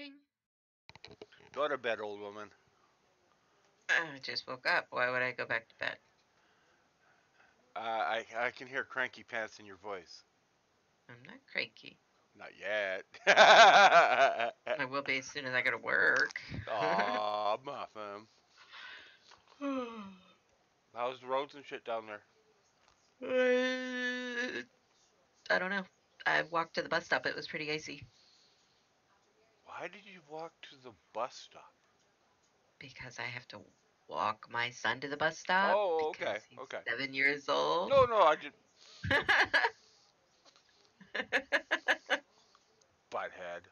Ding. Go to bed, old woman. I just woke up. Why would I go back to bed? Uh, I I can hear cranky pants in your voice. I'm not cranky. Not yet. I will be as soon as I go to work. Aw, muffin. How's the roads and shit down there? Uh, I don't know. I walked to the bus stop. It was pretty icy Why did you walk to the bus stop? because I have to walk my son to the bus stop. Oh, okay, he's okay. Seven years old. No, no, I just butthead.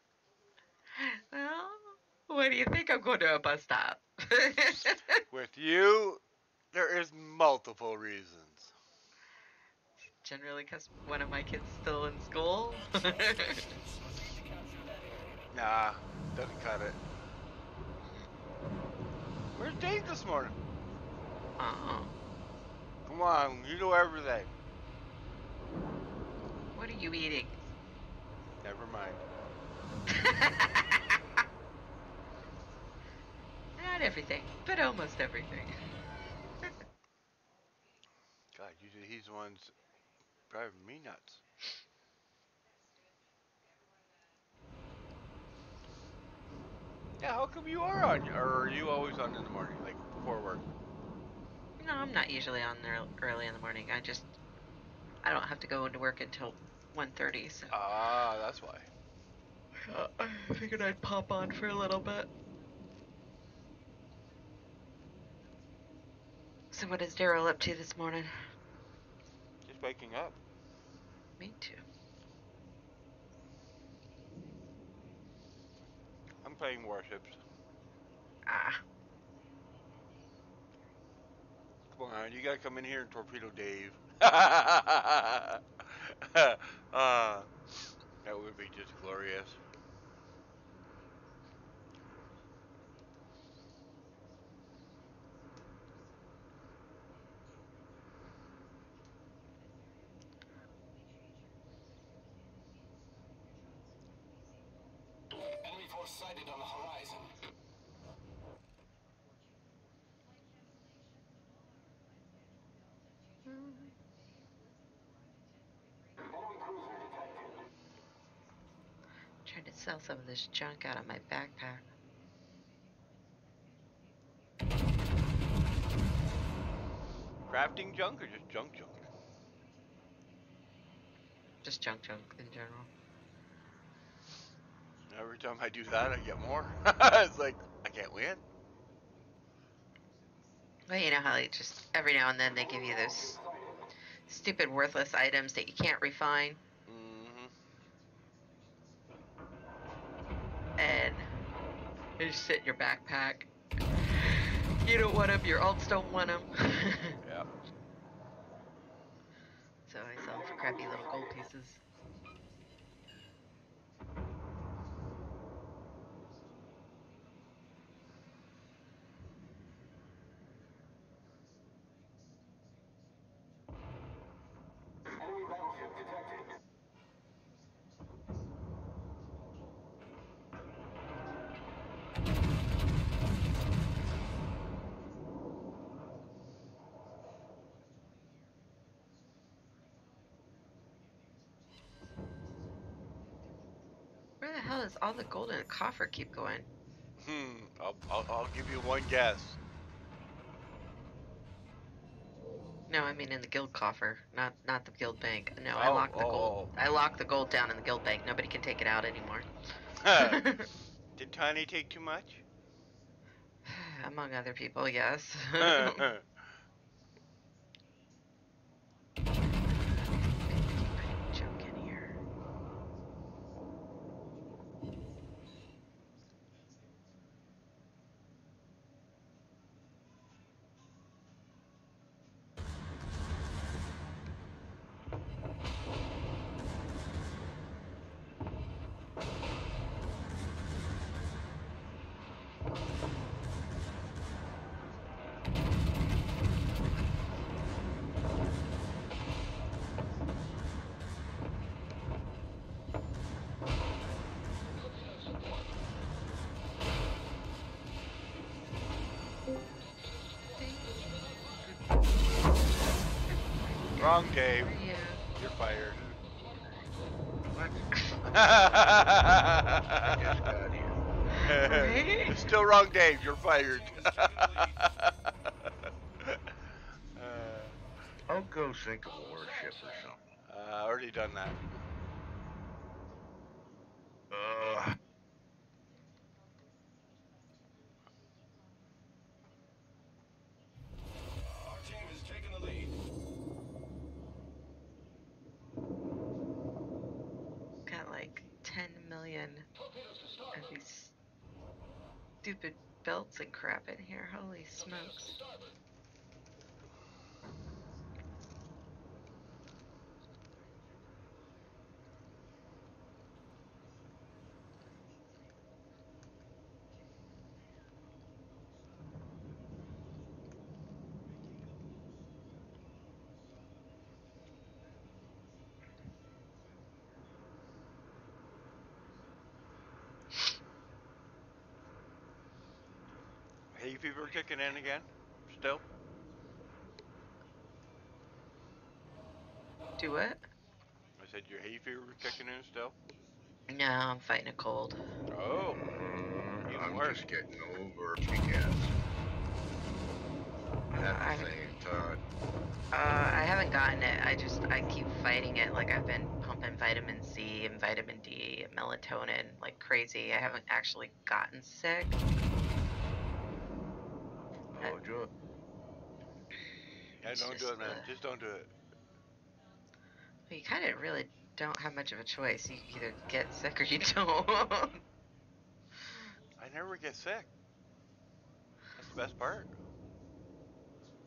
well, what do you think? I'm going to a bus stop. With you, there is multiple reasons. Generally, because one of my kids still in school. Nah, doesn't cut it. Where's Dave this morning? oh, Come on, you know everything. what are you eating? Never mind. Not everything, but almost everything. God, usually he's the ones driving me nuts. Yeah, how come you are on, or are you always on in the morning, like before work? No, I'm not usually on there early in the morning. I just I don't have to go into work until 1:30, so Ah, that's why. uh, I figured I'd pop on for a little bit. So what is Daryl up to this morning? Just waking up. Me too. Playing warships. Ah, Come on, you gotta come in here and torpedo Dave. uh, that would be just glorious. Enemy force sighted on the horizon. Enemy cruiser detected. trying to sell some of this junk out of my backpack. Crafting junk or just junk junk? Just junk junk in general. Every time I do that, I get more. it's like, I can't win. Well, you know how they just every now and then they give you those stupid worthless items that you can't refine, hmm and they just sit in your backpack. You don't want them. Your alts don't want them. Yeah. so I sell for crappy little gold pieces. Hell does all the gold in the coffer keep going? Hmm. I'll, I'll, I'll give you one guess. No, I mean in the guild coffer, not not the guild bank. No, I Oh, locked the gold. oh. I locked the gold down in the guild bank. Nobody can take it out anymore. Did Tiny take too much? Among other people, yes. wrong, Dave. Who you? You're fired. What? Just got here. Right? It's still wrong, Dave. You're fired. uh, I'll go sink a warship or something. uh, already done that. Uh, Our team has taken the lead. Got like 10 million Torpedoes to starboard. of these stupid and crap in here. Holy smokes. starboard. Hay fever kicking in again? Still? Do what? I said your hay fever kicking in still? No, I'm fighting a cold. Oh. mm, Even I'm worse. just getting over weekends. At I- the same time. Uh, I haven't gotten it. I just I keep fighting it. Like I've been pumping vitamin C and vitamin D and melatonin like crazy. I haven't actually gotten sick. Oh, good. Yeah, It's don't do it, man. the- Just don't do it. You kind of really don't have much of a choice. You either get sick or you don't. I never get sick. That's the best part.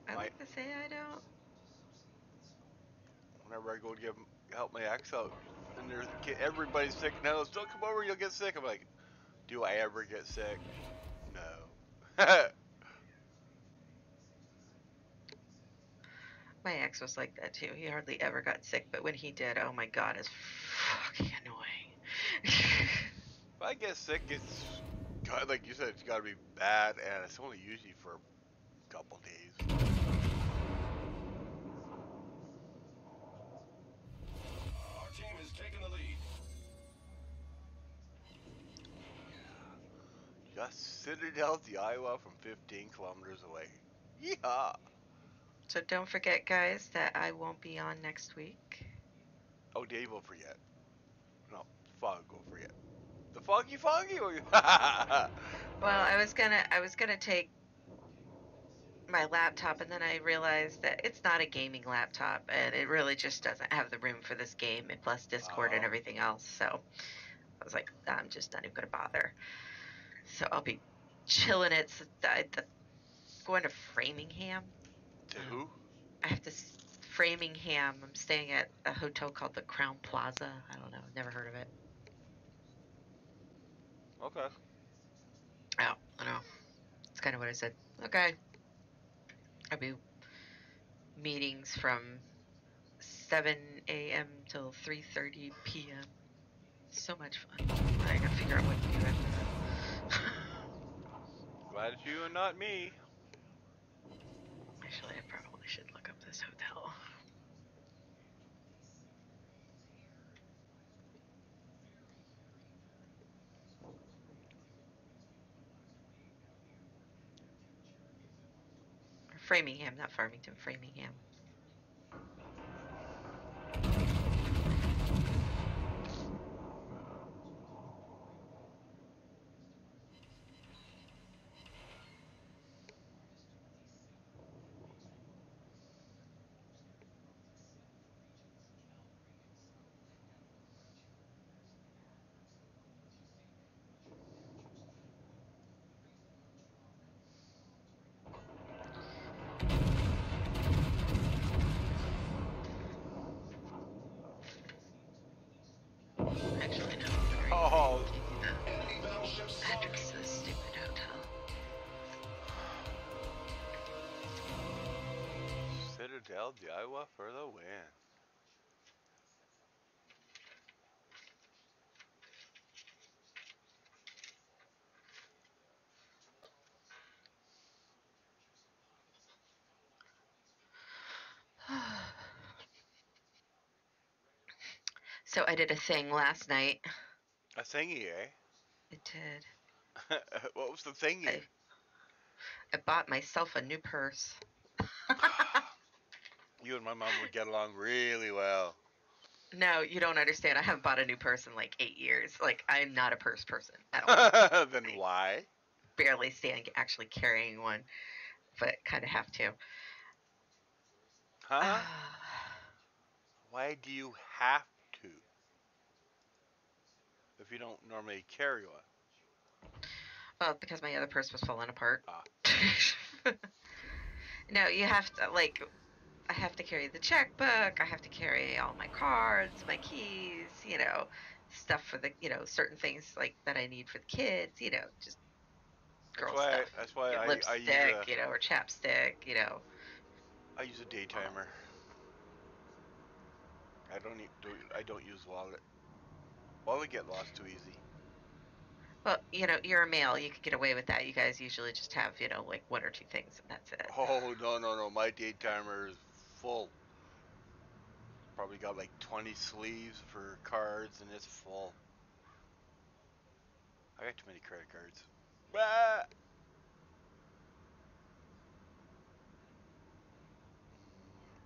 I I- like to say I don't. Whenever I go to give help my ex out, and there's a kid, everybody's sick now. Don't come over, you'll get sick. I'm like, do I ever get sick? No. My ex was like that too. He hardly ever got sick, but when he did, oh my god, it's fucking annoying. if I get sick, it's God, like you said, it's got to be bad, and it's only usually for a couple days. Our team has taken the lead. Just Citadel to Iowa from 15 kilometers away. Yeehaw! So don't forget, guys, that I won't be on next week. Oh, Dave will forget. No, Fog will forget. The Foggy Foggy? Or Well, I was gonna I was gonna take my laptop and then I realized that it's not a gaming laptop and it really just doesn't have the room for this game and plus Discord and Oh. everything else. So I was like, I'm just not even gonna bother. So I'll be chilling at s- I- the- going to Framingham. To who? I have to Framingham. I'm staying at a hotel called the Crowne Plaza. I don't know. Never heard of it. Okay. Oh, I know. It's kind of what I said. Okay. I'll be meetings from 7 a.m. till 3:30 p.m. So much fun. I gotta figure out what to do after that. Glad it's you and not me. Actually, I probably should look up this hotel. Framingham, not Farmington, Framingham. Citadel to for the win. So I did a thing last night. A thingy, eh? It did. what was the thingy? I- I bought myself a new purse. You and my mom would get along really well. no, you don't understand. I haven't bought a new purse in like eight years. Like I'm not a purse person at all. then why? Barely stand actually carrying one, but kind of have to. Huh? Why do you have to? If you don't normally carry one. Well, because my other purse was falling apart. Ah. no, you have to like I have to carry the checkbook, I have to carry all my cards, my keys, you know, stuff for the you know, certain things like that I need for the kids, you know, just girl That's why. stuff. That's why I, I lipstick, use a, you know, or chapstick, you know. I use a day timer. I don't. Do, I don't use wallet. Wallet get lost too easy. Well, you know, you're a male, you could get away with that. You guys usually just have, you know, like one or two things and that's it. Oh no no no! My day timer is full. Probably got like 20 sleeves for cards and it's full. I got too many credit cards. Ah!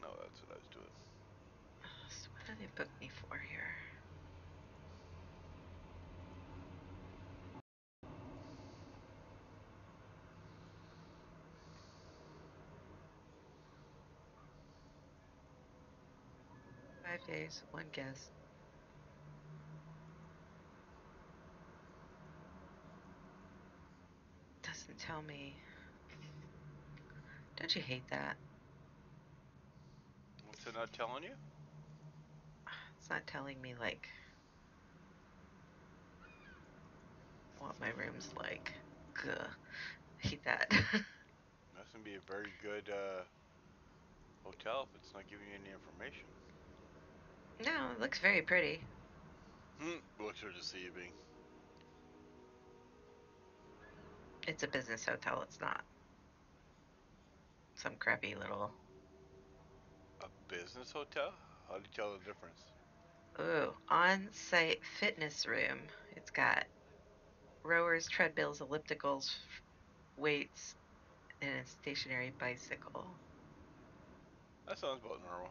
No, that's what I was doing. So what do they book me for here? Five days, one guest. Doesn't tell me. Don't you hate that? What's it not telling you? It's not telling me like what my room's like. Gah. Hate that. That's gonna be a very good uh, hotel if it's not giving you any information. No, it looks very pretty. Hmm, looks are deceiving. It's a business hotel, it's not some crappy little A business hotel? How do you tell the difference? ooh, on site fitness room. It's got rowers, treadmills, ellipticals, weights, and a stationary bicycle. That sounds about normal.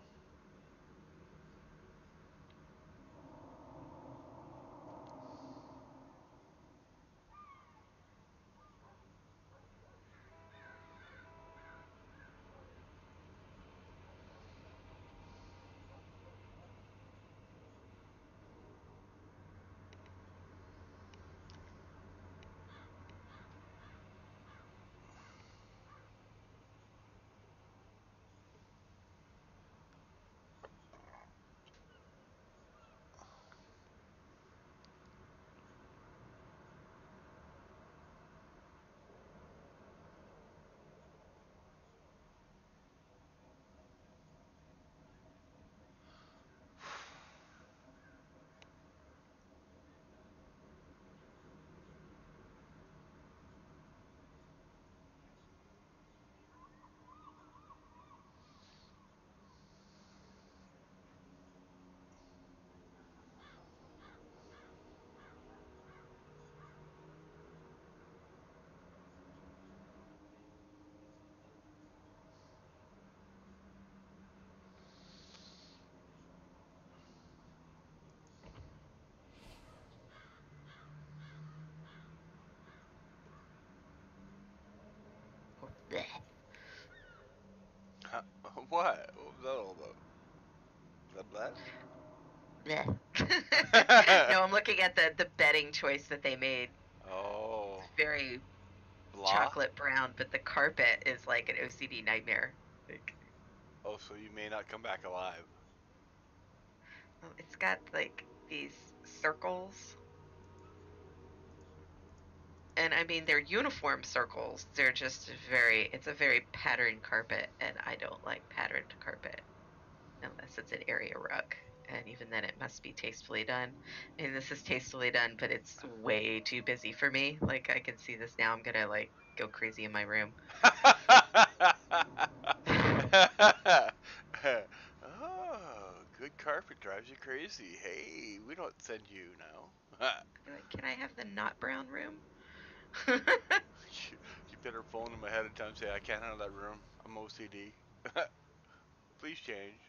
Blech. Huh? What? What was that all about? Is that black? Blech. no, I'm looking at the the bedding choice that they made. Oh, Very blah. chocolate brown, but the carpet is like an OCD nightmare. Like, Oh, so you may not come back alive. oh, it's got like these circles. And I mean, they're uniform circles. They're just very, it's a very patterned carpet, and I don't like patterned carpet unless it's an area rug. And even then, it must be tastefully done. And this is tastefully done, but it's way too busy for me. Like, I can see this now. I'm gonna, like, go crazy in my room. oh, good carpet, drives you crazy. Hey, we don't send you now. Can I have the not brown room? You you better phone them ahead of time. Say I can't handle that room. I'm OCD. Please change.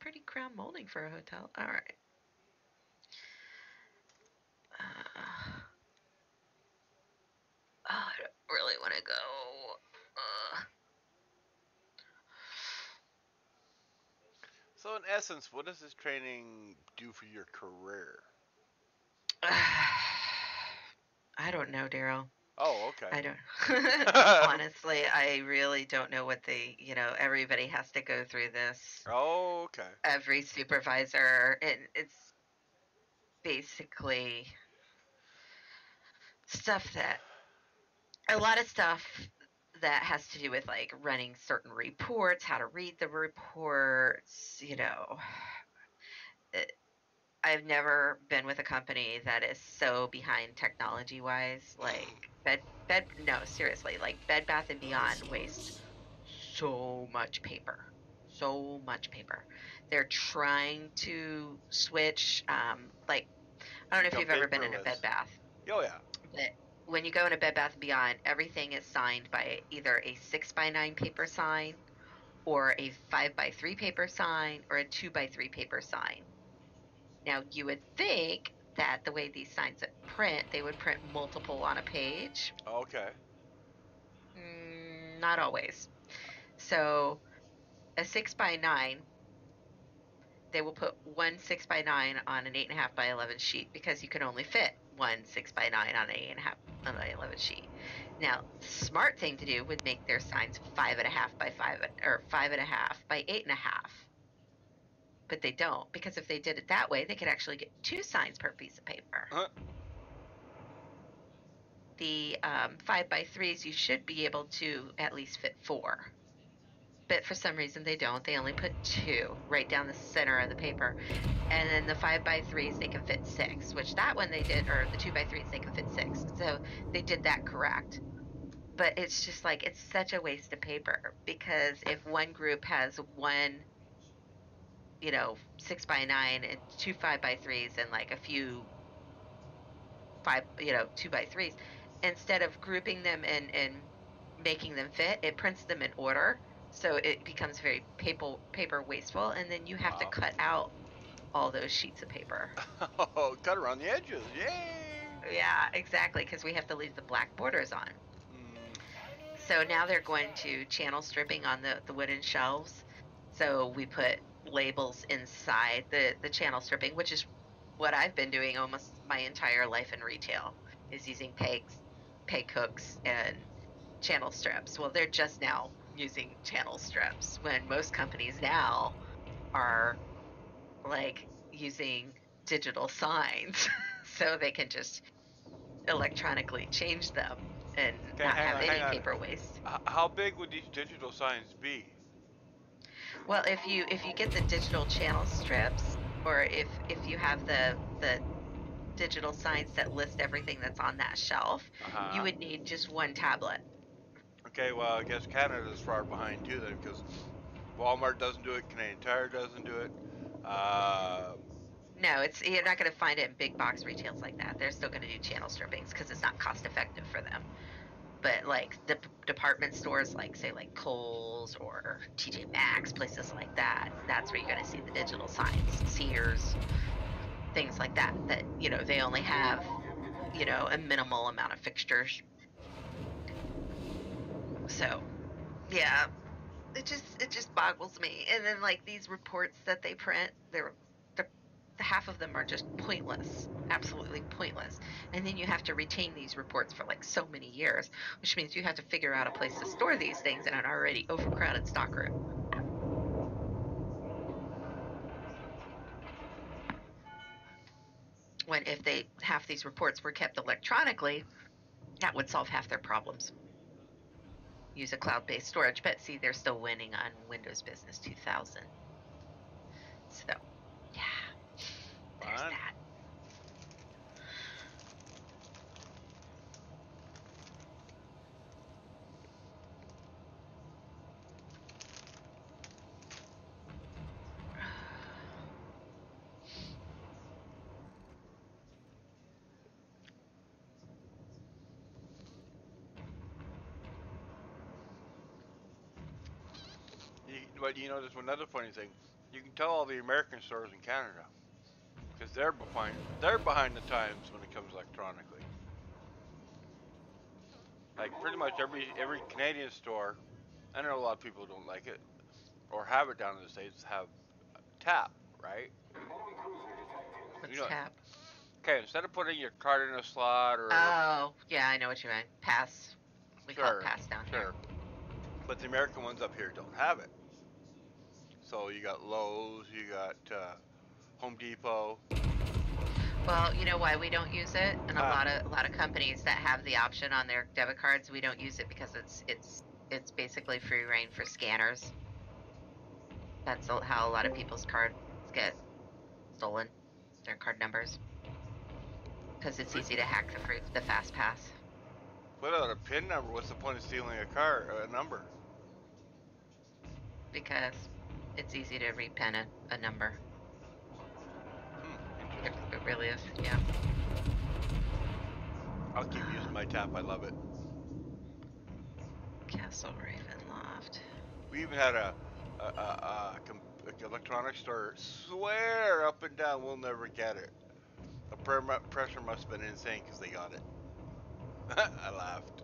Pretty crown molding for a hotel. All right. Uh, oh, I don't really want to go. Uh, So in essence, what does this training do for your career? I don't know, Daryl. Oh, okay. I don't. Honestly, I really don't know what they. You know, everybody has to go through this. Oh, okay. Every supervisor, and it's basically stuff that a lot of stuff that has to do with like running certain reports, how to read the reports. You know, it, I've never been with a company that is so behind technology wise. Like bed, bed. No, seriously, like Bed Bath and Beyond waste so much paper, so much paper. They're trying to switch. Um, like I don't know if you've ever been in a. Bed Bath Oh yeah. but when you go in a Bed Bath and Beyond, everything is signed by either a six by nine paper sign, or a five by three paper sign, or a two by three paper sign. Now you would think that the way these signs print, they would print multiple on a page. Okay. Mm, not always. So, a six by nine, they will put one six by nine on an eight and a half by eleven sheet because you can only fit one six by nine on an eight and a half on an eleven sheet. Now, smart thing to do would make their signs five and a half by five or five and a half by eight and a half. But they don't because if they did it that way, they could actually get two signs per piece of paper. Huh. The um, five by threes, you should be able to at least fit four. But for some reason they don't. They only put two right down the center of the paper. And then the five by threes, they can fit six, which that one they did, or the two by threes, they can fit six. So they did that correct. But it's just like, it's such a waste of paper because if one group has one, you know, six by nine and two five by threes and like a few five, you know, two by threes, instead of grouping them and, and making them fit, it prints them in order. So it becomes very paper paper wasteful, and then you have to cut out all those sheets of paper. Oh, cut around the edges. Yay! Yeah, exactly, because we have to leave the black borders on. Mm, So now they're going to channel stripping on the, the wooden shelves. So we put labels inside the, the channel stripping, which is what I've been doing almost my entire life in retail, is using pegs, peg hooks, and channel strips. Well, they're just now using channel strips when most companies now are like using digital signs so they can just electronically change them and Okay, not have on, any on. paper waste. how big would these digital signs be? Well, if you if you get the digital channel strips, or if if you have the the digital signs that list everything that's on that shelf, Uh-huh. you would need just one tablet. Okay, well, I guess Canada's far behind too then, because Walmart doesn't do it, Canadian Tire doesn't do it. Uh, No, it's you're not going to find it in big box retails like that. They're still going to do channel strippings because it's not cost effective for them. But like the department stores, like say like Kohl's or TJ Maxx, places like that, that's where you're going to see the digital signs. Sears, things like that. That you know they only have you know a minimal amount of fixtures. So, yeah, it just it just boggles me. And then like these reports that they print, they're they're half of them are just pointless, absolutely pointless. And then you have to retain these reports for like so many years, which means you have to figure out a place to store these things in an already overcrowded stockroom. When if they half these reports were kept electronically, that would solve half their problems. Use a cloud-based storage, but see, they're still winning on Windows Business 2000. So, yeah, there's Fun. that. but you know, there's another funny thing. You can tell all the American stores in Canada because they're behind. They're behind the times when it comes electronically. Like pretty much every every Canadian store, I know a lot of people don't like it or have it down in the states have tap, right? What's You know- tap? Okay, instead of putting your card in a slot or Oh, yeah, I know what you mean. Pass. We call it pass down here. Sure. But the American ones up here don't have it. So you got Lowe's, you got uh, Home Depot. Well, you know why we don't use it, and a Ah. lot of a lot of companies that have the option on their debit cards, we don't use it because it's it's it's basically free reign for scanners. That's how a lot of people's cards get stolen, their card numbers, because it's easy to hack the free, the fast pass. Without a PIN number, what's the point of stealing a car, a number? because it's easy to repin a, a number. Hmm, It, it really is, yeah. I'll keep using my tap. I love it. Castle Ravenloft. We even had a, a, a, a, a electronics store swear up and down we'll never get it. The pressure must have been insane because they got it. I laughed.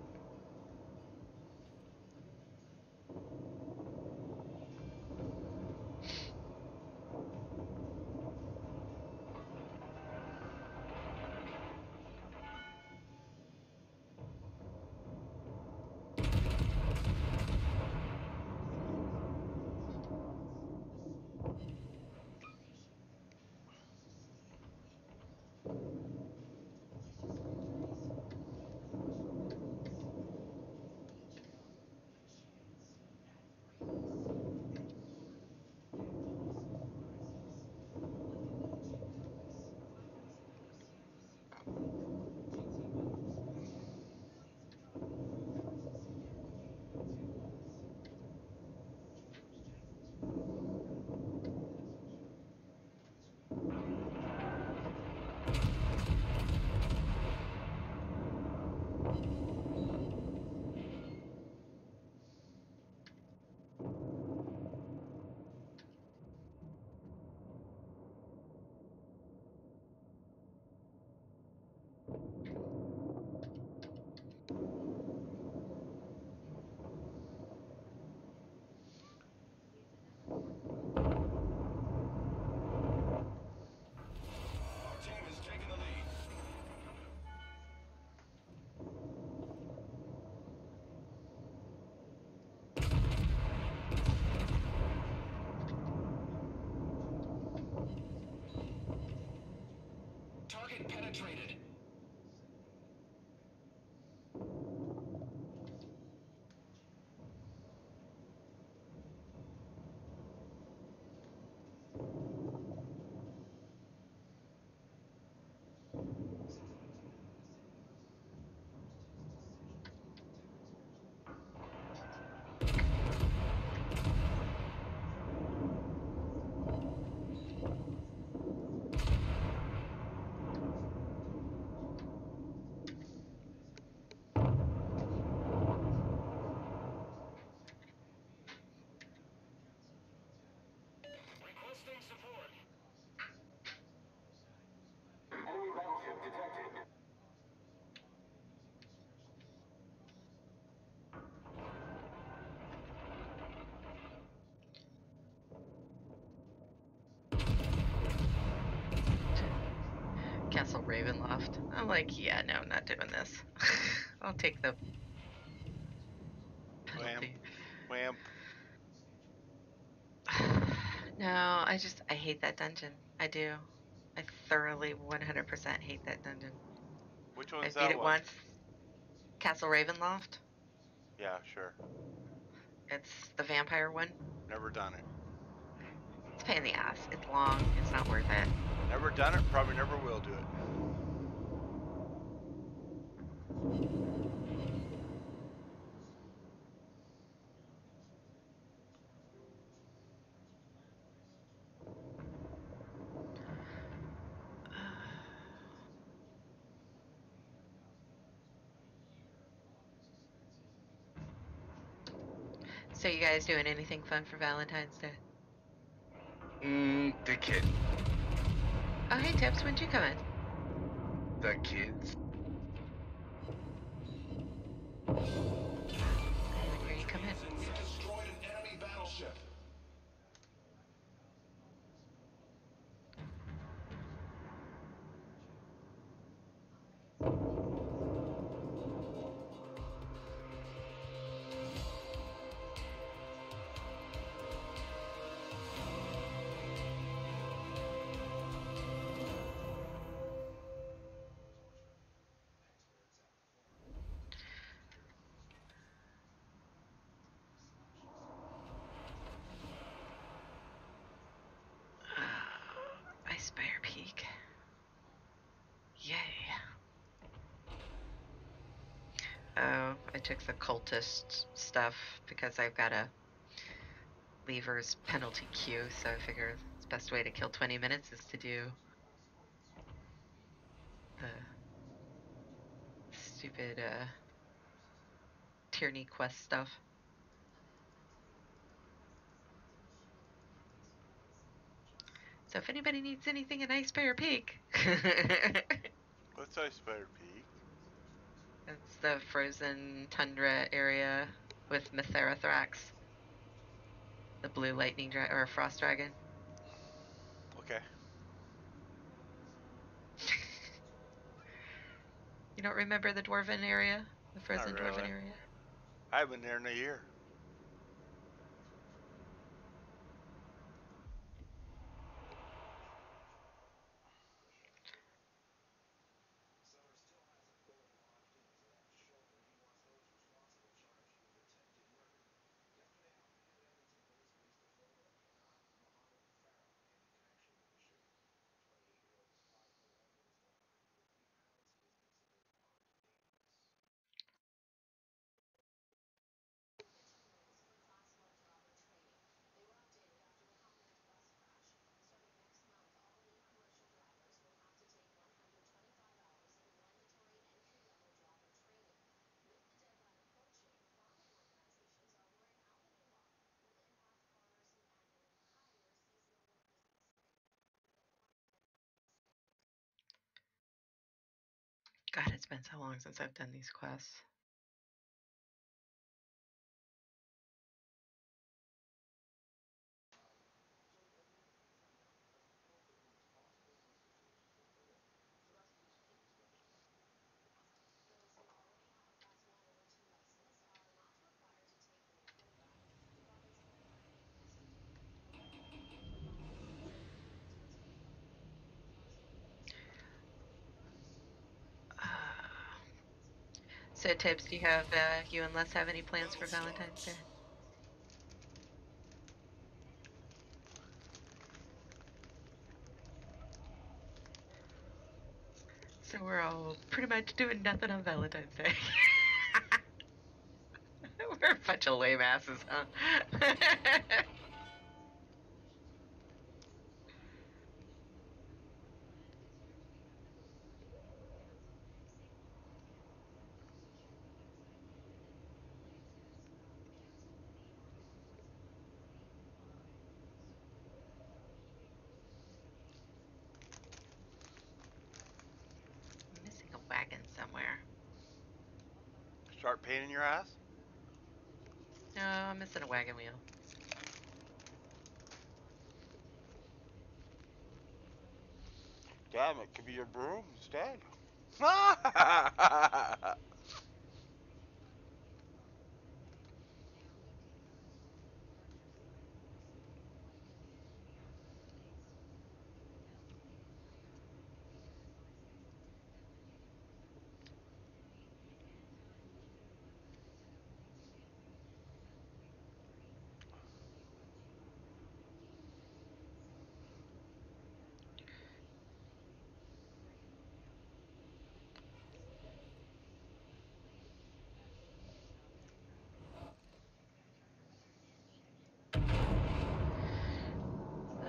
Ravenloft. I'm like, yeah, no, I'm not doing this. I'll take the Wham. penalty. Wham. no, I just I hate that dungeon. I do. I thoroughly 100% hate that dungeon. Which I one's beat it one? once. Castle Ravenloft. Yeah, sure. It's the vampire one. Never done it. It's a pain in the ass. It's long. It's not worth it. Never done it. Probably never will do it. So you guys doing anything fun for Valentine's Day? Mm, the kid. Oh, hey, Tips, when'd you come in? The kids. The cultist stuff because I've got a lever's penalty queue, so I figure the best way to kill 20 minutes is to do the stupid uh, tyranny quest stuff. So if anybody needs anything in Ice Bear Peak, What's Ice Bear the frozen tundra area with Mithrathrax, the blue lightning dra- or frost dragon. Okay. You don't remember the dwarven area, the frozen dwarven really. area? I haven't been there in a year. God, it's been so long since I've done these quests. Tibbs, do you have uh, you and Les have any plans for Valentine's Day? So we're all pretty much doing nothing on Valentine's Day. we're a bunch of lame asses, huh? I'm missing a wagon somewhere. Start painting your ass? No, I'm missing a wagon wheel. Damn, it could be your broom instead. Uh,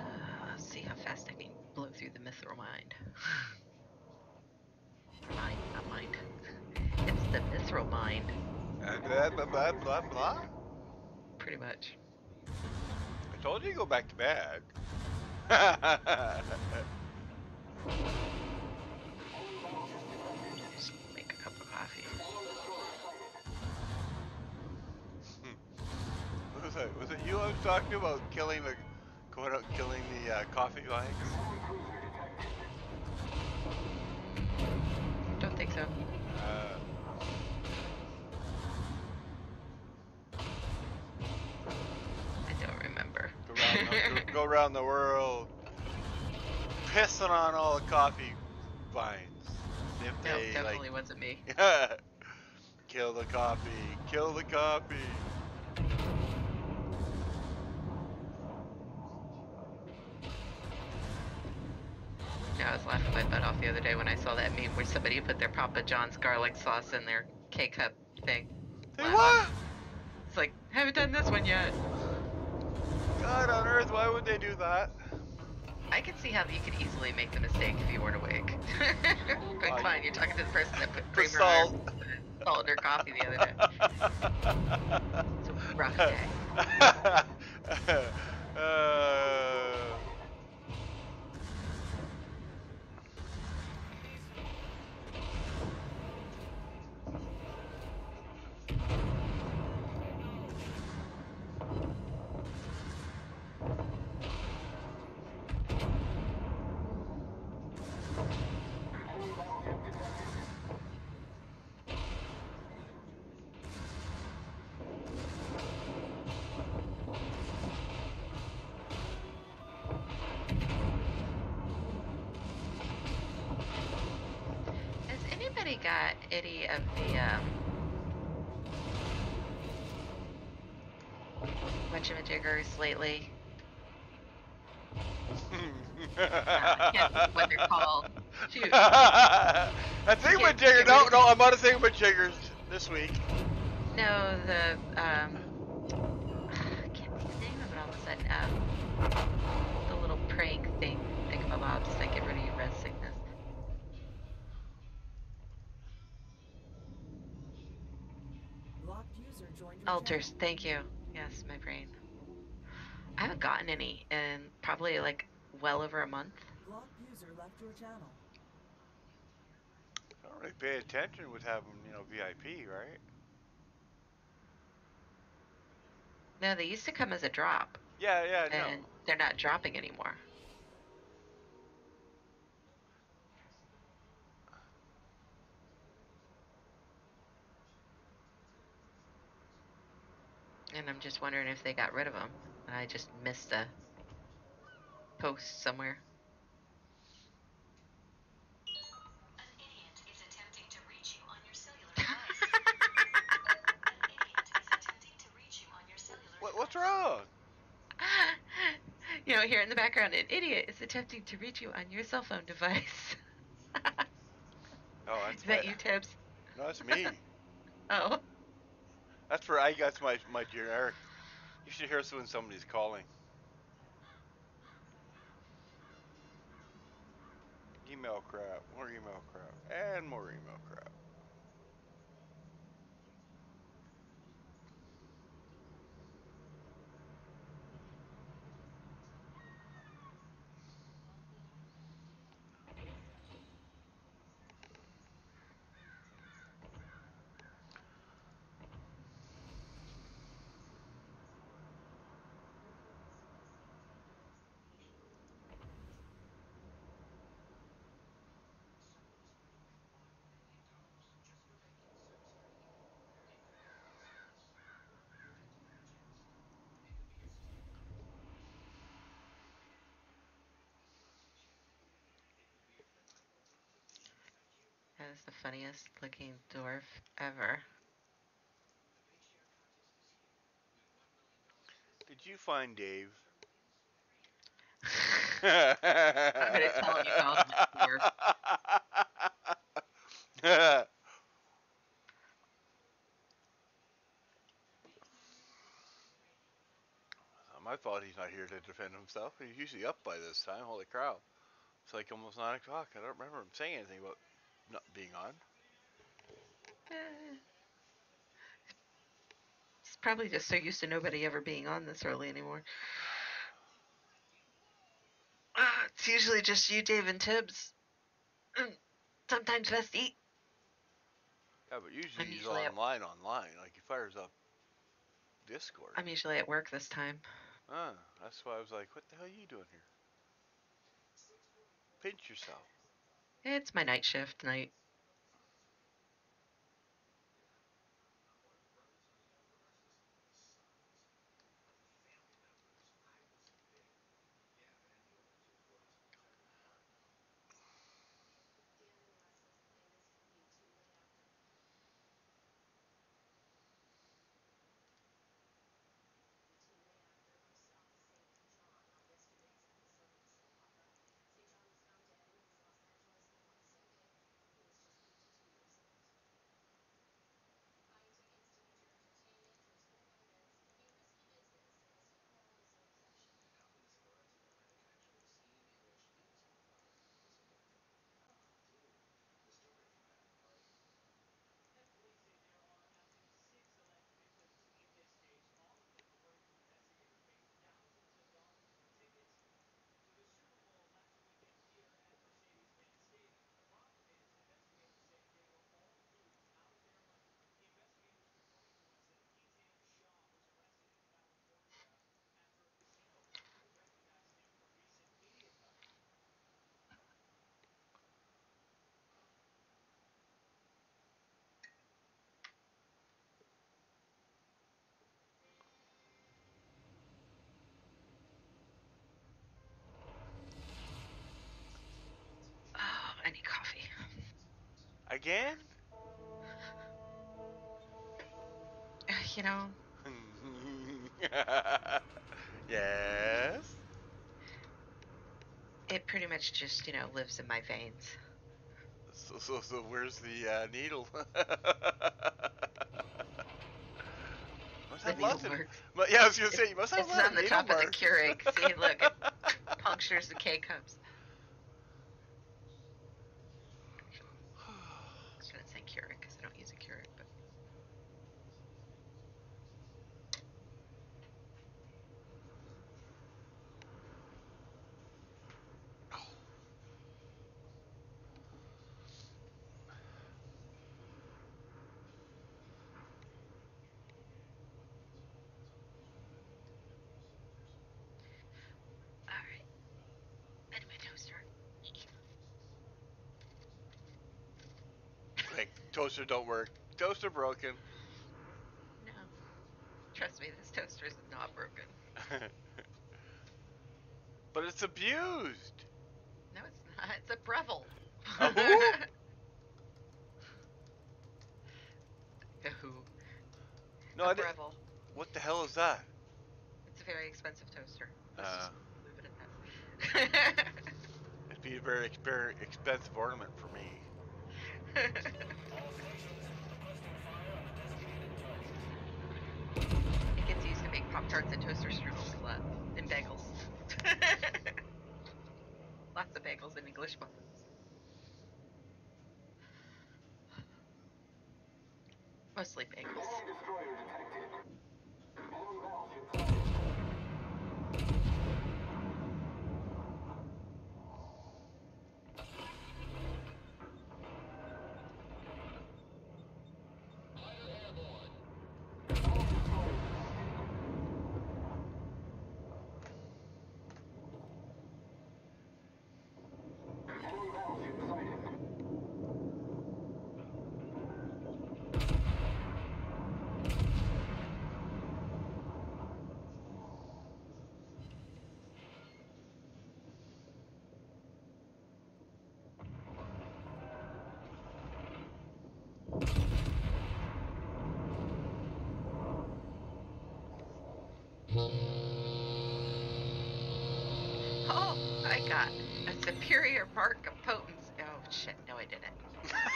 let's see how fast I can blow through the mithril mind. mind, not mind. It's the mithril mind. Blah, blah, blah, pretty much. I told you to go back to bed. Just make a cup of coffee. was it? Was it you I was talking about killing the, going out killing the uh, coffee vines? Around the world, pissing on all the coffee vines. If no, they definitely wasn't me. kill the coffee, kill the coffee. Yeah, I was laughing my butt off the other day when I saw that meme where somebody put their Papa John's garlic sauce in their K cup thing. What? It's like, haven't done this one yet. God on earth, why would they do that? I can see how you could easily make the mistake if you weren't awake. like, Why? fine, you're talking to the person that put creamer salt. their salt in their coffee the other day. It's a rough day. uh, I think Can't with No, no, I'm on a thing with Jiggers this week. No, the um I can't think of the name of it all of a sudden. Um the little prank thing thingamabobs that get rid of your red sickness. Locked user joined your Altars, channel. thank you. Yes, my brain. I haven't gotten any in probably like well over a month. Locked user left your channel. Really pay attention with having, you know, VIP, right? No, they used to come as a drop, Yeah, yeah, no. and they're not dropping anymore. And I'm just wondering if they got rid of them, I just missed a post somewhere. What's wrong? you know, here in the background, an idiot is attempting to reach you on your cell phone device. Oh, that's is that you, Tibbs? No, that's me. Oh. That's where I got my my generic. You should hear us when somebody's calling. Email crap, more email crap, and more email crap. Is the funniest looking dwarf ever. Did you find Dave? I'm gonna tell him you found at dwarf. I thought he's not here to defend himself. He's usually up by this time. Holy cow. It's like almost 9 o'clock. I don't remember him saying anything about not being on. Eh. He's probably just so used to nobody ever being on this early anymore. Uh, it's usually just you, Dave, and Tibbs. Sometimes Vesty. Yeah, but usually I'm he's usually at- online, online. Like he fires up Discord. I'm usually at work this time. Ah, that's why I was like, what the hell are you doing here? Pinch yourself. It's my night shift night. Oh, I need coffee. Again? You know, yes. it pretty much just, you know, lives in my veins. So, so, so where's the uh, needle? The needle works. yeah, I was gonna say you must have It's on the top of the. Keurig. See, look, it punctures the K cups. I shouldn't say Keurig because I don't use a Keurig, but all right. And my toaster. Like, toaster don't work. Toaster broken. No. Trust me, this toaster is not broken. but it's abused. No, it's not. It's a Breville. A who? who? No, a I. Breville. What the hell is that? It's a very expensive toaster. Let's Uh. just leave it at that. It'd be a very expensive ornament for me. Pop Tarts and toaster strudels lot. And bagels. Lots of bagels and English muffins. Mostly bagels.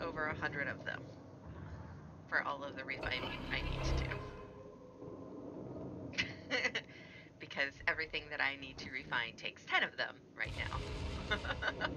over a hundred of them for all of the refining I need to do. because everything that I need to refine takes ten of them right now.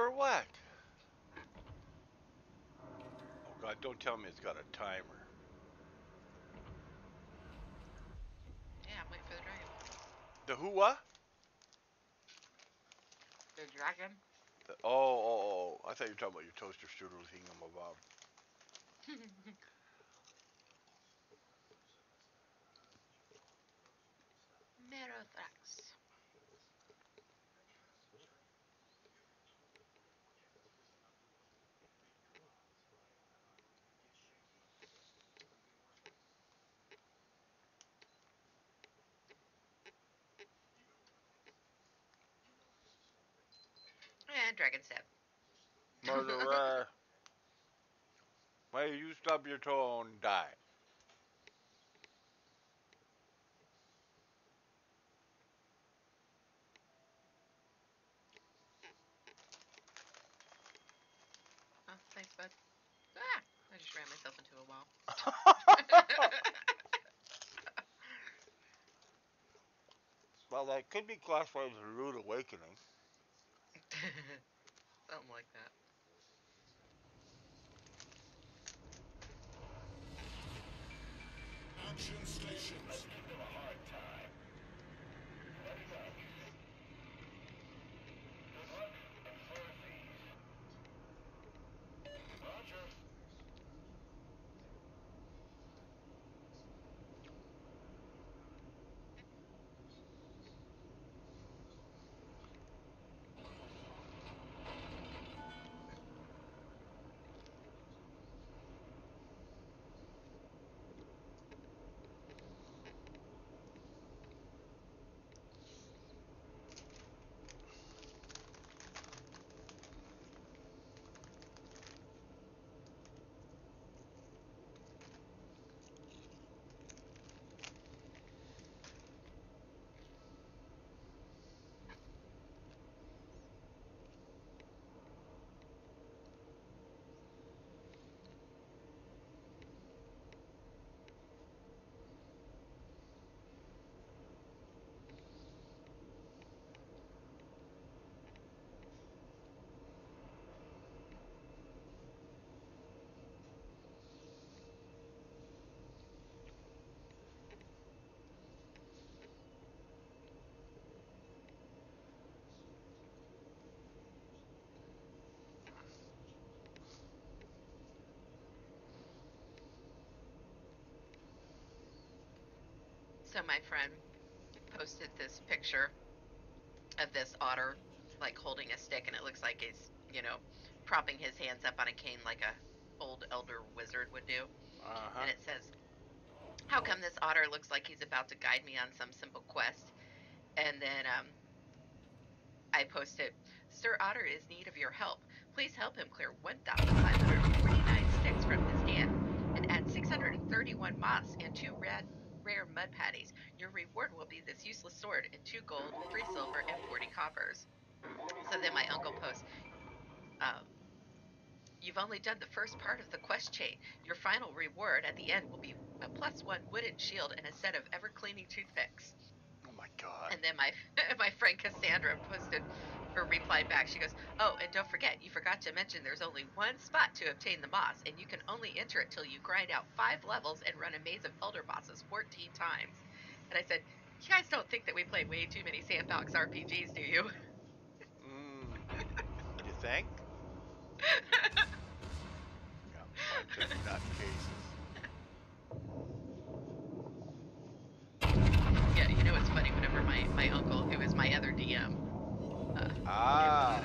For what? Oh god, don't tell me it's got a timer. Yeah, I'm waiting for the dragon. The who what? The dragon? The, oh, oh, oh, oh. I thought you were talking about your toaster strudel thingamabob. Merothrax. Hey, you stub your toe and die. Oh, thanks, bud. Ah! I just ran myself into a wall. well, that could be classified as a rude awakening. Something like that. So my friend posted this picture of this otter like holding a stick and it looks like he's, you know, propping his hands up on a cane like a old elder wizard would do. Uh-huh. And it says, "How come this otter looks like he's about to guide me on some simple quest?" And then um, I posted, "Sir Otter is need of your help. Please help him clear 1,549 sticks from his den and add 631 moss and two red rare mud patties. Your reward will be this useless sword and two gold, three silver, and forty coppers. So then my uncle posts, um, You've only done the first part of the quest chain. Your final reward at the end will be a plus one wooden shield and a set of ever cleaning toothpicks. Oh my god. And then my my friend Cassandra posted, or replied back. She goes, Oh, and don't forget, you forgot to mention there's only one spot to obtain the moss, and you can only enter it till you grind out five levels and run a maze of elder bosses 14 times. And I said, You guys don't think that we play way too many sandbox RPGs, do you? Mm, you think? yeah, nut cases. Yeah, you know it's funny. Whenever my my uncle, who is my other DM, Ah.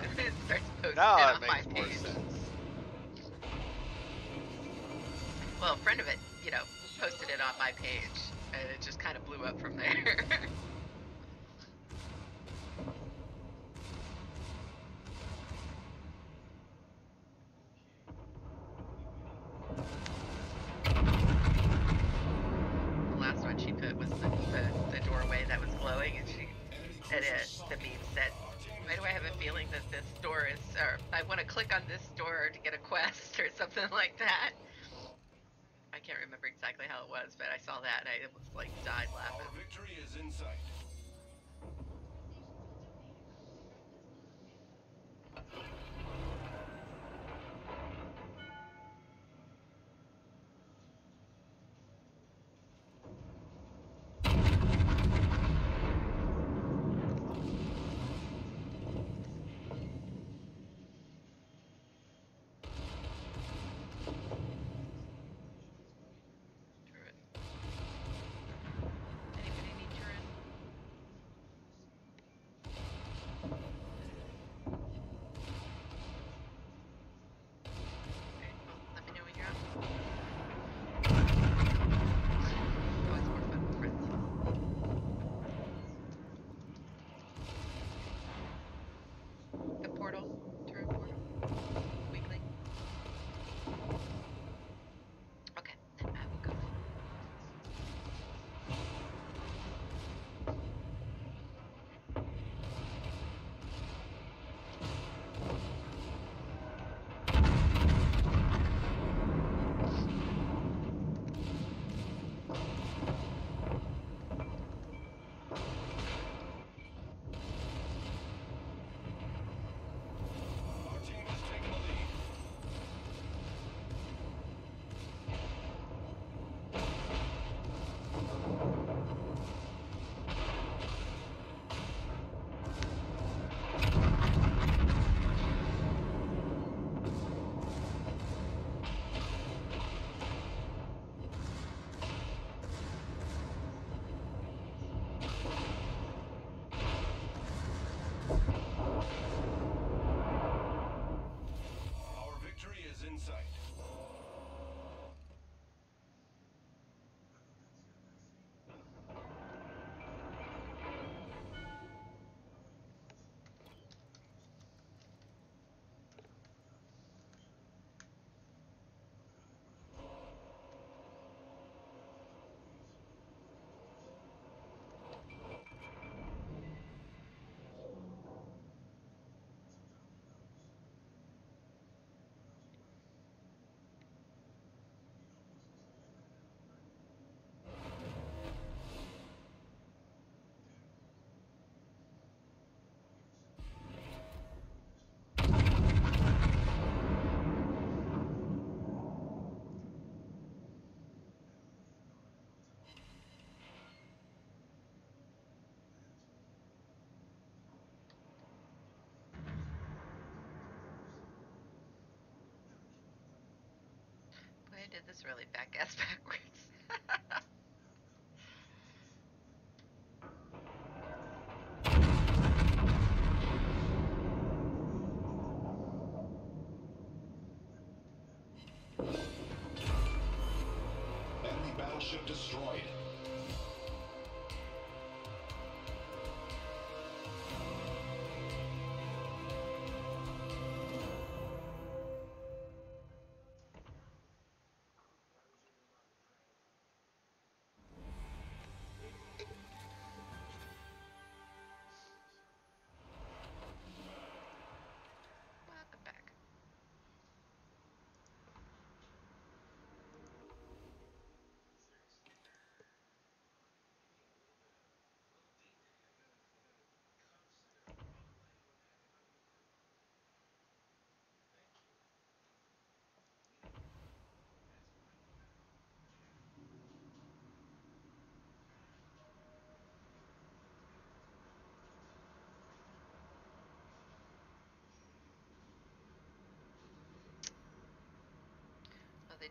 now makes more page. sense. Well, a friend of it, you know, posted it on my page, and it just kind of blew up from there. did this really back ass backwards.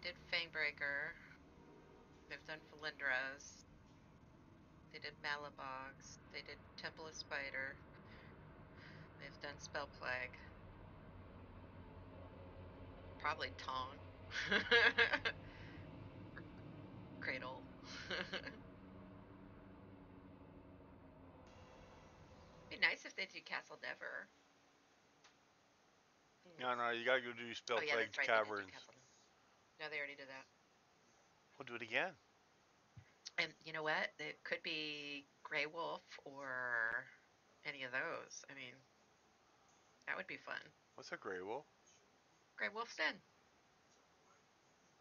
Did Fangbreaker. They've done Felindras. They did Malabogs. They did Temple of Spider. They've done Spell Plague. Probably Tong. Cradle. Be nice if they do Castle Never. No, no, you gotta go do Spell oh Plague right. they did do Caverns. No, they already did that. We'll do it again. And you know what? It could be Grey Wolf or any of those. I mean, that would be fun. What's a Grey Wolf? Grey Wolf's Den.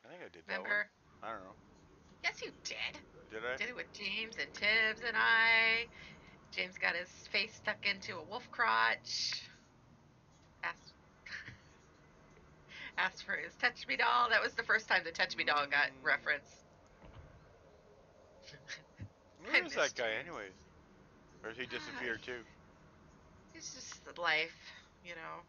I think I did that Remember? one. I don't know. Yes, you did. Did I? Did it with James and Tibbs and I. James got his face stuck into a wolf crotch. Asked, asked for his Touch Me doll. That was the first time the Touch Me doll got referenced. Where is that guy, James. anyways? Or has he disappeared too? It's just life, you know.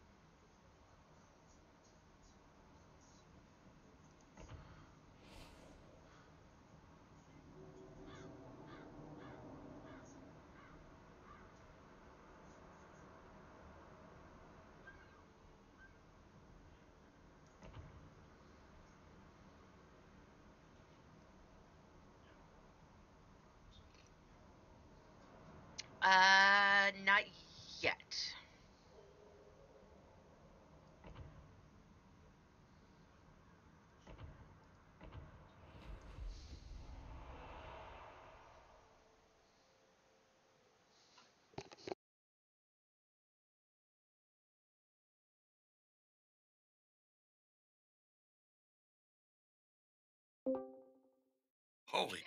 Uh, not yet. Holy,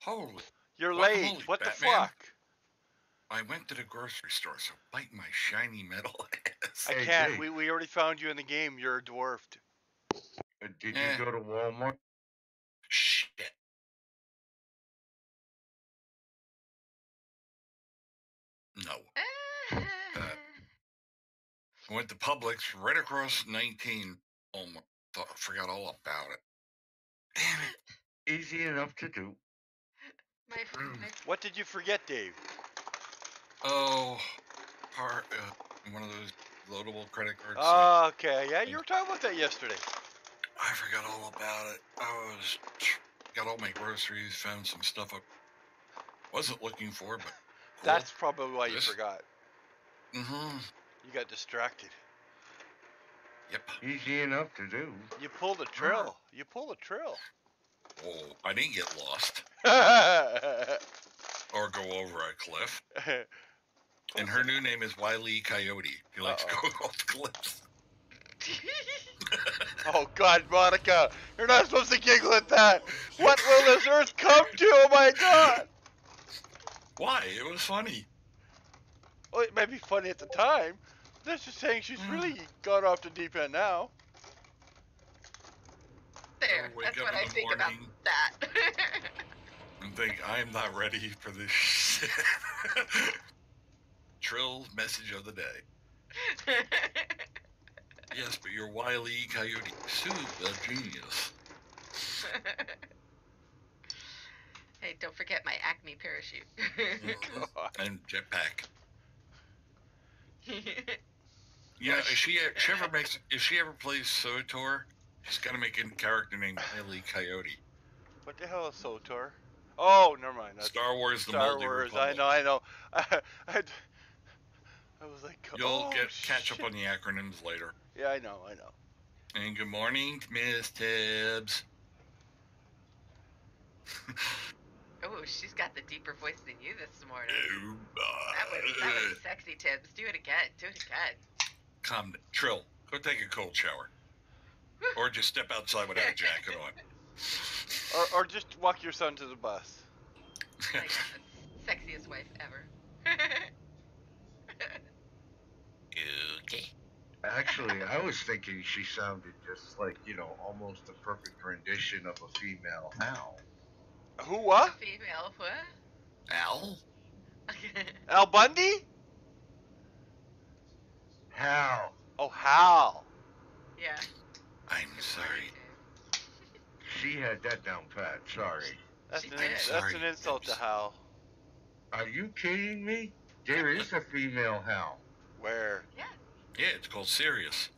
holy. You're late. holy What the fuck? I went to the grocery store, so bite my shiny metal ass. I can't. Jake. We, we already found you in the game. You're dwarfed. Uh, Did Eh. you go to Walmart? Shit. No. Uh, I went to Publix right across 19. Oh my, I forgot all about it. Damn it. Easy enough to do. my, my What did you forget, Dave? Oh, part, uh, one of those loadable credit cards. that- Oh, okay. Yeah, you were talking about that yesterday. I forgot all about it. I was got all my groceries, found some stuff I wasn't looking for, but cool. That's probably why you forgot. mm-hmm. You got distracted. Yep. Easy enough to do. You pulled a trill. You pulled a trill. Oh, I didn't get lost or go over a cliff. And her new name is Wiley. Coyote. He likes Uh-oh. going off cliffs. oh God, Monica, you're not supposed to giggle at that. What will this earth come to? Oh my God. Why? It was funny. Well, it might be funny at the time. That's just saying she's Mm. really gone off the deep end now. there. That's what I think about morning. that. And think I'm not ready for this shit. Trill message of the day. Yes, but your wily E. coyote Sue, a genius. hey, don't forget my Acme parachute. God. and jetpack. Yeah, if she if she ever makes if she ever plays SWTOR, she's got to make a character named Wily Coyote. What the hell is SWTOR? Oh, never mind. That's Star Wars: The Star Moldy Wars. I know, I know. I, I, I was like, You'll oh, get catch up on the acronyms later. Yeah, I know, I know. And good morning, Miss Tibbs. oh, she's got the deeper voice than you this morning. Oh, That was that was sexy, Tibbs. Do it again. Do it again. Come, Trill, go take a cold shower, or just step outside without a jacket on. Or, or just walk your son to the bus. Oh Sexiest wife ever. Okay. Actually, I was thinking she sounded just like, you know, almost a perfect rendition of a female Hal. Who? What? Female, what? Al? Al Bundy? Hal. Oh, Hal. yeah. I'm sorry. She had that down pat. Sorry. That's She an, did. that's Sorry, an insult to Hal. Are you kidding me? There is a female Hal. Where? Yeah, Yeah, it's called Sirius.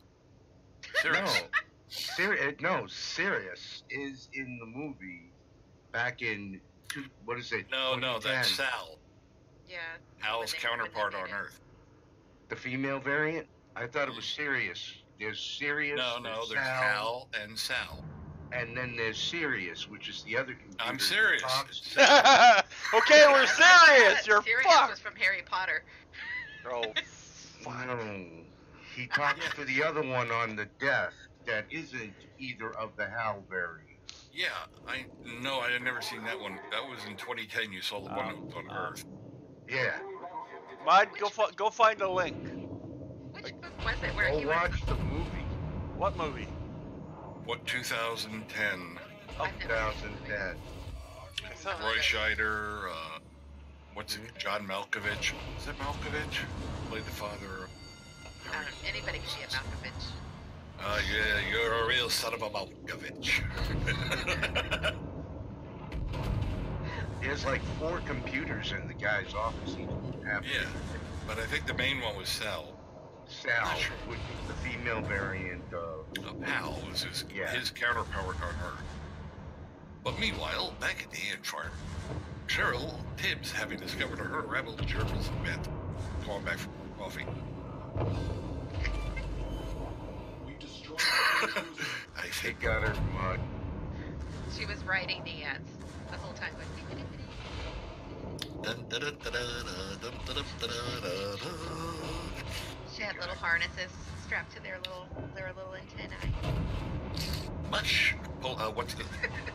No. Sirius. Uh, no, Sirius is in the movie back in, two, what is it? No, no, 2010. that's Sal. Yeah. Hal's they- counterpart on it. Earth. The female variant? I thought it was mm-hmm. Sirius. There's Sirius. No, no, there's there's Sal, Hal and Sal. And then there's Sirius, which is the other computer. I'm that serious. okay, we're serious. You're Sirius fucked. was from Harry Potter. Oh, No. He talks to the other one on the desk that isn't either of the Hal variants. Yeah, I no, I had never seen that one. That was in 2010. You saw the one Um, on um, Earth. Yeah. Mud, go fi- go find a link. Which book was it where Go he was? watch the movie. What movie? What 2010? Oh, I've never seen the movie. 2010. I Roy Scheider. Uh, what's it? John Malkovich. Is it Malkovich? Played the father. of I don't. Anybody can be a Malkovich. Uh, yeah, you're a real son of a Malkovich. There's like four computers in the guy's office. He have yeah, but I think the main one was Sal. Sal, which is the female variant of. Uh, Hal was his, Yeah. his counterpart on Earth. But meanwhile, back at the ant farm, Cheryl Tibbs, having discovered her rebel, rival Germans met, calling back from coffee. We destroyed I think got her mug. She was writing the ads the whole time. She had little harnesses strapped to their little their little antennae. Much. Oh, uh, what's the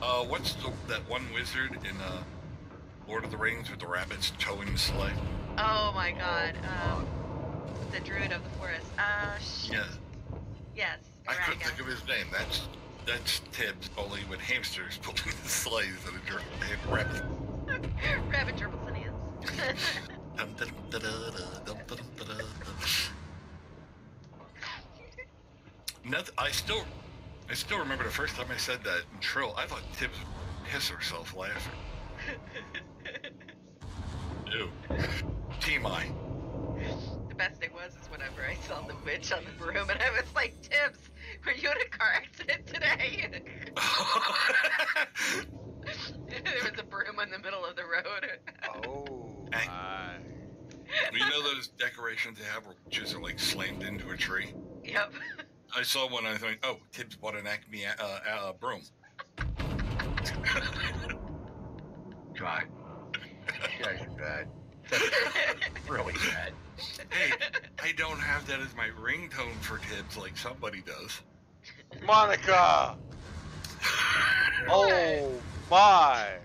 uh, what's the, that one wizard in uh? Lord of the Rings with the rabbits towing the sleigh? Oh my God. Um, the druid of the forest. Uh, sh- Yeah, yes. I couldn't think of his name. That's that's Tibbs, only with hamsters pulling the sleighs and a dr- and rabbit. Rabbit gerbils and ants. Da. I still, I still remember the first time I said that in Trill. I thought Tibbs would piss herself laughing. Ew. TMI. the best thing was is whenever I saw the witch on the broom, and I was like, Tibbs, were you in a car accident today? there was a broom in the middle of the road. Oh, Hey. my. you know those decorations they have where witches are like slammed into a tree? yep. I saw one and I thought, oh, Tibbs bought an Acme uh, uh, broom. God. You guys are bad. Really bad. Hey, I don't have that as my ringtone for kids like somebody does. Monica! Oh, my. I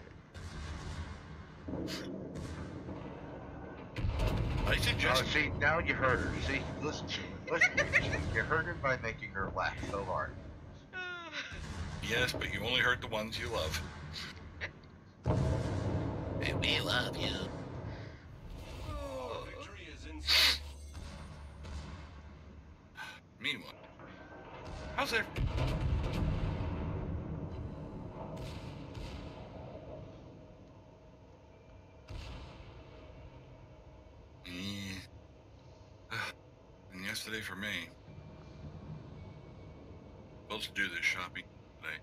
Oh, suggest see, now you hurt her. See, listen to her. Listen to her. You hurt her by making her laugh so hard. yes, but you only hurt the ones you love. And we love you. Victory is in sight. There. Mm. And yesterday for me. Supposed to do this shopping today.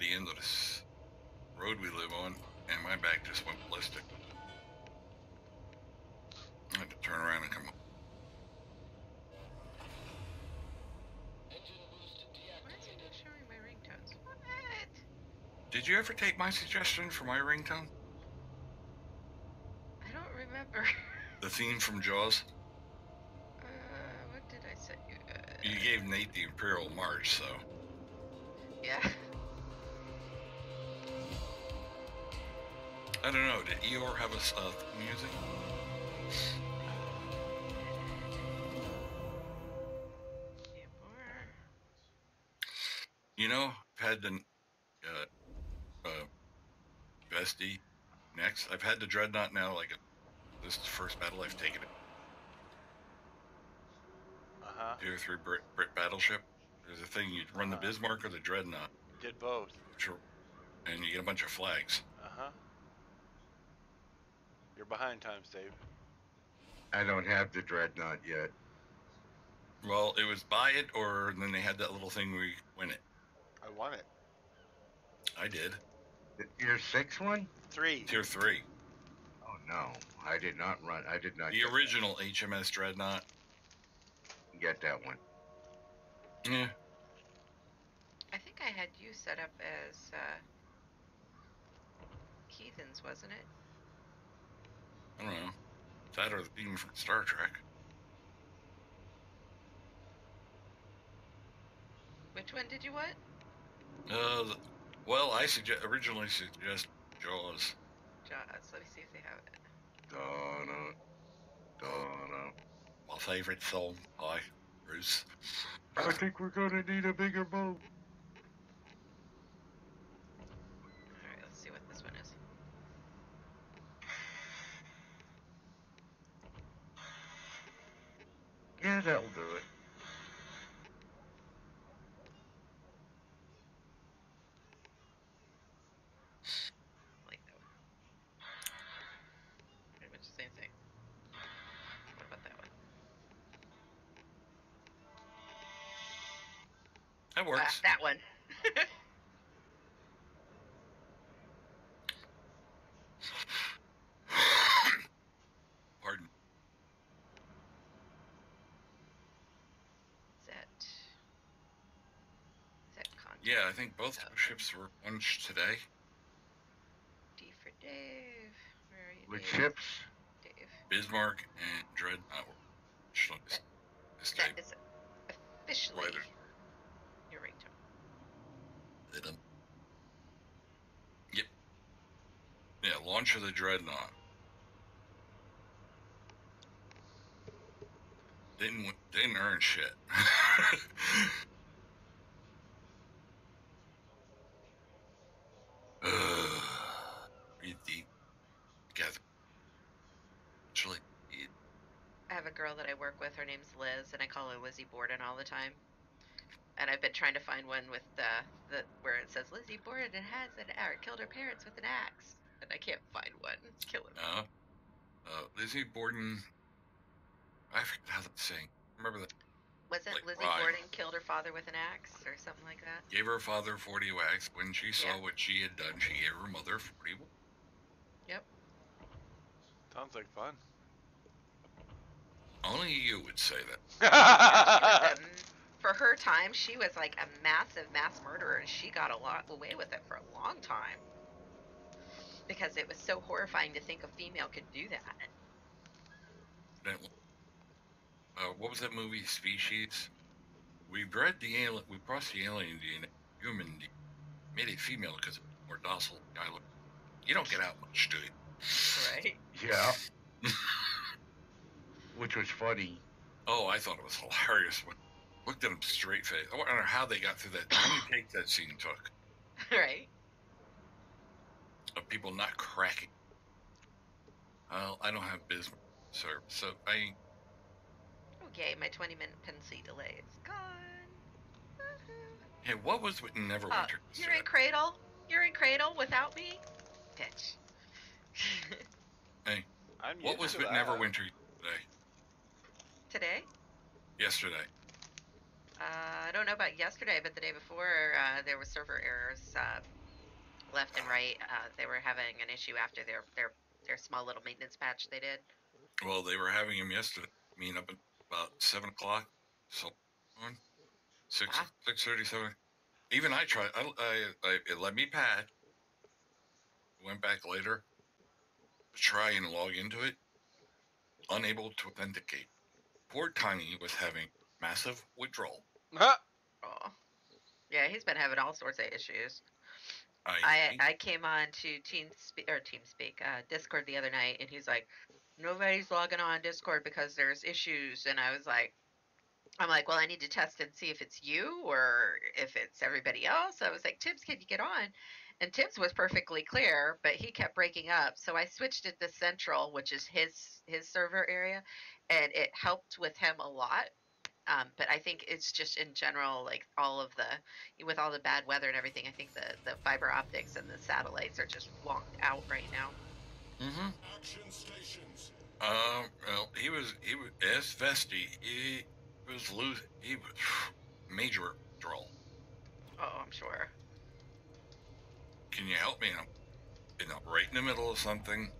The end of this road we live on, and my back just went ballistic. I had to turn around and come. Why is it not showing my ringtones? What? Did you ever take my suggestion for my ringtone? I don't remember. The theme from Jaws? Uh, what did I set you? Uh, You gave Nate the Imperial March, so. Yeah. I don't know. Did Eeyore have a uh, music? You know, I've had the uh, uh, Vesti next. I've had the Dreadnought now. Like, this is the first battle I've taken it. Uh huh. Tier three Brit, Brit battleship. There's a thing you run the Uh-huh. Bismarck or the Dreadnought, Did both. are- and you get a bunch of flags. Uh huh. You're behind times, Dave. I don't have the dreadnought yet. Well, it was buy it, or then they had that little thing where you win it. I won it. I did. The Tier six one? Three. Tier three. Oh no, I did not run. I did not The get, original HMS Dreadnought. get that one. Yeah. I think I had you set up as uh, heathens, wasn't it? I don't know. That or the beam from Star Trek. Which one did you what? Uh, th- well, I suggest originally suggest Jaws. Jaws. Let me see if they have it. Donna, Donna. My favorite song. Hi, Bruce. I think we're gonna need a bigger boat. All right, let's see what this one is. Yeah, that'll do it. Like that one. Pretty much the same thing. What about that one? That Ah, works. that one. Pardon. Is that? Is that contact? Yeah, I think both ships were punched today. D for Dave. Where are you? With Dave? ships? Dave. Bismarck and Dreadnought were punched on this, this day. That is officially Right. your ringtone. They done- Yep. Yeah, launch of the Dreadnought. Didn't didn't earn shit. Ugh. Breathe deep. Together. Actually, it- I have a girl that I work with. Her name's Liz, and I call her Lizzie Borden all the time. And I've been trying to find one with the, the where it says Lizzie Borden has an or killed her parents with an axe, and I can't find one. It's killing me. uh, uh, Lizzie Borden. I forget how that's saying. Remember that? Wasn't like Lizzie rhyme. Borden killed her father with an axe or something like that? Gave her father 40 whacks. When she saw Yeah. what she had done, she gave her mother 40 Yep. Sounds like fun. Only you would say that. Um, for her time, she was like a massive mass murderer, and she got a lot away with it for a long time. Because it was so horrifying to think a female could do that. That, uh, what was that movie, Species? We bred the alien, we crossed the alien DNA, human DNA, made it female because it was more docile. than I look. You don't get out much, do you? Right? Yeah. Which was funny. Oh, I thought it was hilarious when looked at him straight face. I wonder how they got through that. How many takes that scene took right? of people not cracking? Well, I don't have business, sir. So I Okay, my 20 minute Penn delay is gone. Hey, what was with Neverwinter? Uh, you're in Cradle. You're in Cradle without me, bitch. I'm What was to with that. Neverwinter today? Today? Yesterday. Uh, I don't know about yesterday, but the day before, uh, there were server errors uh, left and right. Uh, they were having an issue after their their their small little maintenance patch they did. Well, they were having him yesterday. I mean, up at about seven o'clock. So on six Wow. six thirty seven. Even I tried. I, I, I it let me pad. Went back later try and log into it. Unable to authenticate. Poor Tiny was having massive withdrawal. Huh? Oh, yeah, he's been having all sorts of issues. I, I I came on to TeamSpeak or TeamSpeak uh, Discord the other night, and he's like, nobody's logging on Discord because there's issues, and I was like, I'm like, well, I need to test and see if it's you or if it's everybody else. I was like, Tibbs, can you get on? And Tibbs was perfectly clear, but he kept breaking up. So I switched it to Central, which is his his server area, and it helped with him a lot. Um, but I think it's just in general, like all of the with all the bad weather and everything, I think the, the fiber optics and the satellites are just wonked out right now. Mm-hmm. Action stations. Uh, well, he was he was as Vesti. He was losing. He was major withdrawal. Oh, I'm sure. Can you help me? I'm, you know, right in the middle of something.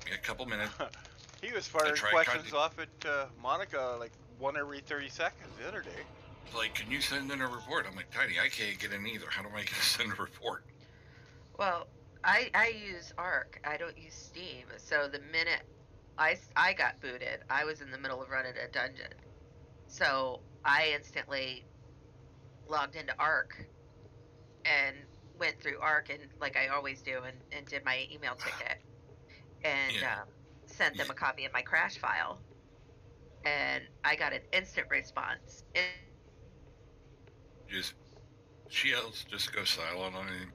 Give me a couple minutes. He was firing questions off at uh, Monica like one every 30 seconds the other day. Like, can you send in a report? I'm like, Tiny, I can't get in either. How do I get send a report? Well, I I use Arc. I don't use Steam. So the minute I, I got booted, I was in the middle of running a dungeon. So I instantly logged into Arc and went through Arc and like I always do and, and did my email ticket and Yeah. uh, sent them a copy of my crash file. And I got an instant response. In- Just she else just go silent on him.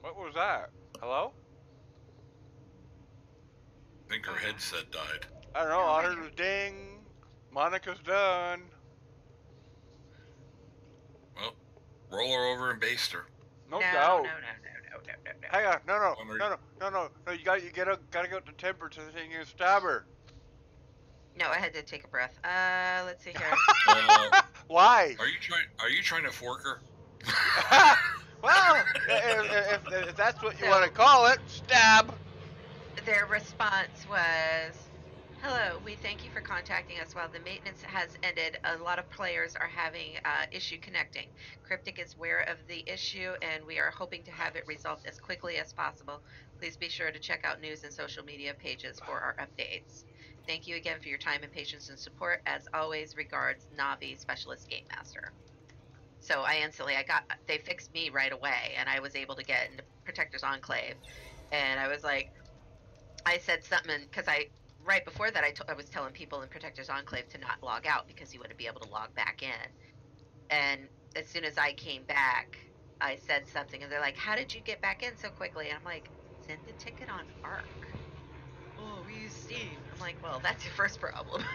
What was that? Hello? I think her headset died. I don't know. No, I I heard hear- a ding. Monica's done. Well, roll her over and baste her. No, no, no, doubt. no, no, no, no, no, no. Hang on. No, no, no, no, no, no, no. You got you get out, gotta go to temper so they can stab her. No, I had to take a breath. Uh, let's see here. Uh, Why? are you trying? Are you trying to fork her? well, if, if, if that's what you So- want to call it, stab. Their response was, "Hello, we thank you for contacting us. While the maintenance has ended, a lot of players are having uh, issue connecting. Cryptic is aware of the issue, and we are hoping to have it resolved as quickly as possible. Please be sure to check out news and social media pages for our updates. Thank you again for your time and patience and support. As always, regards, Navi Specialist Game Master." So I instantly, I got, they fixed me right away, and I was able to get into Protector's Enclave, and I was like. I said something because I right before that I I was telling people in Protectors Enclave to not log out because you wouldn't be able to log back in. And as soon as I came back, I said something, and they're like, "How did you get back in so quickly?" And I'm like, "Send the ticket on Arc." Oh, we use Steam. I'm like, "Well, that's your first problem."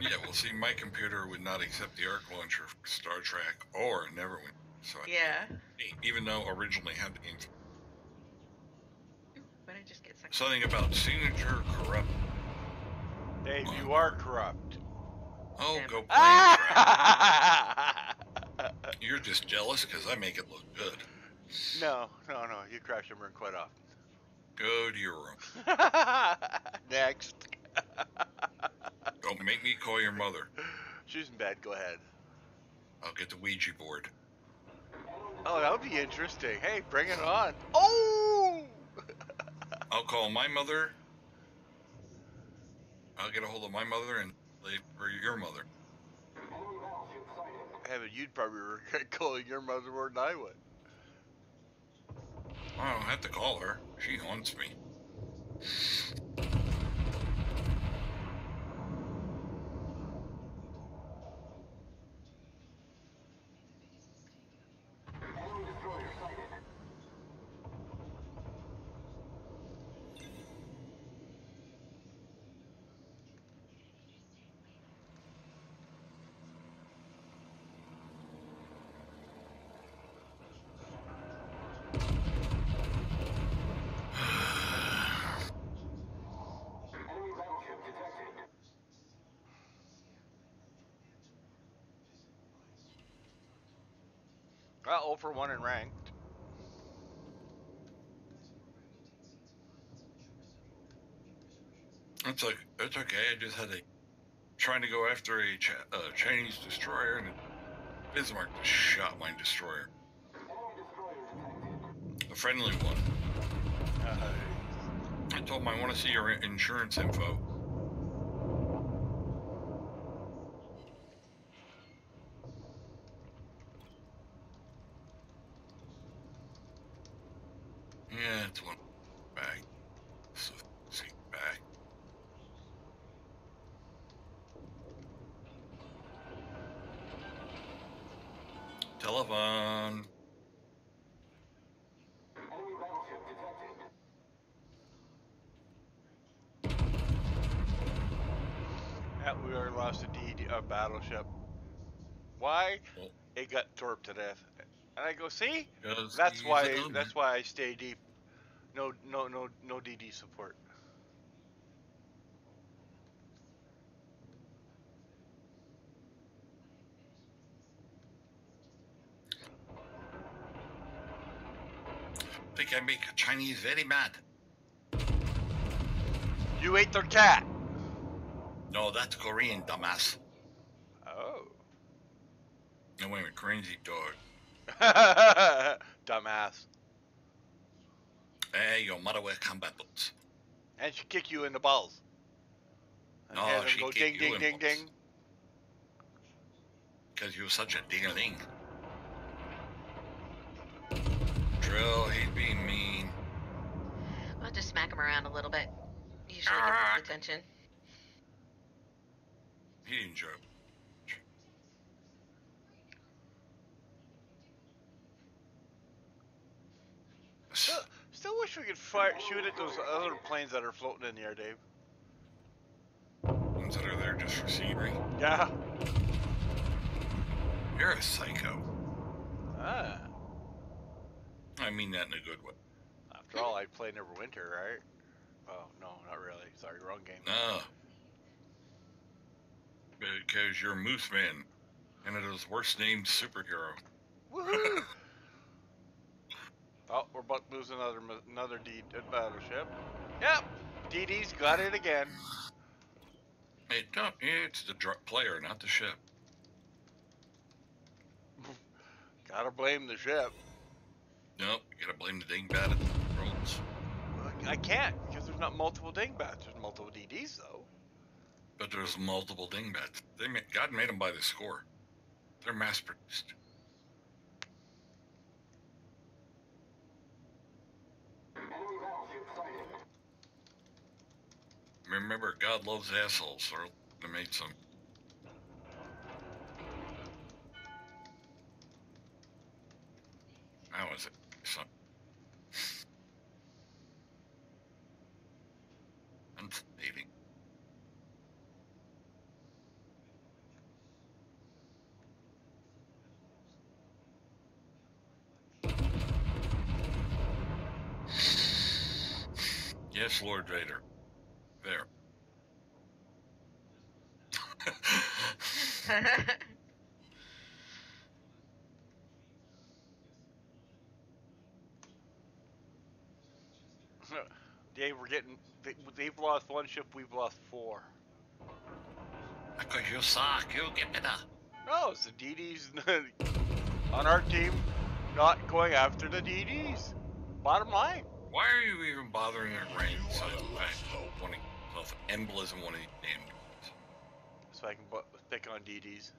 Yeah. Well, see, my computer would not accept the arc launcher for Star Trek or Neverwinter. So I- yeah. even though originally had the games, But I just get sucked. something about signature corrupt. Dave, you are corrupt. Oh, Damn. go play. Ah! You're just jealous because I make it look good. no, no, no. You crash and burn quite often. Go to your room. Next. Don't make me call your mother. She's in bed. Go ahead. I'll get the Ouija board. Oh, that would be interesting. Hey, bring it on. Oh! I'll call my mother. I'll get a hold of my mother and leave for your mother. Heaven, you'd probably regret calling your mother more than I would. I don't have to call her. She haunts me. Well, 0 for 1 in ranked. It's like it's okay. I just had a trying to go after a Ch- uh, Chinese destroyer, and Bismarck just shot my destroyer. A friendly one. Uh, I told him I want to see your insurance info. Yeah, it's one bag. So, see, bag. Telephone. yeah, we already lost a D a battleship. Why? Well- To death. And I go, see? 'cause That's why. That's why I stay deep. No, no, no, no DD support. think I make Chinese very mad. You ate their cat. No, that's Korean, dumbass. Oh. No, wait a minute, Koreans dog. Dumbass. Hey, your mother wear combat boots. And she kick you in the balls. And No, have them she go kick ding, you ding, in ding, balls. ding. Because you're such a ding-a-ling. Drill, he'd be mean. I'll just smack him around a little bit. Usually Ah. gets his attention. He didn't Still, still wish we could fire, shoot at those other planes that are floating in the air, Dave. Ones that are there just for scenery. Yeah. You're a psycho. Ah. I mean that in a good way. After all, I play Neverwinter, right? Oh no, not really. Sorry, wrong game. No. Because you're Moose Man. And it is worst named superhero. Woohoo! oh, we're about to lose another another D uh, battleship. Yep, DD's got it again. Hey, don't, it's the dr- player, not the ship. Gotta blame the ship. Nope, you gotta blame the dingbat at the rolls. I can't because there's not multiple dingbats. There's multiple DDs though. But there's multiple dingbats. They ma- God made them by the score. They're mass Remember, God loves assholes, or they made some. How is it? Some. Unstating. Yes, Lord Vader. There. Dave, we're getting. they- They've lost one ship. We've lost four. because you suck, you get better. No, it's the DDs on our team not going after the DDs. Bottom line. Why are you even bothering? So I want to embolism one of these damn. So I can pick on DDs.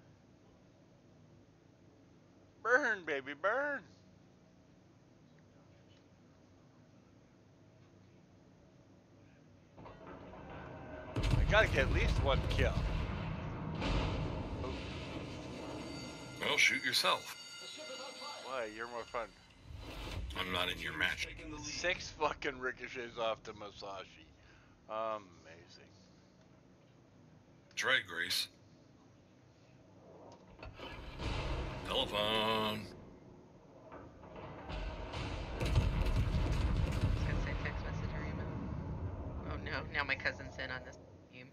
Burn, baby, burn. I gotta get at least one kill. Well, shoot yourself. Why? You're more fun. I'm not in your match. Six fucking ricochets off the Musashi. Amazing. Right, Grace. Telephone. Oh no, now my cousin's in on this game.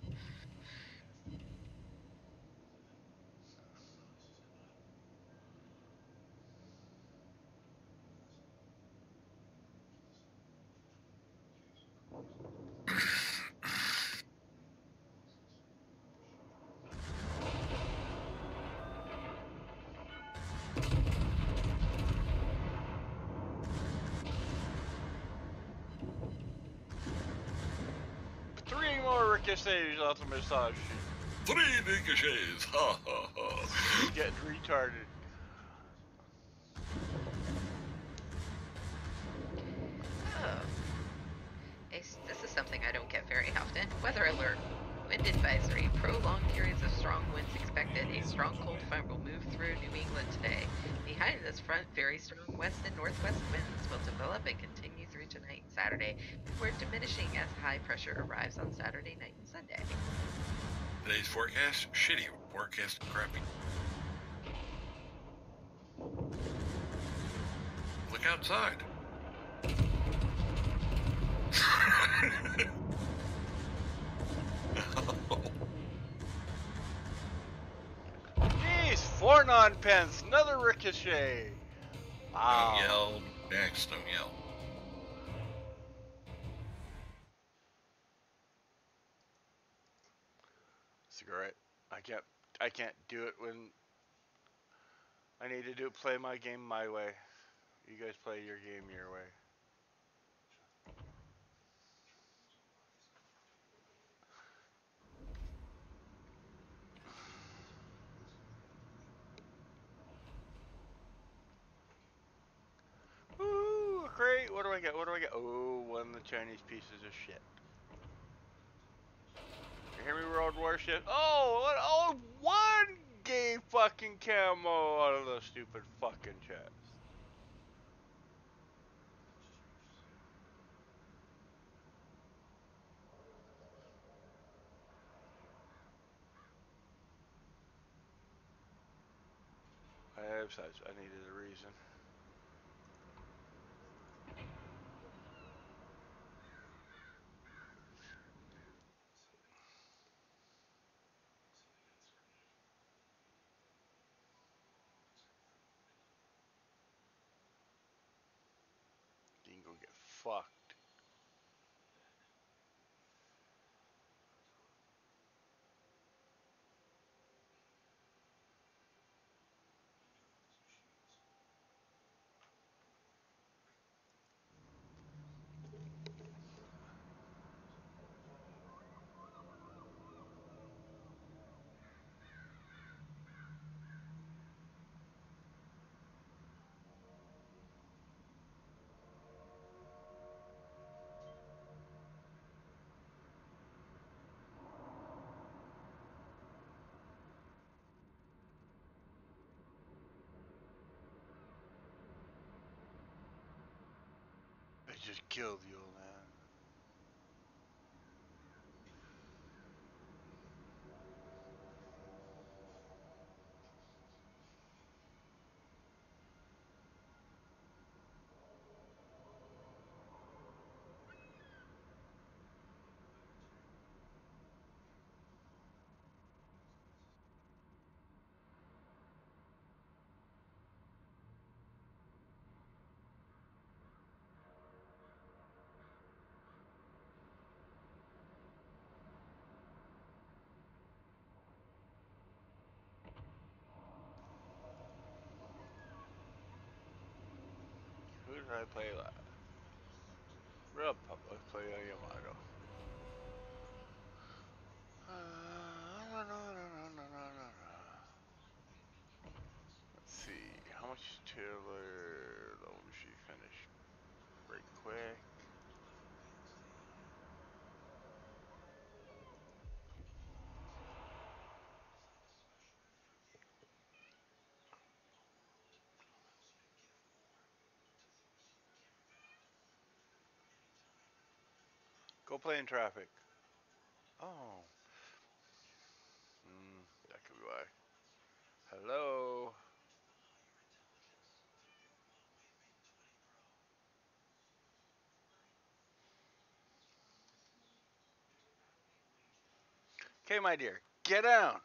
Three more ricochets off the Musashi. Three ricochets. Ha ha ha. He's getting retarded. Oh. Ace, this is something I don't get very often. Weather alert. Wind advisory. Prolonged periods of strong winds expected. A strong cold front will move through New England today. Behind this front, very strong west and northwest winds will develop and continue through tonight and Saturday before diminishing as high pressure arrives on Saturday night and Sunday. Today's forecast, shitty. Forecast crappy. Look outside. Jeez, four non-pens, another ricochet. Wow. Don't yell. Next, don't yell. Cigarette. I can't. I can't do it when I need to do play my game my way. You guys play your game your way. Ooh, great. What do I get? What do I get? Oh, one of the Chinese pieces of shit. Hear me, World Warship? Oh, what? Oh, one gay fucking camo out of those stupid fucking chests. I have such. I needed a reason. You can just killed the old did I play last? Real Public play a Yamato. Let's see, how much Taylor me she finish right quick. Go play in traffic. Oh. Hmm, that could be why. Hello. Okay, my dear, get down.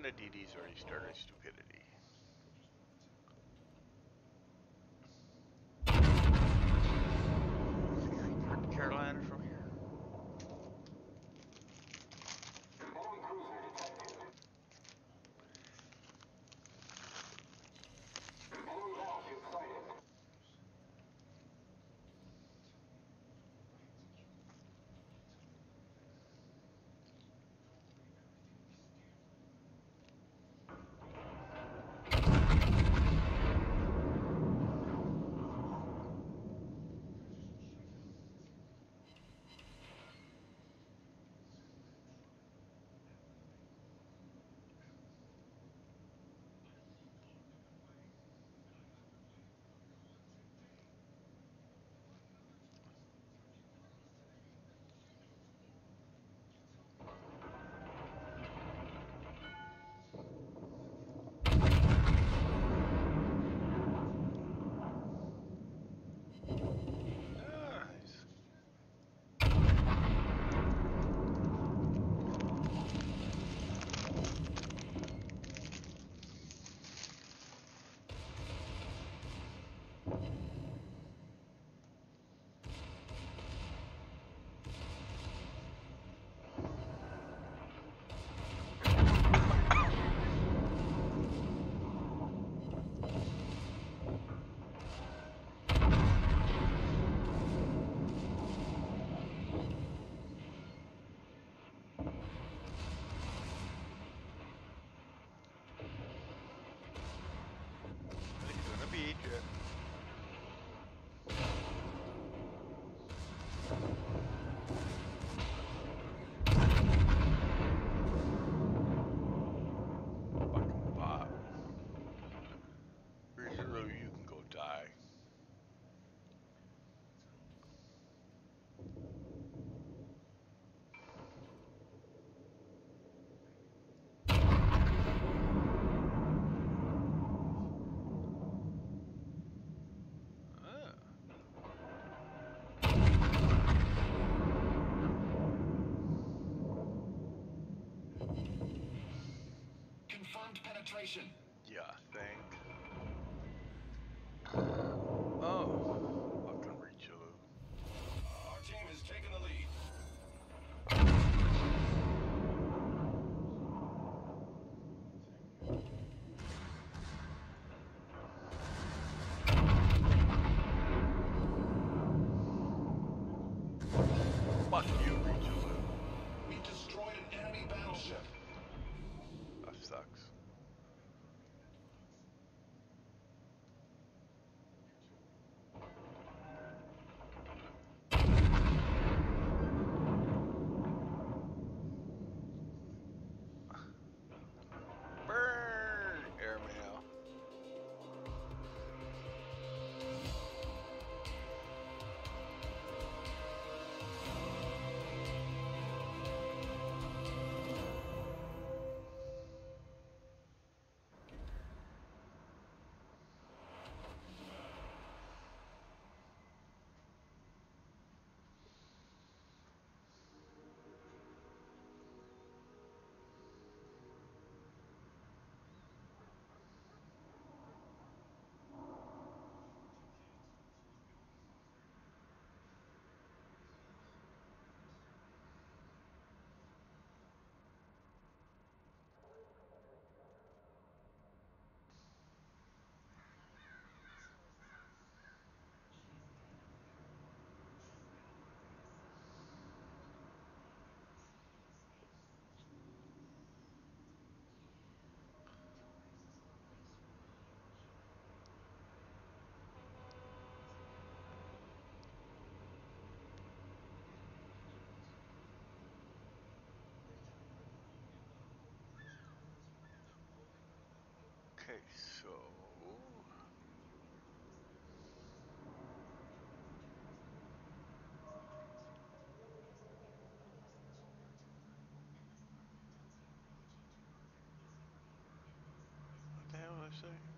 Honda DD's already started stupidity. penetration. Okay, so... What the hell did I say?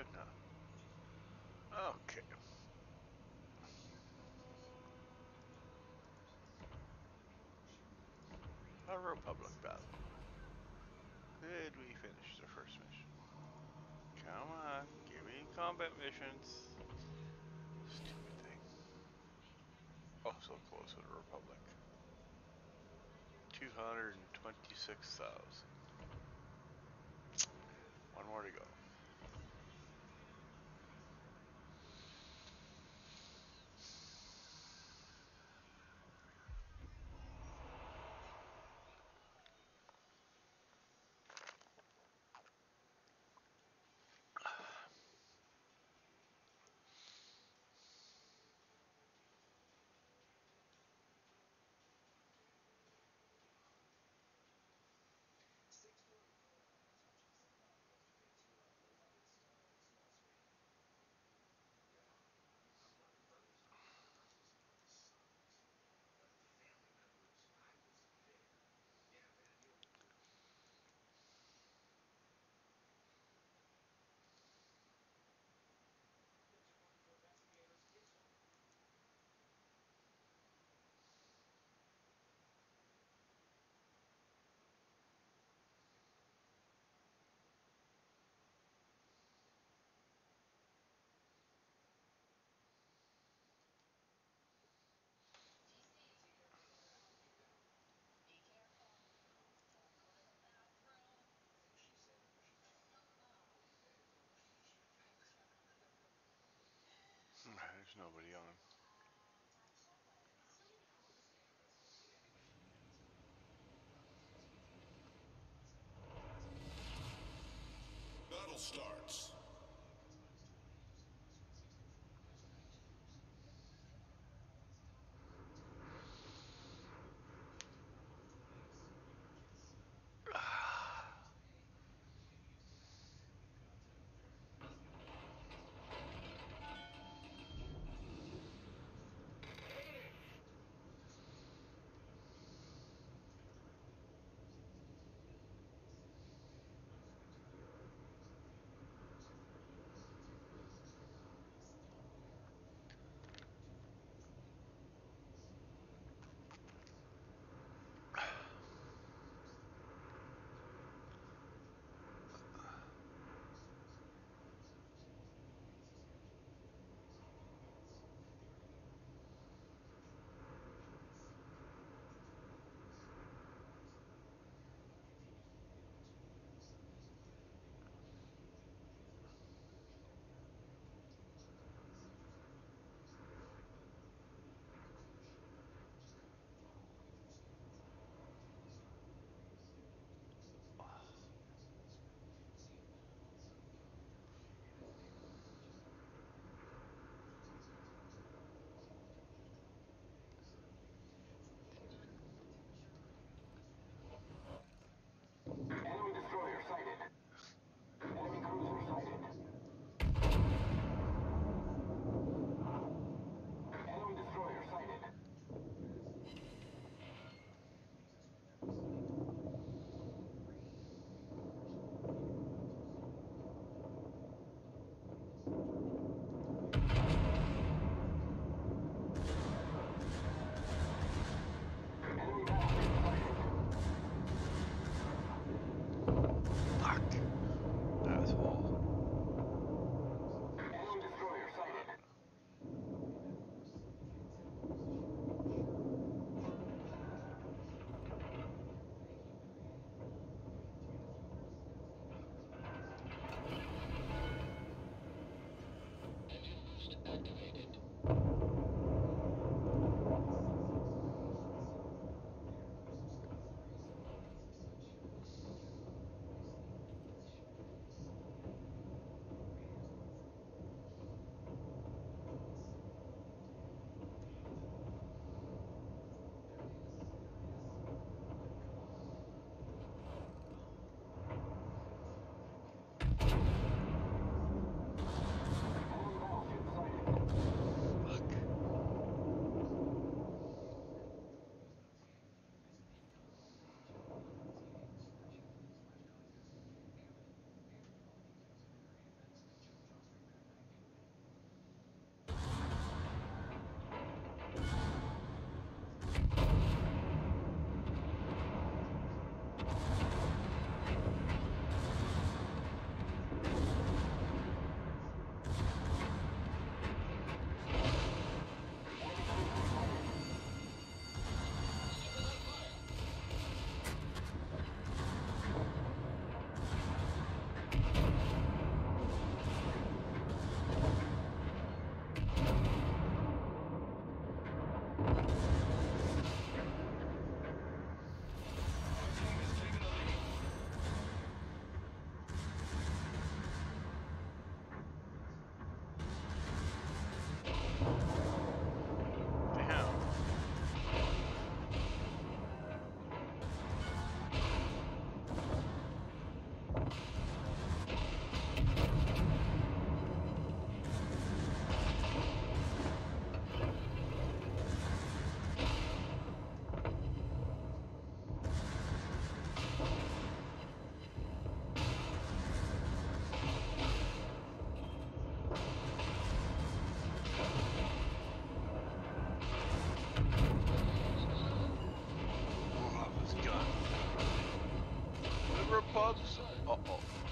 Good enough. Okay. A Republic battle. Did we finish the first mission? Come on, give me combat missions. Stupid thing. Oh, so close to the Republic. 226,000. One more to go. Battle fathers. Uh oh.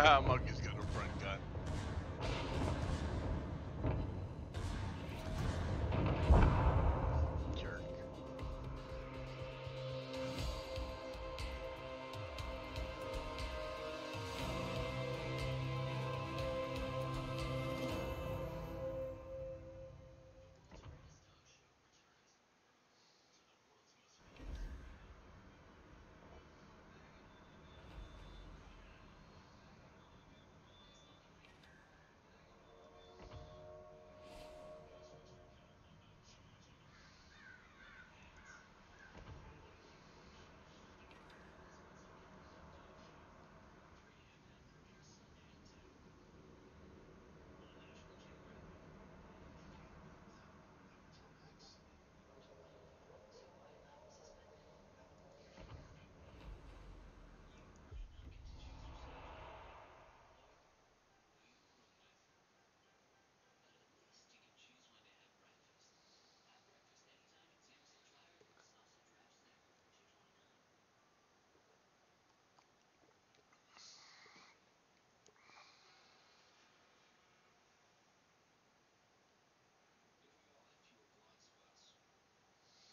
starts.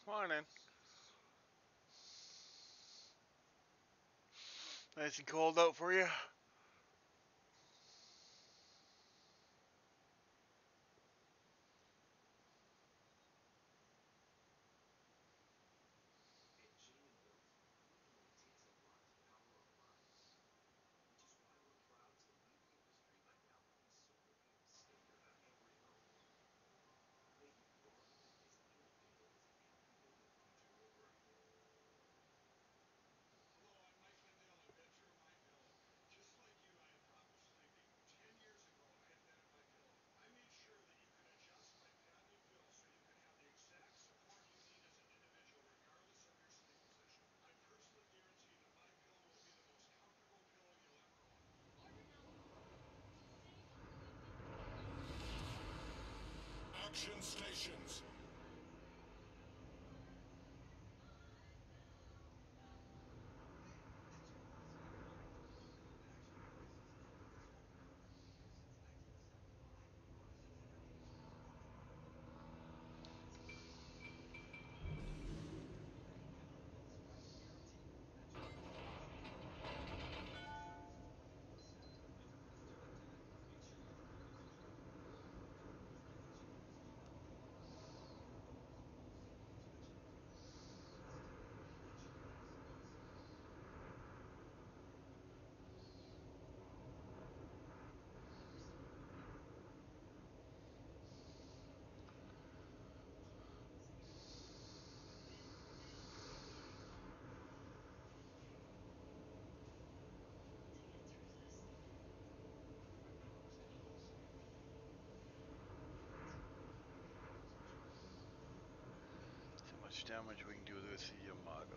Morning. Nice and cold out for you. Hello, I'm Mike Lindell, inventor of My Pillow. Just like you, I had problems sleeping. Ten years ago, I invented My Pillow. I made sure that you could adjust my patented pillow so you can have the exact support you need as an individual, regardless of your sleep position. I personally guarantee that My Pillow will be the most comfortable pillow you'll ever own. Action stations. Damage we can do with this Yamato.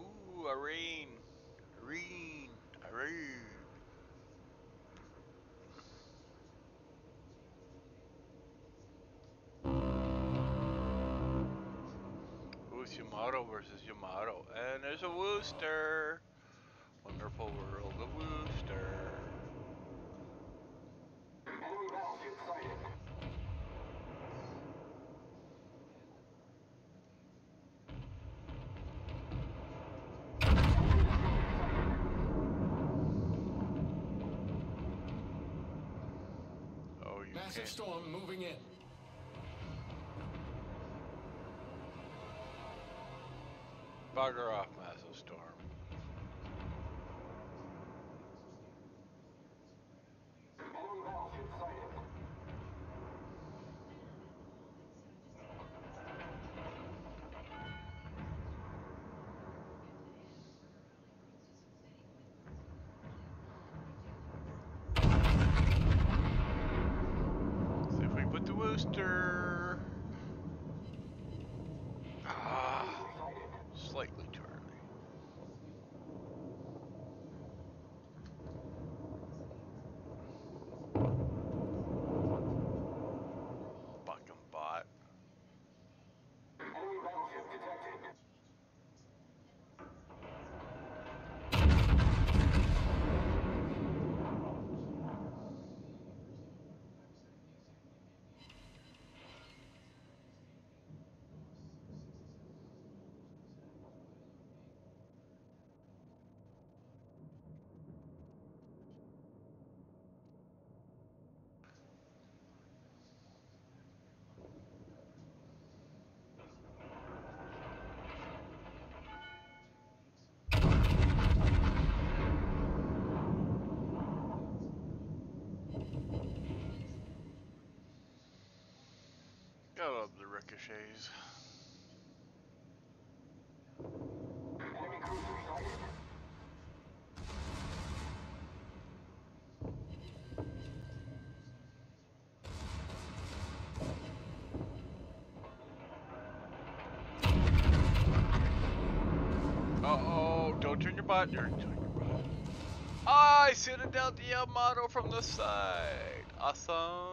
Ooh, Irene. Irene. Irene. Who's Yamato versus Yamato? And there's a Worcester. Wonderful world of Worcester. Oh, you Massive can't. storm moving in. Bugger off, Shays. butt. You're doing your butt. I see the Del Dia model from the side. Awesome.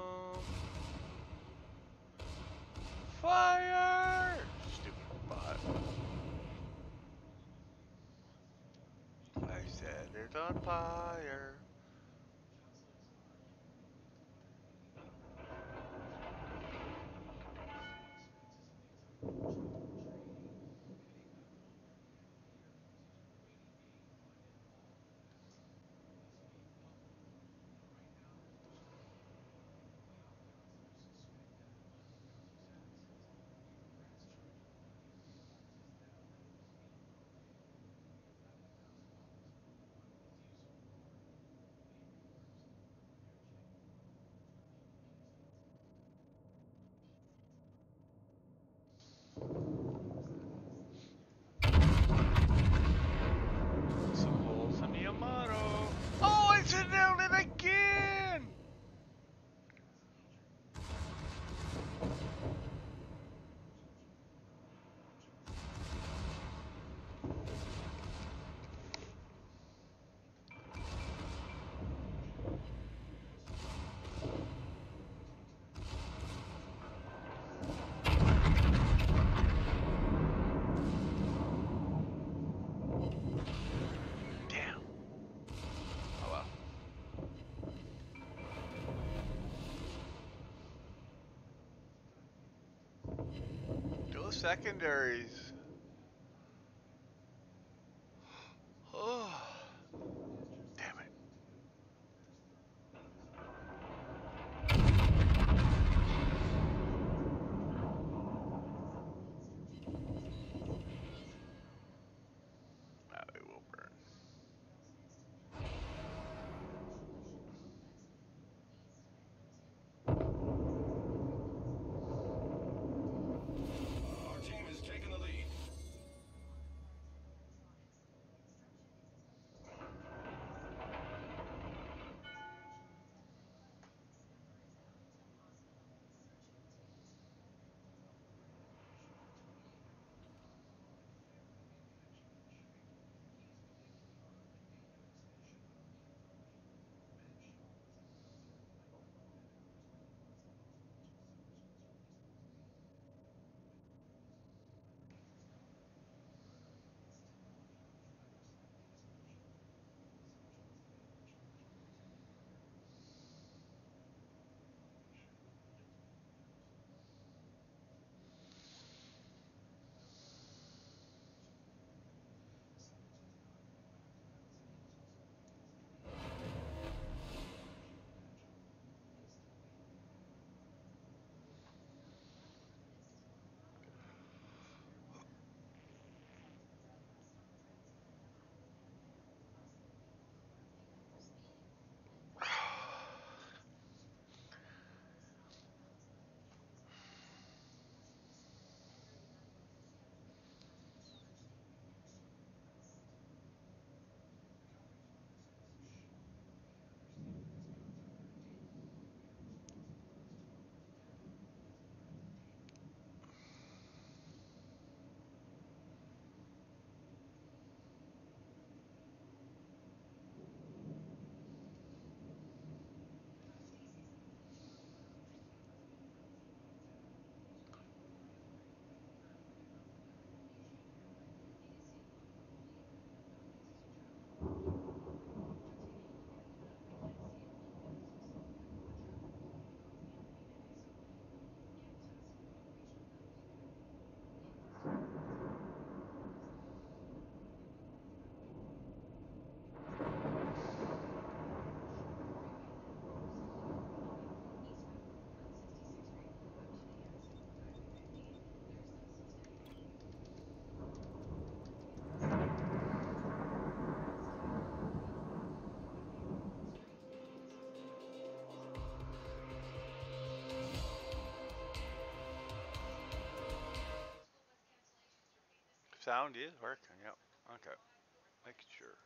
Secondaries. Sound is working. Yep. Okay. Making sure.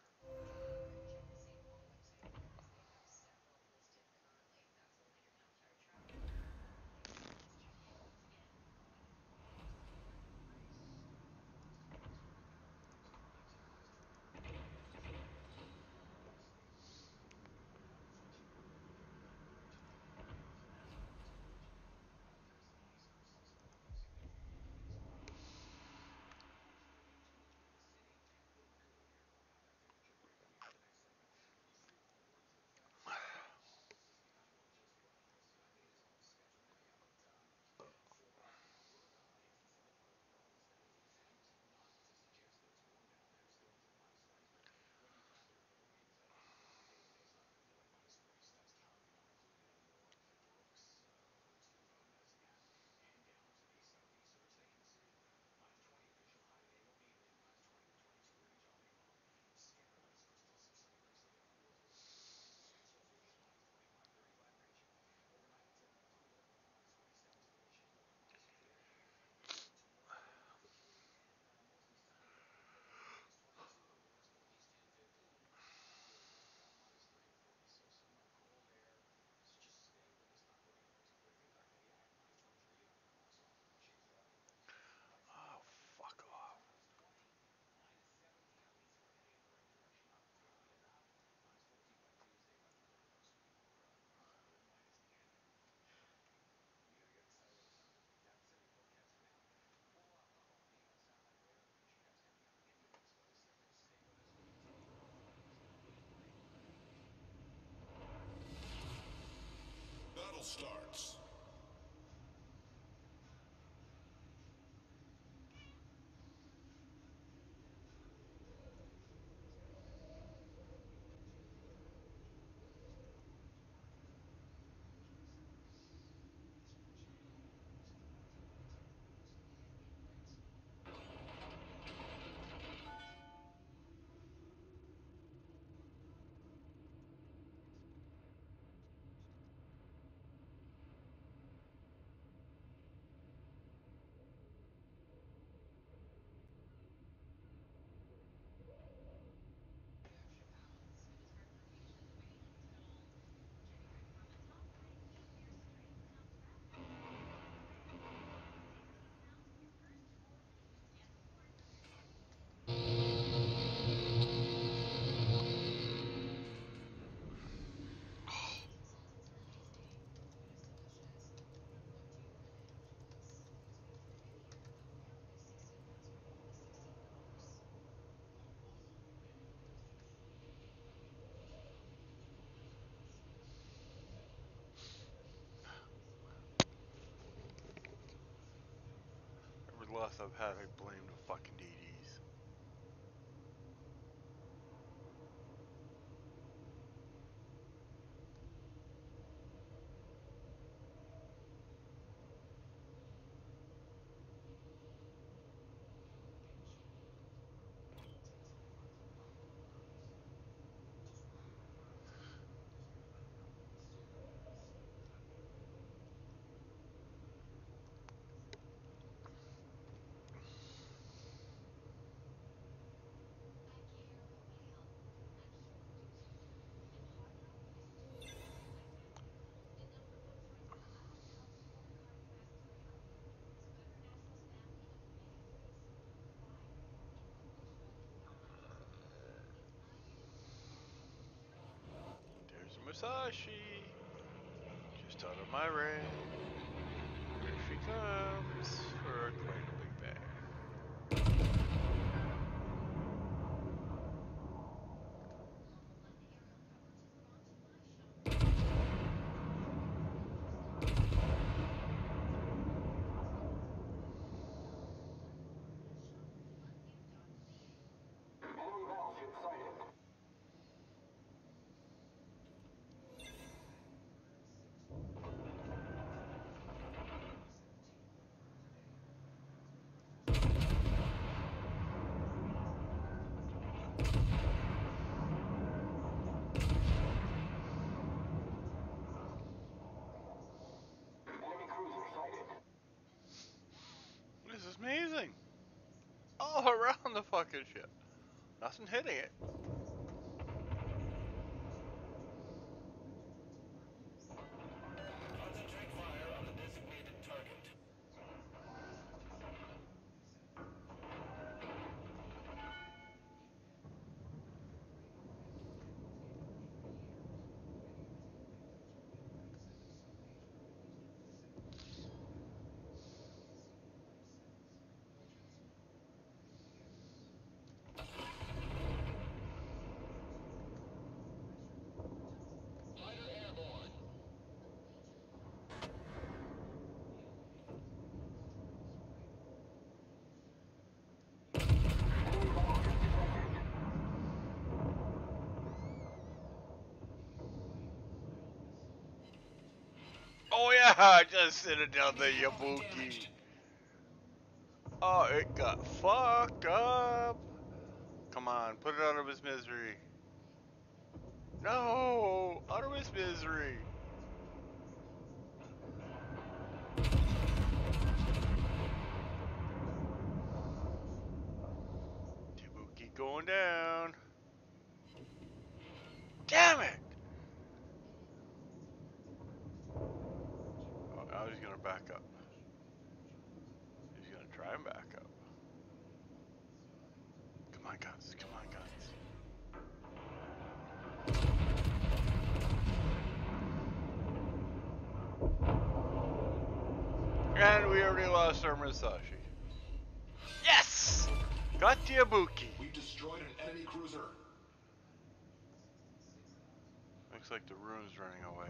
Oh, fuck off. Battle starts. I've had, I blame the fucking DDs. There's a Musashi. Just out of my range. Here she comes for quite a big bang. This is amazing. All around. the fucking ship. Nothing hitting it. Just sitting down the Ibuki. Oh, it got fucked up. Come on, put it out of his misery. No, out of his misery. Ibuki going down. Damn it! Oh, now he's gonna back up. He's gonna try and back up. Come on, guns. Come on, guns. And we already lost our Musashi. Yes! Got the Ibuki. We've destroyed an enemy cruiser. Looks like the Roon's running away.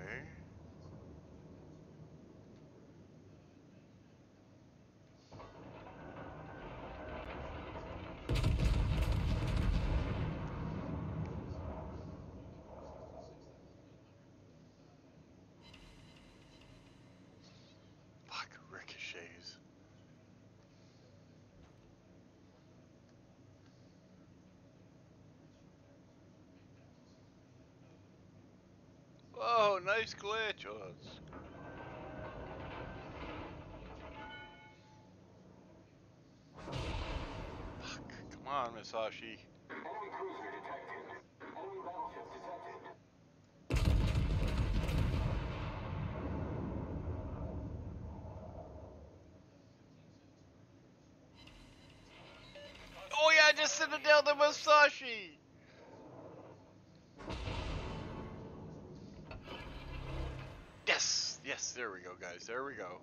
Fuck, ricochets. Whoa, nice glitch. Oh. Fuck, come on, Musashi. Oh yeah, just sitting down the Musashi. Yes, there we go, guys. There we go.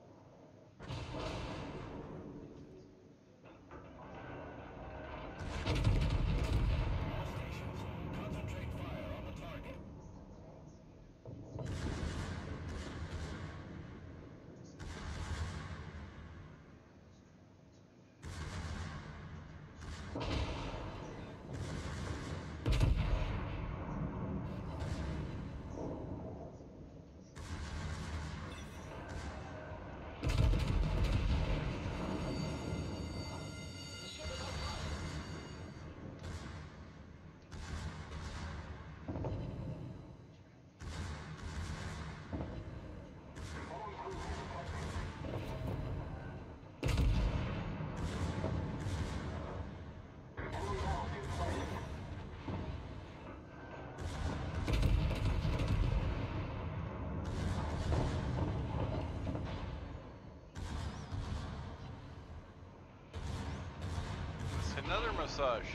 It's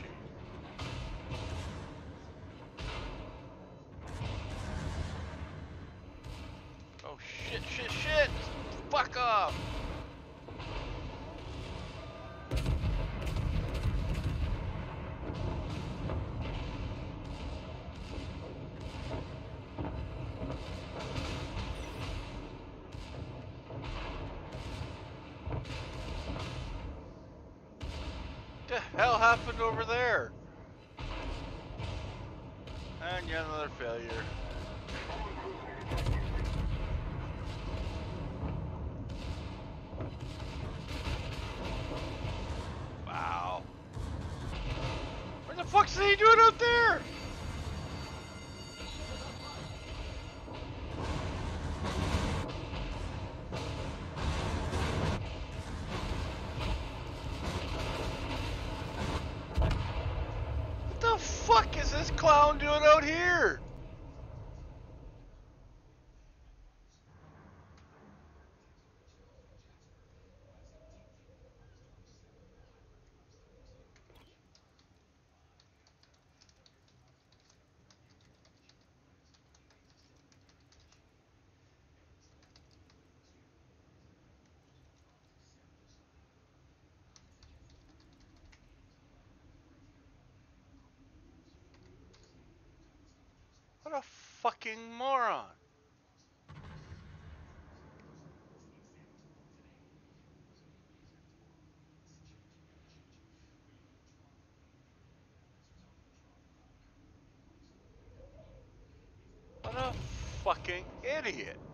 hell happened over there? And yet another failure. Wow. What the fuck's he doing out there? this clown doing out here? What a fucking moron. What a fucking idiot.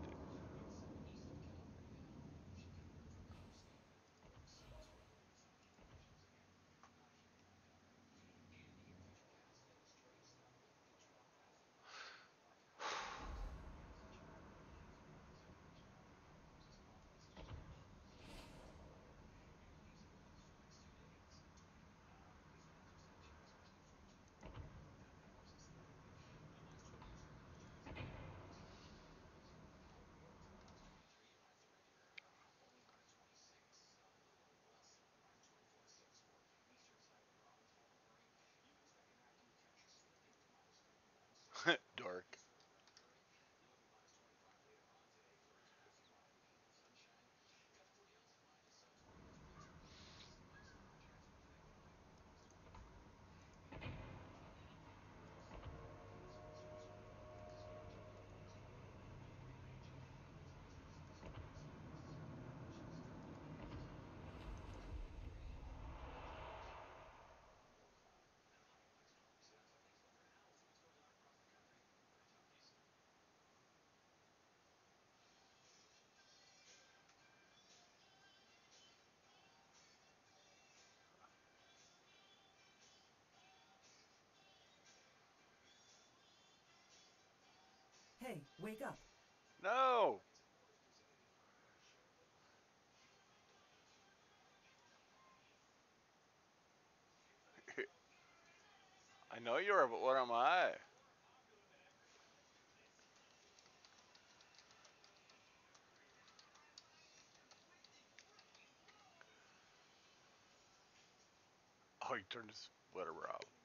Hey, wake up. No. I know you are, but what am I? Oh, you turned this sweater off.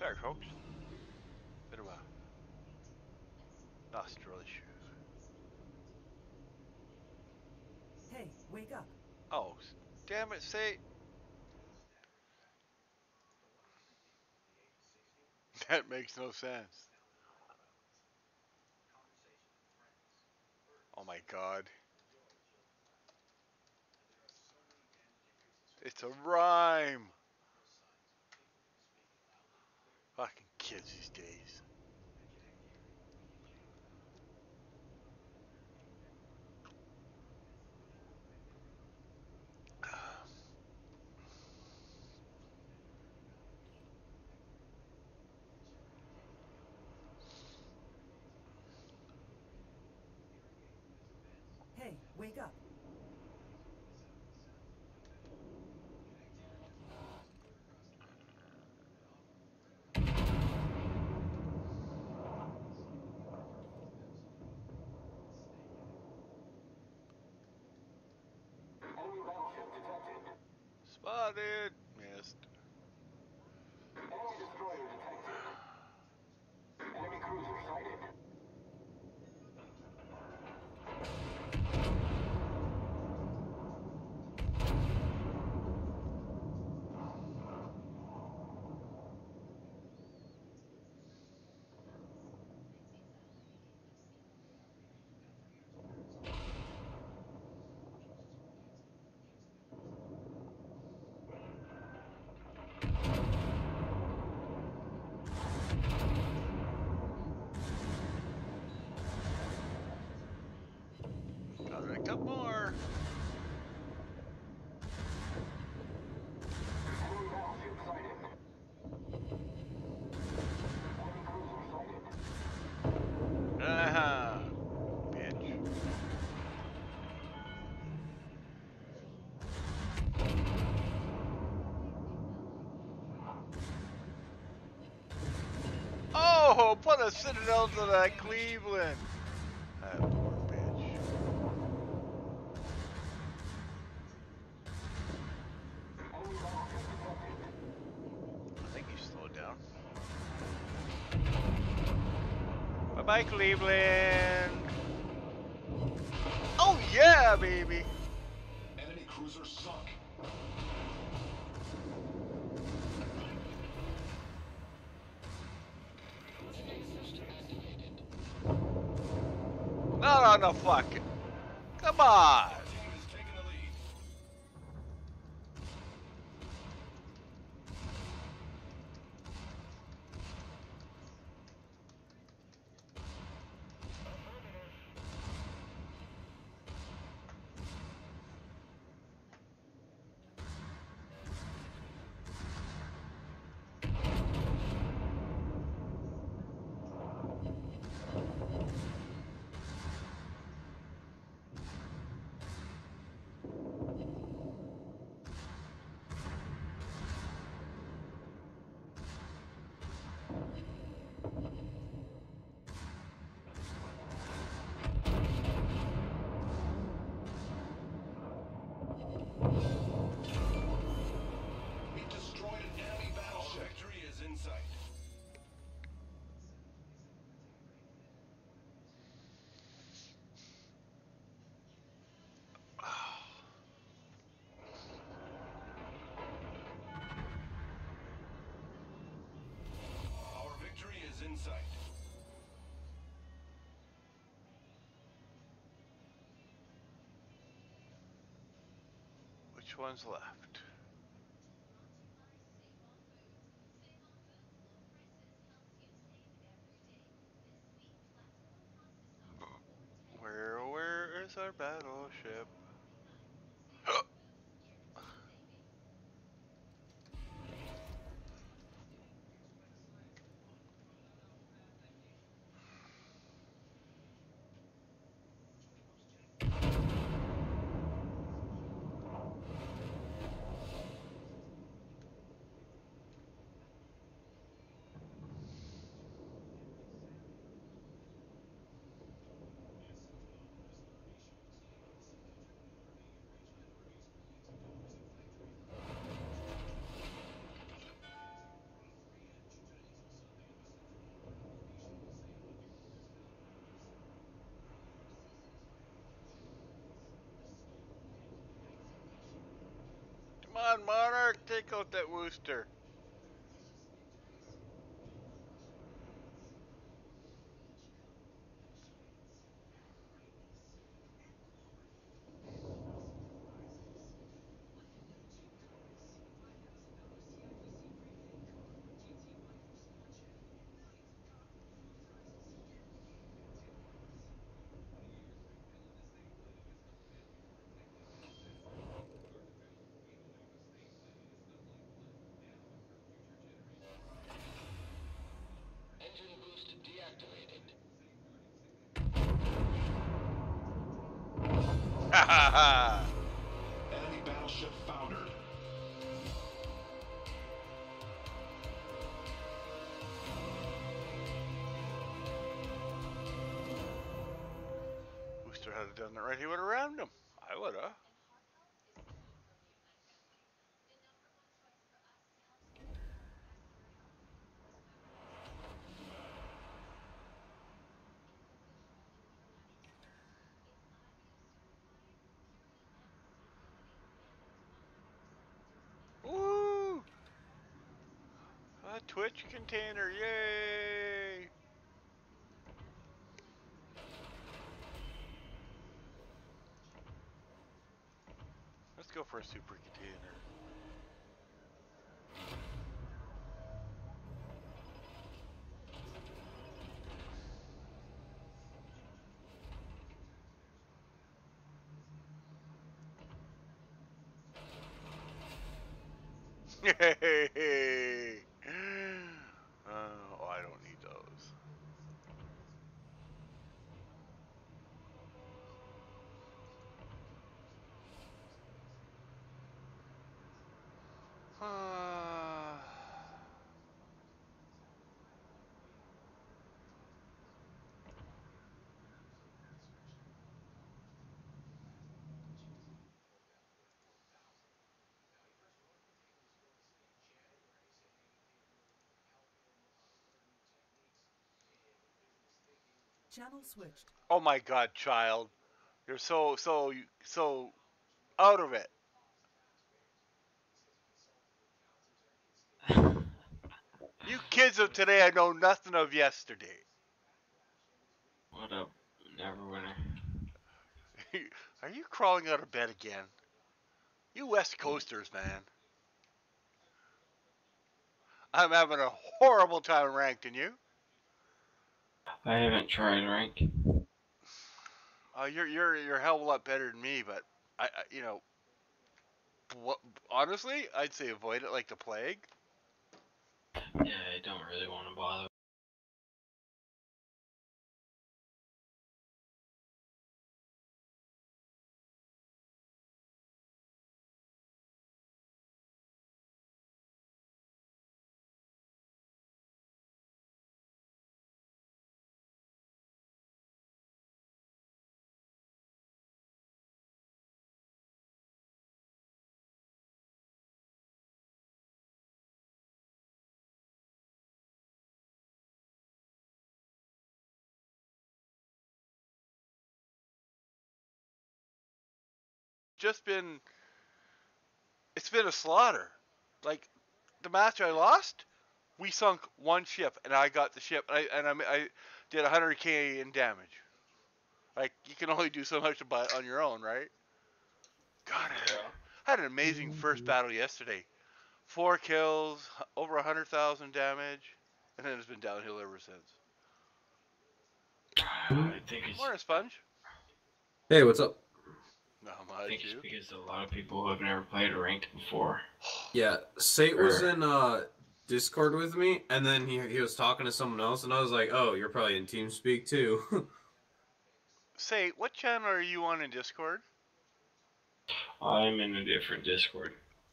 There, folks. Bit of a nostril issue. Hey, wake up. Oh, damn it, say. That makes no sense. Oh my god. It's a rhyme. Fucking kids these days. Spotted. Missed. Enemy destroyer detected. Enemy cruiser sighted. Oh, put a citadel to that Cleveland. That poor bitch. I think he slowed down. Bye bye, Cleveland. Oh yeah, baby. One's left? Where, where is our battleship? Come on, Monarch, take out that Worcester. Enemy battleship foundered. Worcester had done it right, he would have rammed him. I would have. Woo! A Twitch container, yay! Let's go for a super container. Yay! Uh, oh, I don't need those. Channel switched. Oh my god, child. You're so so so out of it. You kids of today I know nothing of yesterday. what up, Neverwinter? Are you crawling out of bed again? You West Coasters, man. I'm having a horrible time ranked, and you? I haven't tried rank. Uh, you're you're you're a hell of a lot better than me, but I, I you know, what, honestly, I'd say avoid it like the plague. Yeah, I don't really want to bother. Just been, it's been a slaughter. Like the match I lost, we sunk one ship, and I got the ship, and I and I, I did 100k in damage. Like you can only do so much about on your own, right? God, I had an amazing first battle yesterday. Four kills, over 100,000 damage, and then it's been downhill ever since. I think it's Morning, Sponge. Hey, what's up? Not I think it's because a lot of people have never played ranked before. Yeah, Sate was in uh Discord with me, and then he he was talking to someone else, and I was like, "Oh, you're probably in TeamSpeak too." Sate, what channel are you on in Discord? I'm in a different Discord.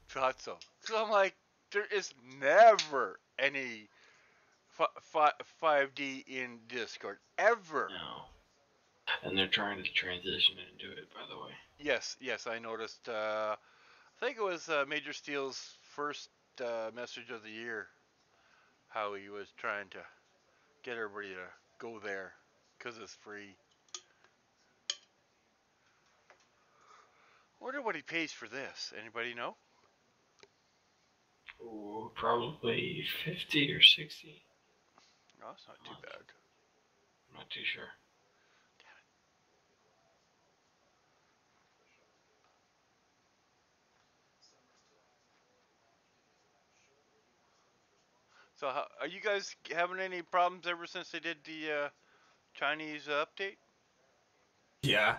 Thought so. So I'm like, there is never any fi- fi- 5D in Discord. Ever. No. And they're trying to transition into it, by the way. Yes, yes, I noticed. Uh, I think it was uh, Major Steele's first uh, message of the year. How he was trying to get everybody to go there because it's free. Wonder what he pays for this. Anybody know? Ooh, probably 50 or 60. No, it's not too bad. I'm not too sure. So, how, are you guys having any problems ever since they did the uh, Chinese uh, update? yeah.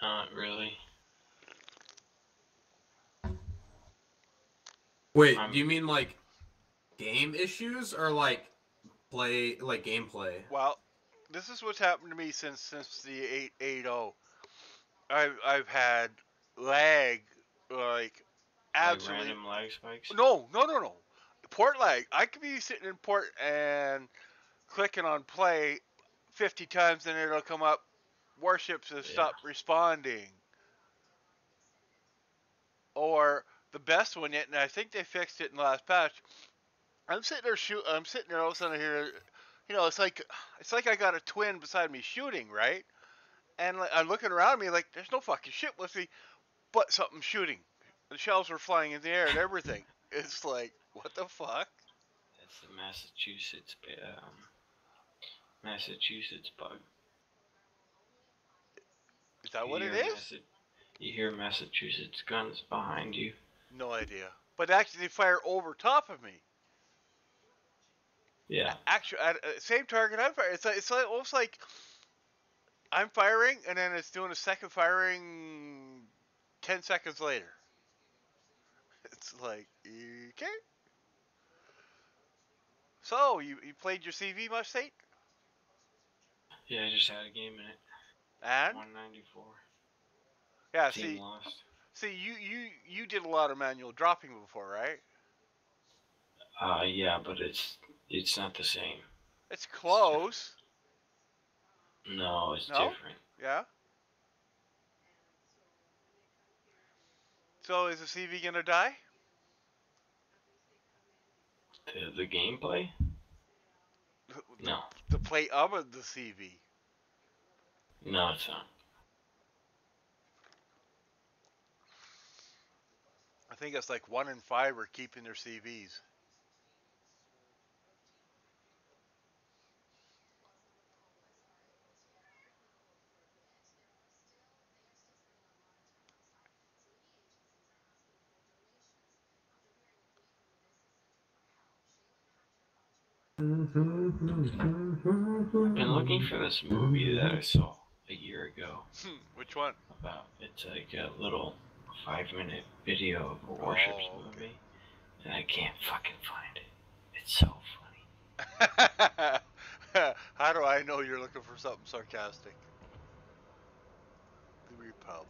Not really. Wait, I'm- do you mean like game issues or like play like gameplay? Well, this is what's happened to me since since the 880. I've I've had lag like Like absolutely. random lag spikes? no, no, no, no. Port lag. I could be sitting in port and clicking on play 50 times, and it'll come up. Warships have Yeah. stopped responding. Or the best one yet, and I think they fixed it in the last patch. I'm sitting there shoot. I'm sitting there all of a sudden I hear, you know, it's like it's like I got a twin beside me shooting, right? And like, I'm looking around me like there's no fucking shit with me, but something's shooting. The shells were flying in the air and everything. It's like what the fuck? That's the Massachusetts, um, Massachusetts bug. Is that You what it is? Massa- you hear Massachusetts guns behind you. No idea. But actually, they fire over top of me. Yeah. Actually, at, uh, same target I'm firing. It's like, it's like almost like I'm firing, and then it's doing a second firing ten seconds later. It's like okay. So you you played your CV much, State? Yeah, I just had a game in it. And 194. yeah, Team see, lost. see, you you you did a lot of manual dropping before, right? Uh, yeah, but it's it's not the same. It's close. No, it's No? different. Yeah. So is the CV gonna die? The, the gameplay? No. The play of the CV. No, it's not. I think it's like one in five are keeping their CVs. Been looking for this movie that I saw a year ago Hmm, Which one? about. It's like a little five-minute video of a warships Oh, movie, and I can't fucking find it. It's so funny. How do I know you're looking for something sarcastic? The Repub.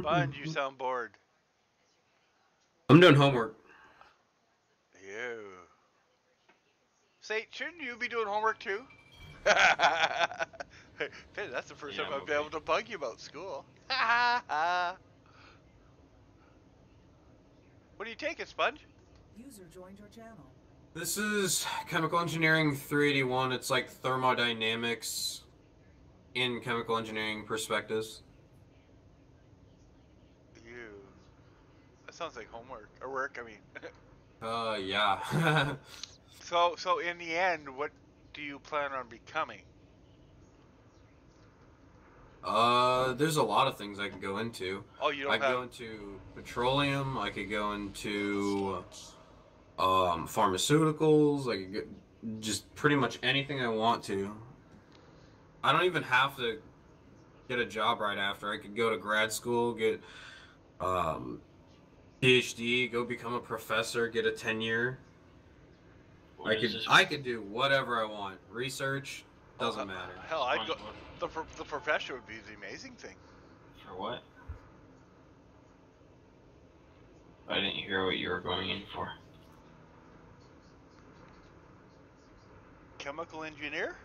Sponge, you sound bored. I'm doing homework. Ew. Say, shouldn't you be doing homework too? Hey, that's the first Yeah, time I'm I've been okay. able to bug you about school. what are you taking, Sponge? User joined your channel. This is Chemical Engineering 381. It's like thermodynamics in chemical engineering perspectives. Ew. That sounds like homework or work. I mean. Uh, yeah. so, so in the end, what do you plan on becoming? uh, there's a lot of things I could go into. Oh, you don't I could have. go into petroleum. I could go into um, pharmaceuticals. I could get just pretty much anything I want to. I don't even have to get a job right after. I could go to grad school, get um, PhD, go become a professor, get a tenure. What I is could? I could do whatever I want. Research doesn't Oh, matter. Hell, I'd go. The pro- the profession would be the amazing thing. For what? I didn't hear what you were going in for. Chemical engineer?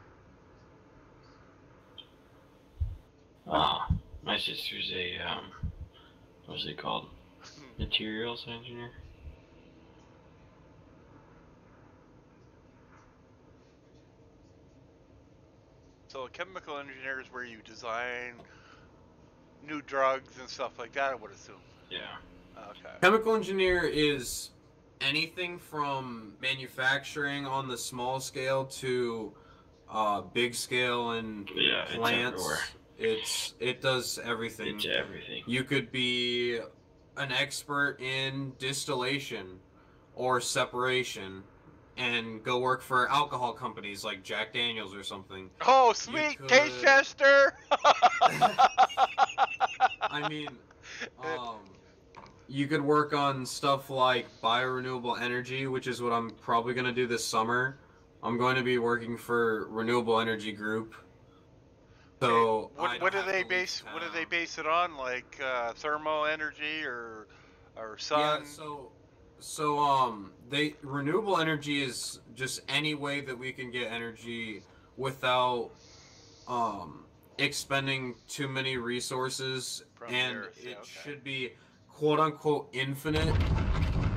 Ah, my sister's a um, what's it called? Materials engineer. So a chemical engineer is where you design new drugs and stuff like that. I would assume. Yeah. Okay. Chemical engineer is anything from manufacturing on the small scale to uh, big scale and Yeah, plants. everywhere. It's it does everything. It's everything. You could be an expert in distillation or separation and go work for alcohol companies like Jack Daniels or something. Oh, sweet could- taste tester. I mean, um, you could work on stuff like biorenewable energy, which is what I'm probably going to do this summer. I'm going to be working for Renewable Energy Group. So I what, what do they base? What do they base it on? Like uh, thermal energy or or sun? Yeah, so so um they renewable energy is just any way that we can get energy without um expending too many resources From and earth, it yeah, okay. should be quote unquote infinite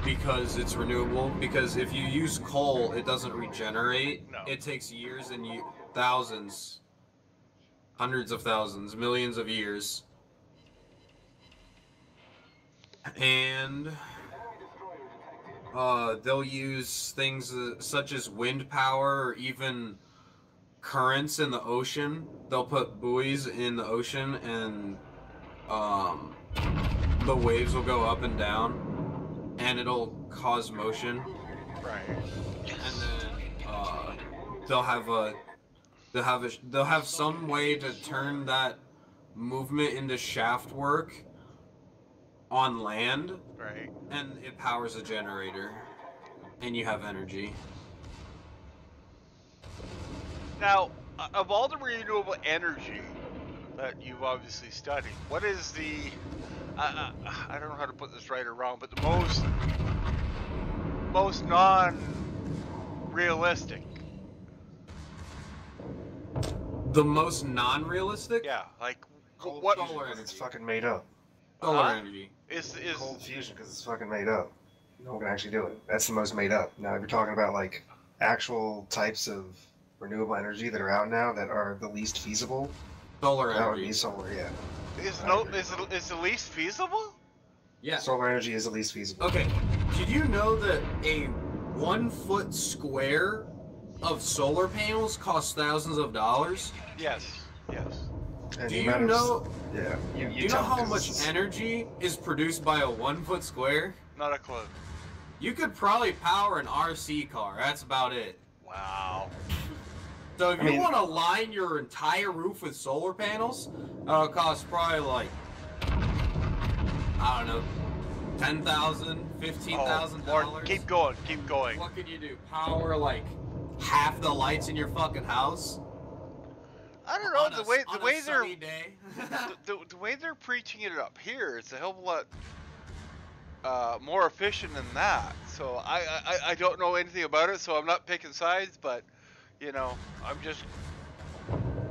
because it's renewable because if you use coal it doesn't regenerate No. it takes years and thousands hundreds of thousands millions of years and uh, they'll use things uh, such as wind power or even currents in the ocean. They'll put buoys in the ocean and um, the waves will go up and down. and it'll cause motion, Right. and then uh, they'll have a they'll have a they'll have some way to turn that movement into shaft work on land, Right. and it powers a generator, and you have energy. Now, uh, of all the renewable energy that you've obviously studied, what is the I I I don't know how to put this right or wrong, but the most most non-realistic. The most non-realistic Yeah, like what fusion because it's fucking made up. solar Huh? energy. Is is Cold fusion because it's fucking made up. No one can actually do it. That's the most made up. Now, if you're talking about like actual types of renewable energy that are out now that are the least feasible, Solar that would be energy. solar. Yeah, is no is it, is the least feasible? Yeah. solar energy is the least feasible. Okay. Did you know that a one foot square of solar panels costs thousands of dollars? Yes. Yes. And Do you amount know? Yeah, you, Do you, you know tell how 'cause much energy is produced by a one foot square? Not a clue. You could probably power an RC car. That's about it. Wow. So if I you mean- want to line your entire roof with solar panels, uh, it'll cost probably like I don't know, ten thousand, fifteen oh, thousand Oh, Lord, dollars. keep going. Keep going. What can you do? Power like half the lights in your fucking house? I don't know the way the way they're the, the, way they're preaching it up here, it's a hell of a lot uh, more efficient than that. So I, I I don't know anything about it, so I'm not picking sides, but you know, I'm just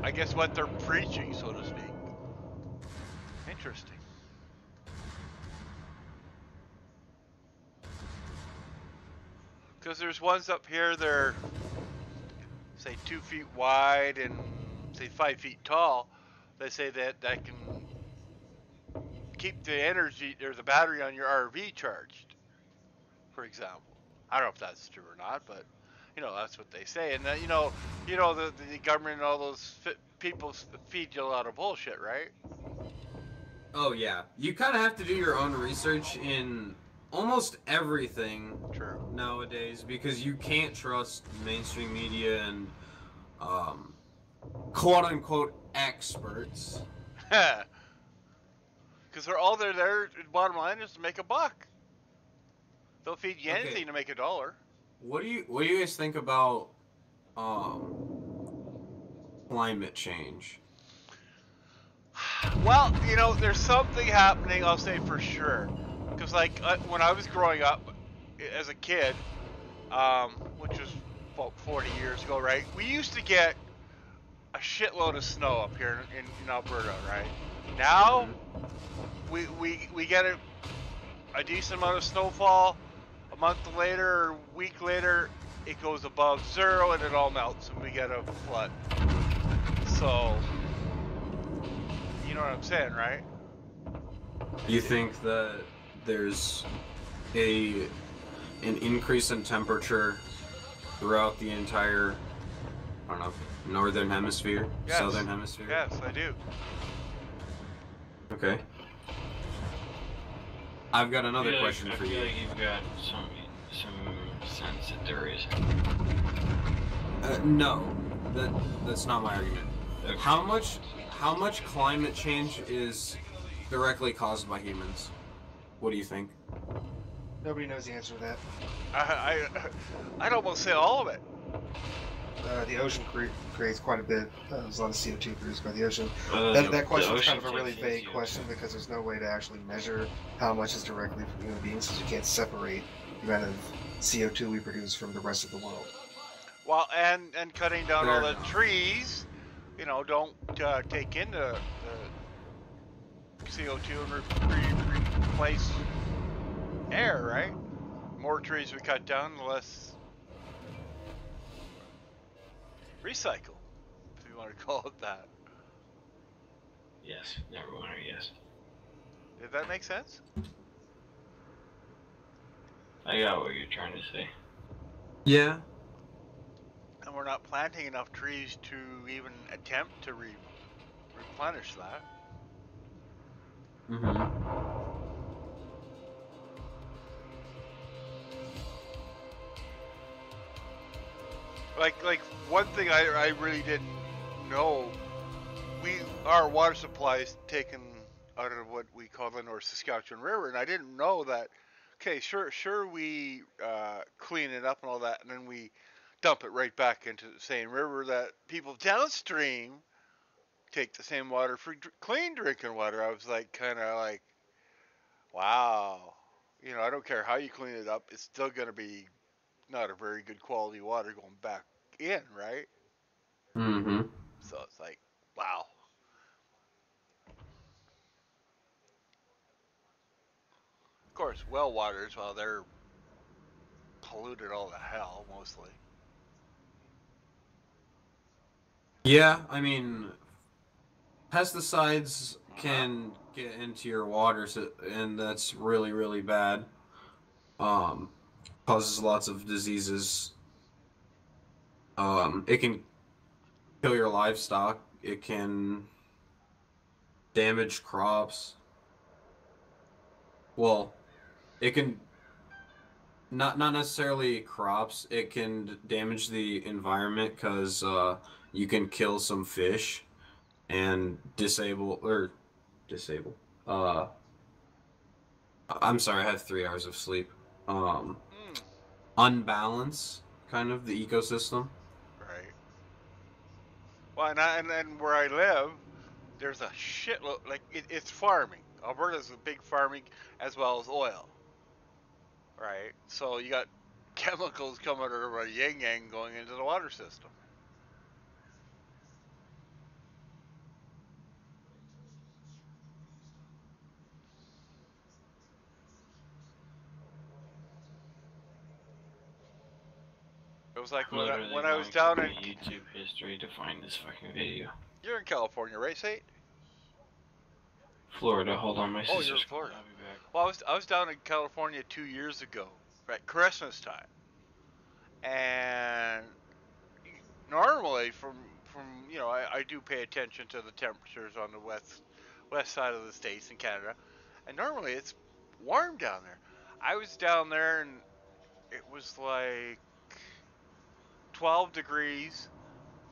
I guess what they're preaching, so to speak. Interesting. Because there's ones up here, they're say two feet wide and say five feet tall. They say that that can keep the energy or the battery on your RV charged, for example. I don't know if that's true or not, but you know that's what they say. And then, you know, you know the the government and all those fi- people feed you a lot of bullshit, right? oh yeah, you kind of have to do your own research in almost everything True. nowadays because you can't trust mainstream media and um, quote unquote experts. Because they're all they're there. Bottom line is to make a buck. They'll feed you Okay. anything to make a dollar. What do you what do you guys think about um, climate change? Well, you know, there's something happening. I'll say for sure, because like uh, when I was growing up as a kid, um, which was about 40 years ago, right? We used to get a shitload of snow up here in, in Alberta, right? Now mm-hmm. we we we get a, a decent amount of snowfall. A month later, or a week later, it goes above zero and it all melts, and we get a flood. So, you know what I'm saying, right? You think that there's a an increase in temperature throughout the entire I don't know northern hemisphere, Yes. southern hemisphere? Yes, I do. Okay. I've got another I feel question like, for I feel you. like you've got some some sense that there is. Uh, no, that that's not my argument. Okay. How much how much climate change is directly caused by humans? What do you think? Nobody knows the answer to that. I, I, I'd almost say all of it. Uh, the ocean cre- creates quite a bit. Uh, there's a lot of CO2 produced by the ocean. Uh, That, the- that question is kind of a really vague CO2. question because there's no way to actually measure how much is directly from human beings because you can't separate the amount of CO2 we produce from the rest of the world. Well, and and cutting down Fair all the trees, you know, don't uh, take in the, the CO2 and re- re- replace air, right? More trees we cut down, the less recycle, if you want to call it that. Yes, never mind. Yes, Did that make sense? I got what you're trying to say. Yeah. And we're not planting enough trees to even attempt to re- replenish that. Mm-hmm. Like like one thing I I really didn't know. We our water supply is taken out of what we call the North Saskatchewan River, and I didn't know that. Okay, sure, sure, we uh, clean it up and all that, and then we dump it right back into the same river that people downstream take the same water for dr- clean drinking water. I was like, kind of like, wow, you know, I don't care how you clean it up, it's still gonna be not a very good quality water going back in, right? Mm-hmm. So it's like, wow. Of course, well waters, well, they're polluted all to hell mostly. Yeah, I mean, pesticides can get into your water, so, and that's really, really bad. Um, causes lots of diseases. Um, it can kill your livestock. It can damage crops. Well, it can not not necessarily crops. It can damage the environment because uh, you can kill some fish and disable or disable. Uh, I'm sorry, I had three hours of sleep. Um, Mm, unbalance kind of the ecosystem. Well, and, I, and and where I live, there's a shitload. Like it, it's farming. Alberta's a big farming as well as oil. Right. So you got chemicals coming out of a yin yang going into the water system. It was like when I, when I was down in YouTube history to find this fucking video. you're in California, right, Sate? Florida, hold on, my Oh, you're in Florida. I'll be back. Well, I was I was down in California two years ago, right, Christmas time, and normally from from you know I, I do pay attention to the temperatures on the west west side of the states in Canada, and normally it's warm down there. I was down there and it was like 12 degrees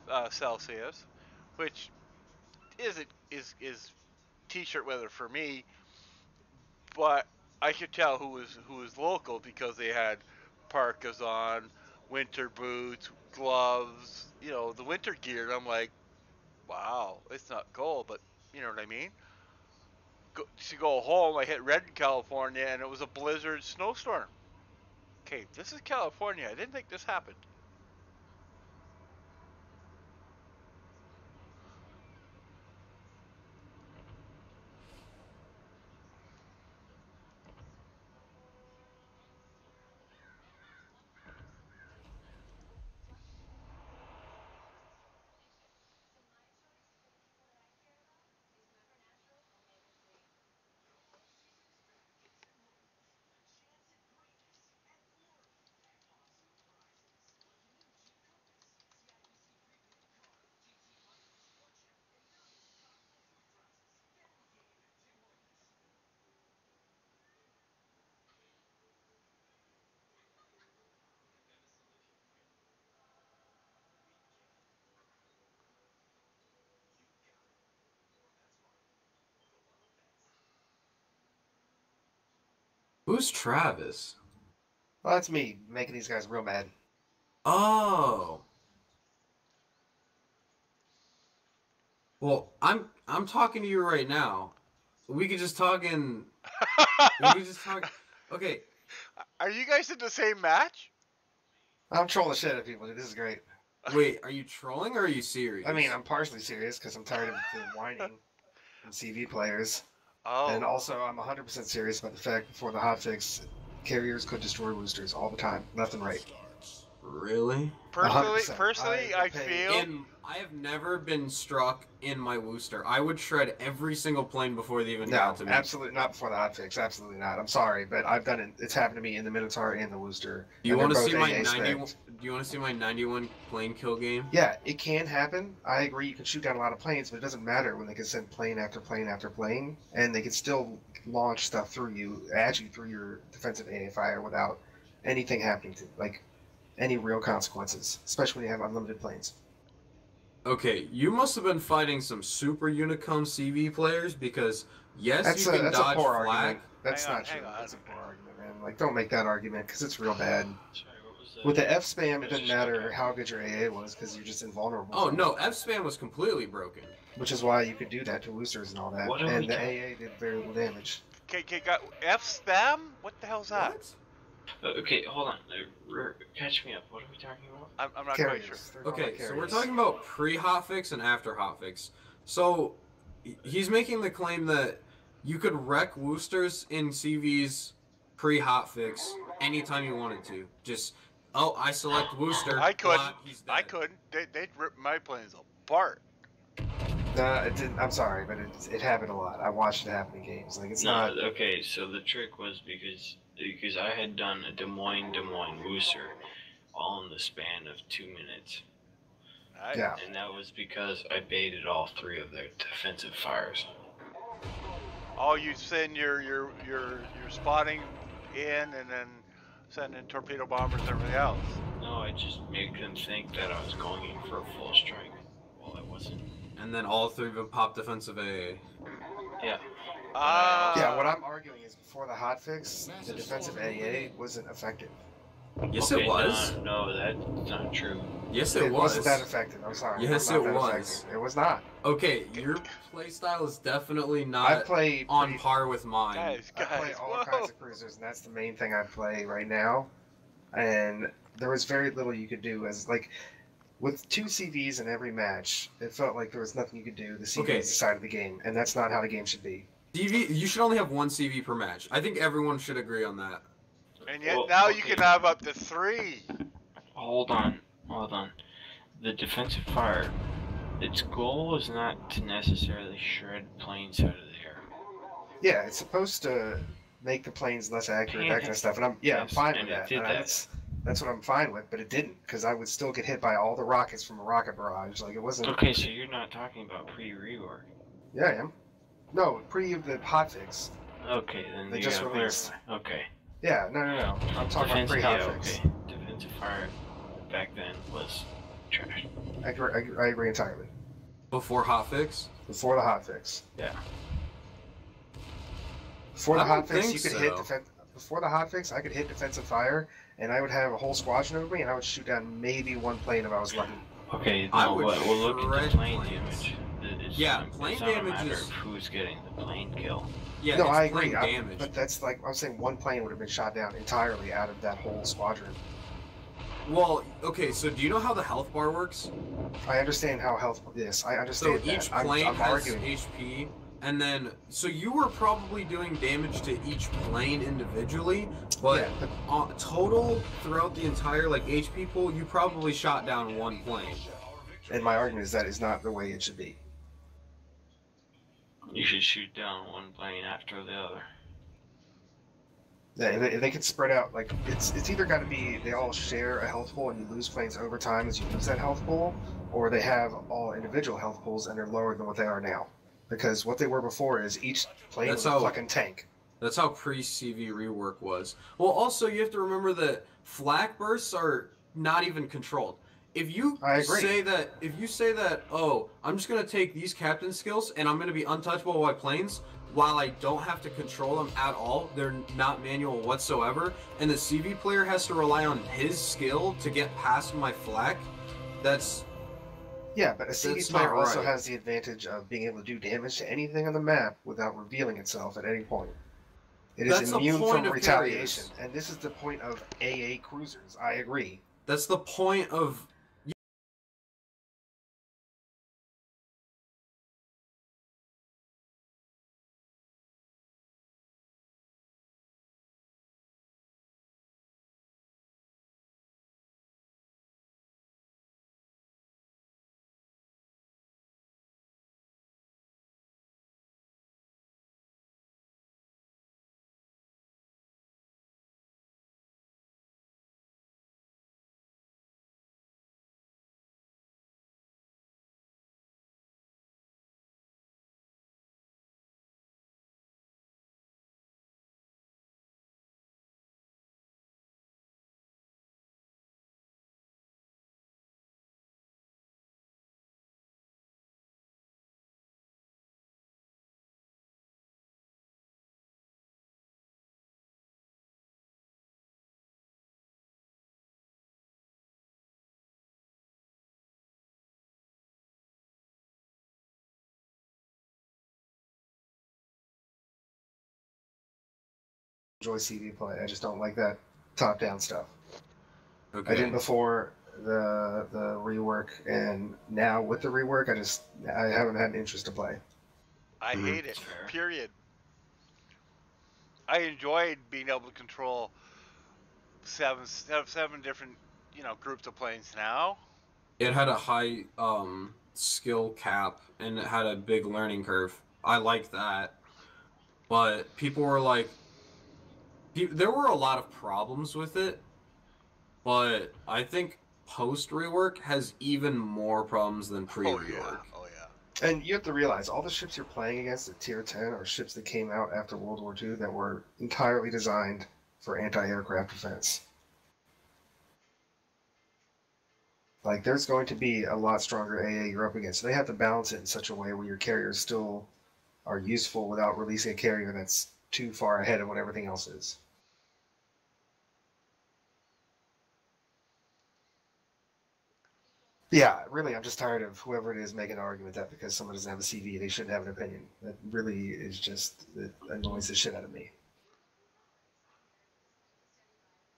uh, Celsius, which isn't is is t-shirt weather for me, but I could tell who was who was local because they had parkas on, winter boots, gloves, you know, the winter gear. And I'm like, wow, it's not cold, but you know what I mean. Go, to go home, I hit red California, and it was a blizzard snowstorm. Okay, this is California. I didn't think this happened. Who's Travis? Well, that's me making these guys real mad. Oh. Well, I'm I'm talking to you right now. We could just talk in. we could just talk. Okay. Are you guys in the same match? I'm trolling the shit out of people. Dude. This is great. Wait, are you trolling or are you serious? I mean, I'm partially serious because I'm tired of the whining and CV players. Oh, And also, I'm 100% serious about the fact before the hotfix, carriers could destroy boosters all the time, left and right. really. Personally, 100%. personally, I I, feel In I have never been struck in my Worcester. I would shred every single plane before they even No, got to me. absolutely not before the hotfix. Absolutely not. I'm sorry, but I've done it. It's happened to me in the Minotaur and the Worcester. Do you want to see my AA spec. 91? Do you want to see my 91 plane kill game? Yeah, it can happen. I agree. You can shoot down a lot of planes, but it doesn't matter when they can send plane after plane after plane, and they can still launch stuff through you, at you through your defensive AA fire without anything happening to like any real consequences, especially when you have unlimited planes. Okay, you must have been fighting some super Unicum CV players because yes, That's you a can that's dodge a poor flag. argument. That's Hang on, not true. on. That's a poor argument, man. Like, don't make that argument because it's real bad. Sorry, what was that? With the F spam, it doesn't matter how good your AA was because you're just invulnerable. Oh no, F spam was completely broken. Which is why you could do that to boosters and all that. What are we and the AA did very little damage. Okay, okay, got F spam? What the hell's that? What? Uh, okay, hold on. Uh, catch me up. What are we talking about? I'm, I'm not quite Carriers. sure. They're Okay, so we're talking about pre-hotfix and after hotfix. So he's making the claim that you could wreck Worcesters in CV's pre-hotfix anytime you wanted to. Just oh, I select Worcester. I couldn't. black, I couldn't. They, they'd rip my planes apart. Nah, it didn't. I'm sorry, but it, it happened a lot. I watched it happen in games. Like it's No, not. okay, so the trick was because because I had done a Des Moines Des Moines Worcester all in the span of two minutes. Right? Yeah. And that was because I baited all three of their defensive fires. Oh, you send your your your your spotting in, and then send in torpedo bombers and everything else. No, I just made them think that I was going in for a full strike. Well, I wasn't. And then all three of them pop defensive AA. Yeah. Ah. yeah, what I'm arguing is before the hotfix, the defensive AA wasn't effective. Yes, okay, it was. No, no, that's not true. Yes, it, It, was. wasn't that effective. I'm sorry. Yes, was it was. effective. It was not. Okay, your playstyle is definitely not I not play on pretty- par with mine. Guys, I play guys, all whoa. kinds of cruisers, and that's the main thing I play right now. And there was very little you could do as like with two CVs in every match. It felt like there was nothing you could do. The CVs Okay. decided the game, and that's not how the game should be. CV, you should only have one CV per match. I think everyone should agree on that. And yet Well, now you can have up to three. Hold on, hold on. The defensive fire, its goal is not to necessarily shred planes out of the air. Yeah, it's supposed to make the planes less accurate, that kind of stuff. And I'm yeah, I'm fine and with it that. did that. That's that's what I'm fine with, but it didn't because I would still get hit by all the rockets from a rocket barrage. Like it wasn't. Okay, so you're not talking about pre-rework. Yeah, I am. No, pre the hotfix. Okay, then They you just gotta released. clarify. Okay. Yeah, no, no, no. I'm talking about Defensive, pre yeah, hotfix. okay. Defensive fire back then was trash. I, agree- I, agree- I agree entirely. Before hotfix? Before the hotfix. Yeah. Before the I don't hotfix, you could so. hit defen- Before the hotfix, I could hit defensive fire, and I would have a whole squadron over me, and I would shoot down maybe one plane if I was lucky. Okay, I no, would but we'll look at the plane planes. damage. It- It's, Yeah, it's plane not a damage matter is- of who's getting the plane kill. Yeah, no, it's I plane agree. I- damage. but that's like I'm saying, one plane would have been shot down entirely out of that whole squadron. Well, okay, so do you know how the health bar works? I understand how health. Yes, I So understand each that. I'm- plane I'm, has arguing. HP, and then so you were probably doing damage to each plane individually, but yeah, but on total throughout the entire like HP pool, you probably shot down one plane. and my argument is that is not the way it should be. You should shoot down one plane after the other. Yeah, they, if they could spread out, like it's it's either got to be they all share a health pool and you lose planes over time as you lose that health pool, or they have all individual health pools and they're lower than what they are now. Because what they were before is each plane That's was a how- fucking tank. That's how pre-CV rework was. Well, also you have to remember that flak bursts are not even controlled. If you I agree. say that, if you say that, oh, I'm just gonna take these captain skills and I'm gonna be untouchable by planes, while I don't have to control them at all, they're not manual whatsoever, and the CV player has to rely on his skill to get past my flak. That's Yeah, but a That's player also right. has the advantage of being able to do damage to anything on the map without revealing itself at any point. It is That's the immune from retaliation, and this is the point of AA cruisers. I agree. that's the point of enjoy CV play. I just don't like that top-down stuff. Okay. I didn't before the the rework, and now with the rework, I just I haven't had an interest to play. I Mhm. hate it. Fair. Period. I enjoyed being able to control seven seven different you know groups of planes now. It had a high um, skill cap and it had a big learning curve. I like that, but people were like, pe- there were a lot of problems with it, but I think post rework has even more problems than pre rework. Oh rework. yeah. Oh yeah. And you have to realize all the ships you're playing against at tier 10 are ships that came out after World War II that were entirely designed for anti-aircraft defense. Like there's going to be a lot stronger AA you're up against. So they have to balance it in such a way where your carriers still are useful without releasing a carrier that's too far ahead of what everything else is. Yeah, really, I'm just tired of whoever it is making an argument that because someone doesn't have a CV, they shouldn't have an opinion. That really is just it annoys the shit out of me.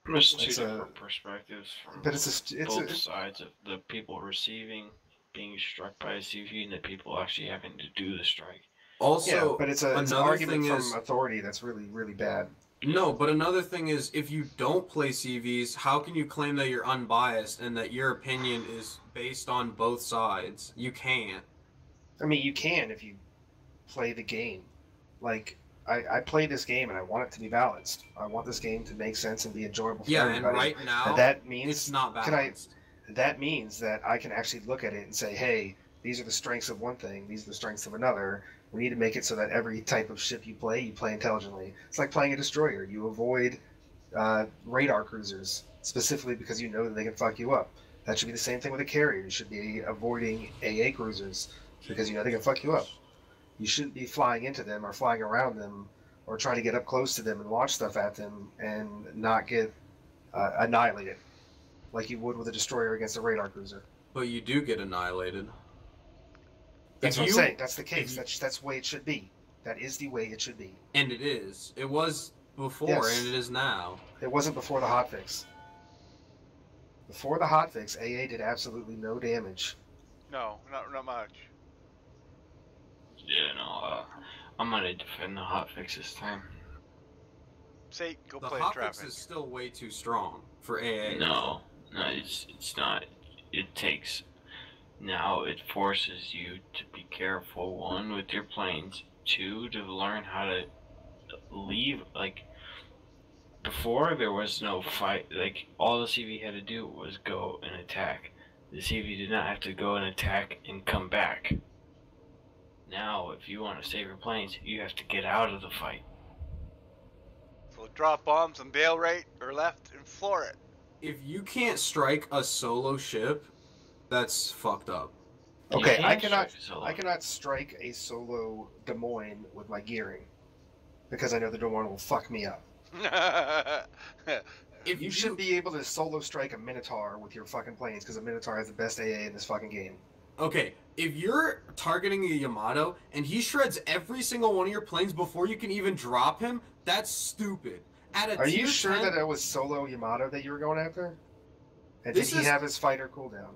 There's two It's a- different perspectives from But it's a it's both a, sides of the people receiving being struck by a CV and the people actually having to do the strike. Also, yeah, but it's a it's an another argument thing from is- authority that's really really bad. No, but another thing is if you don't play CVs, how can you claim that you're unbiased and that your opinion is based on both sides? You can't. I mean, you can if you play the game. Like I, I play this game and I want it to be balanced. I want this game to make sense and be enjoyable for Yeah, and right now And that means it's not can I- balanced. that means that I can actually look at it and say, hey, these are the strengths of one thing, these are the strengths of another. We need to make it so that every type of ship you play, you play intelligently. It's like playing a destroyer. You avoid uh, radar cruisers specifically because you know that they can fuck you up. That should be the same thing with a carrier. You should be avoiding AA cruisers because you know they can fuck you up. You shouldn't be flying into them or flying around them or trying to get up close to them and launch stuff at them and not get uh, annihilated like you would with a destroyer against a radar cruiser. But you do get annihilated. That's what you- I'm saying. That's the case. you- That's that's the way it should be. That is the way it should be. And it is. It was before Yes. and it is now. It wasn't before the hotfix. Before the hotfix, AA did absolutely no damage. No, not not much. Yeah, no, uh, I'm gonna defend the hotfix this time. Say go The play in hotfix traffic. is still way too strong for AA. No, no, it's it's not. It takes. Now it forces you to be careful. One with your planes. Two to learn how to leave. Like before, there was no fight. Like all the CV had to do was go and attack. The CV did not have to go and attack and come back. Now, if you want to save your planes, you have to get out of the fight. So drop bombs and bail right or left and floor it. If you can't strike a solo ship, that's fucked up. You Okay, I cannot. strike a solo. I cannot strike a solo Des Moines with my gearing because I know the Des Moines will fuck me up. If You should be able to solo strike a Minotaur with your fucking planes because a Minotaur has the best AA in this fucking game. Okay, if you're targeting a Yamato and he shreds every single one of your planes before you can even drop him, that's stupid. At a Are you sure 10 that it was solo Yamato that you were going after? And did he is- have his fighter cooldown?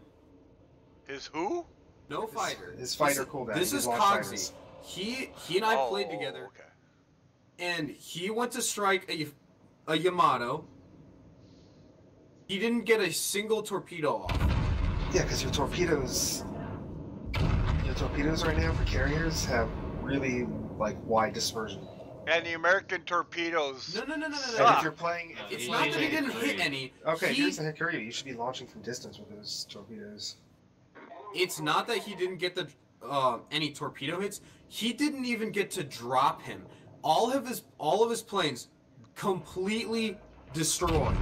His who? no His- fighter? His fighter This- cooldown. This his is Cogsy. fighters. He he and I oh, played oh, together, Okay. and he went to strike a a Yamato. He didn't get a single torpedo off. Yeah, because your torpedoes, your torpedoes right now for carriers have really like wide dispersion. And the American torpedoes. No, no, no, no, no, And no. Suck. if you're playing, if It's not that he didn't hit any. Okay, he, here's the Hikaru. You should be launching from distance with those torpedoes. It's not that he didn't get the uh, any torpedo hits. He didn't even get to drop him. All of his all of his planes completely destroyed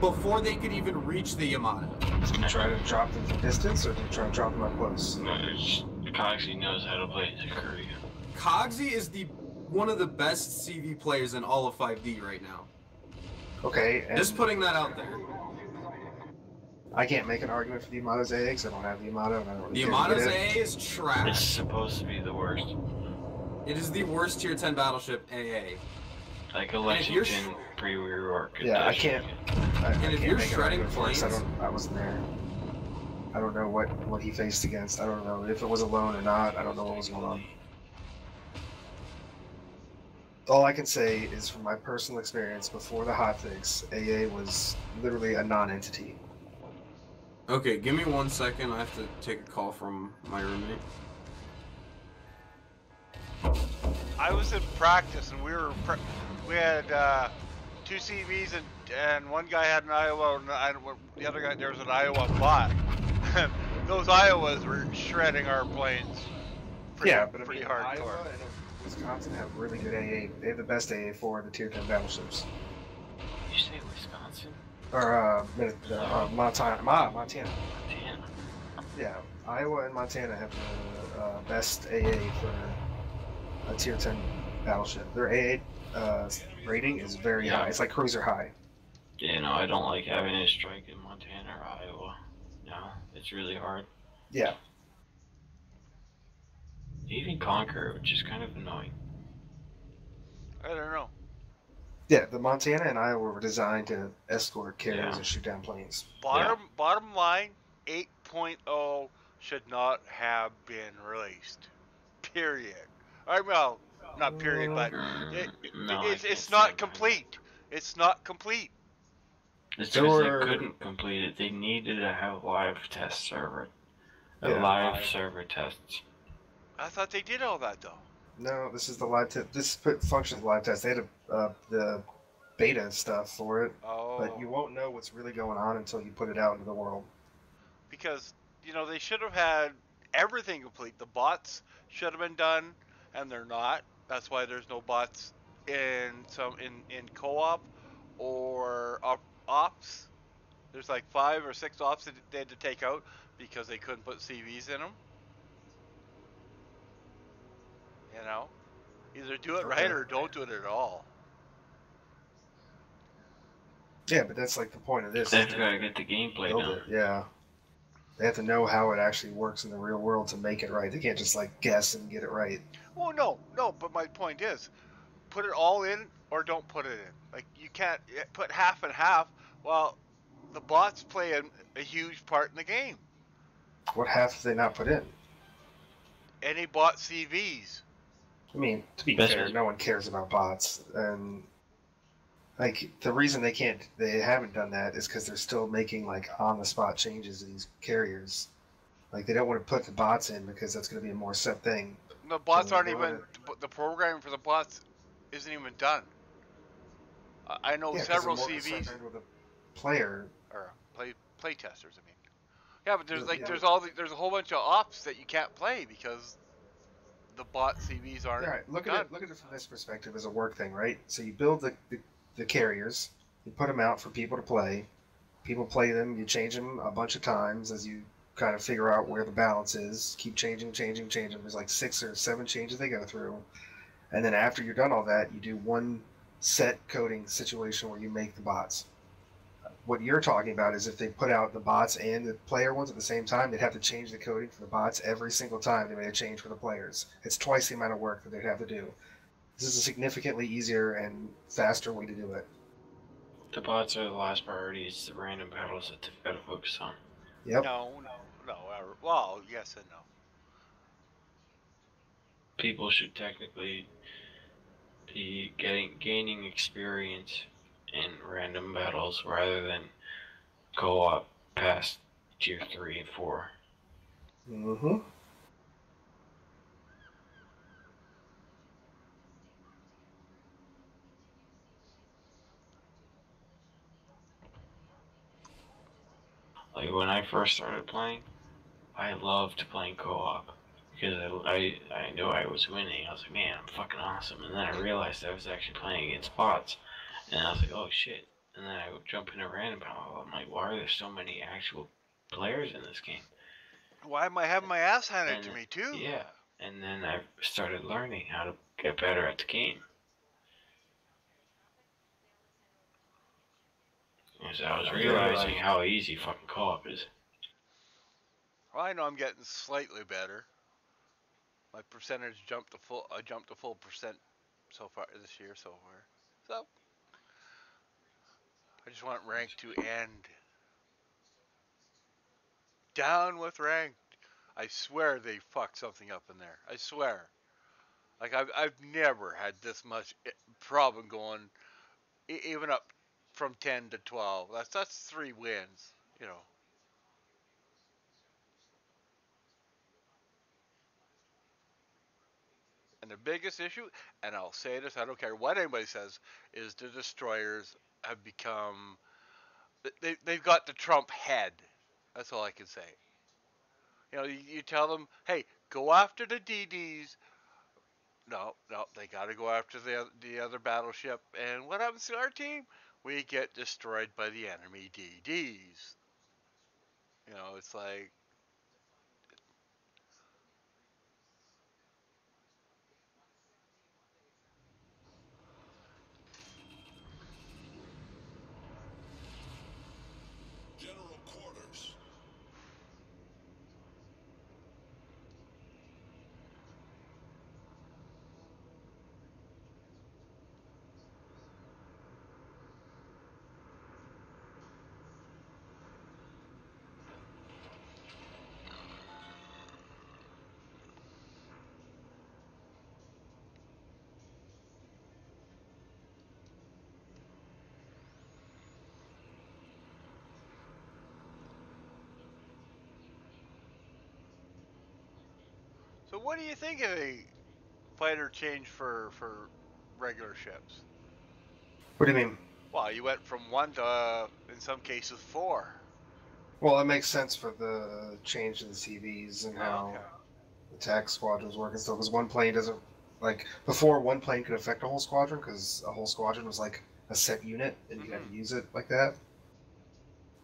before they could even reach the Yamato. Did you try to drop them from distance, or did you try to drop them up close? No, it's, knows how to play Hikari. Cogsy is the one of the best CV players in all of 5D right now. Okay, and Just putting that out there. I can't make an argument for the Yamato's AA because I don't have the Yamato and I don't really The care to Yamato's get. AA is It's supposed to be the worst. It is the worst tier 10 battleship AA. Like a And Lexington pre-rework. Yeah, I can't. I, I And if can't you're make an shredding argument for this. I planes- don't. I wasn't there. I don't know what what he faced against. I don't know if it was alone or not. I don't know what was going on. All I can say is from my personal experience before the hotfix, AA was literally a non-entity. Okay, give me one second. I have to take a call from my roommate. I was in practice and we were pra- we had uh, two CVs and and one guy had an Iowa and I- the other guy there was an Iowa bot. Those Iowas were shredding our planes. Pretty, yeah, but I pretty mean, hardcore. Iowa and Wisconsin have really good AA. They have the best AA for the tier 10 battleships. You say Wisconsin? Or uh, Min- uh, Montana, Montana. Montana. Yeah, Iowa and Montana have the uh, best AA for a tier 10 battleship. Their AA uh, rating is very Yeah. high. It's like cruiser high. Yeah, no, I don't like having a strike in Montana or Iowa. No, it's really hard. Yeah. Even Conquer, which is kind of annoying. I don't know. Yeah, the Montana and Iowa were designed to escort carriers Yeah. and shoot down planes. Bottom bottom line, 8.0 should not have been released. Period. I well, not period, but Mm, it, no, I it's can't it's not that. complete. It's not complete. It's There because were- they couldn't complete it. They needed to have live test server. A Yeah. live server tests. I thought they did all that though. No, this is the live test. This put functions live test. They had a, uh, the beta stuff for it, Oh, but you won't know what's really going on until you put it out into the world. because you know they should have had everything complete. The bots should have been done, and they're not. That's why there's no bots in some in in co-op or op, ops. There's like five or six ops that they had to take out because they couldn't put CVs in them. You know, either do it right or don't do it at all. Yeah, but that's like the point of this. They've to got to get the gameplay build down. it. Yeah. They have to know how it actually works in the real world to make it right. They can't just like guess and get it right. Well, no, no, but my point is, put it all in or don't put it in. Like you can't eh, put half and half. Well, the bots play a, a huge part in the game. What half have they not put in? Any bot CVs. I mean, to be Best fair, way- no one cares about bots, and like the reason they can't, they haven't done that is because they're still making like on-the-spot changes to these carriers. Like they don't want to put the bots in because that's going to be a more set thing. The bots So aren't even wanna- the- the programming for the bots isn't even done. I I know Yeah, 'cause several they're more CVs with the player. or play play testers. I mean, yeah, but there's like Yeah. there's all the, there's a whole bunch of ops that you can't play because the bot CVs aren't right, look at it. Look at it from this perspective as a work thing, right? So you build the, the, the carriers, you put them out for people to play. People play them. You change them a bunch of times as you kind of figure out where the balance is. Keep changing, changing, changing. There's like six or seven changes they go through, and then after you're done all that, you do one set coding situation where you make the bots. What you're talking about is if they put out the bots and the player ones at the same time, they'd have to change the coding for the bots every single time they made a change for the players. It's twice the amount of work that they'd have to do. This is a significantly easier and faster way to do it. The bots are the last priority. It's the random battles that they've got to focus on. Yep. No, no, no. uh, Well, yes and no. People should technically be getting gaining experience in random battles rather than co-op past tier three and four. Mm-hmm. Like when I first started playing, I loved playing co-op because I, I I knew I was winning. I was like, man, I'm fucking awesome. And then I realized I was actually playing against bots, and I was like, oh shit. And then I would jump in a random battle. I'm like, why are there so many actual players in this game? Why am I having my ass handed to me too? Yeah. And then I started learning how to get better at the game. As I was realizing how easy fucking co-op is. Well, I know I'm getting slightly better. My percentage jumped to full. I jumped to full percent so far this year so far. stuff. I just want rank to end. Down with ranked. I swear they fucked something up in there. I swear. Like I've I've never had this much problem going, even up from ten to twelve. That's that's three wins. You know. And the biggest issue, and I'll say this, I don't care what anybody says, is the destroyers have become. They they've got the Trump head. That's all I can say. You know, you, you tell them, hey, go after the DDs. No, no, they got to go after the the other battleship. And what happens to our team? We get destroyed by the enemy DDs. You know, it's like General quarters. So what do you think of the fighter change for for regular ships? What do you mean? Well, you went from one to, uh, in some cases, four. Well, it makes sense for the change in the CVs and how Okay. attack squadrons work and stuff. Because one plane doesn't like before one plane could affect a whole squadron because a whole squadron was like a set unit and you had to use it like that.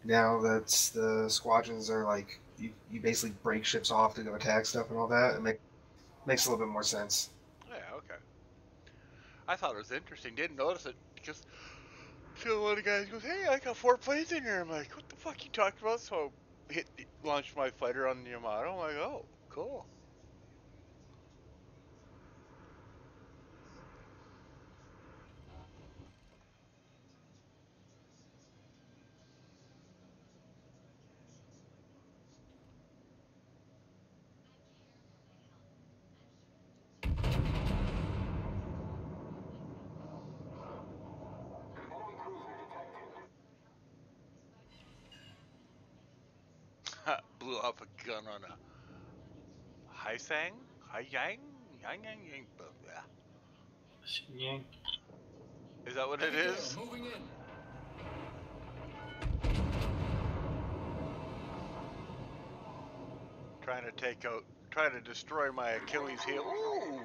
Now that's the squadrons are like you, you basically break ships off to go attack stuff and all that. It make, makes a little bit more sense. Yeah, okay. I thought it was interesting. Didn't notice it because so one of the guys goes, "Hey, I got four planes in here." I'm like, "What the fuck you talking about?" So I hit launched my fighter on the Yamato. I'm like, "Oh, cool." Blew up a gun on a Haisang, Haiyang, Yang Yang Yang. blah, blah. Xinjiang. Is that what it is? Moving in. Trying to take out, trying to destroy my Achilles heel. Ooh,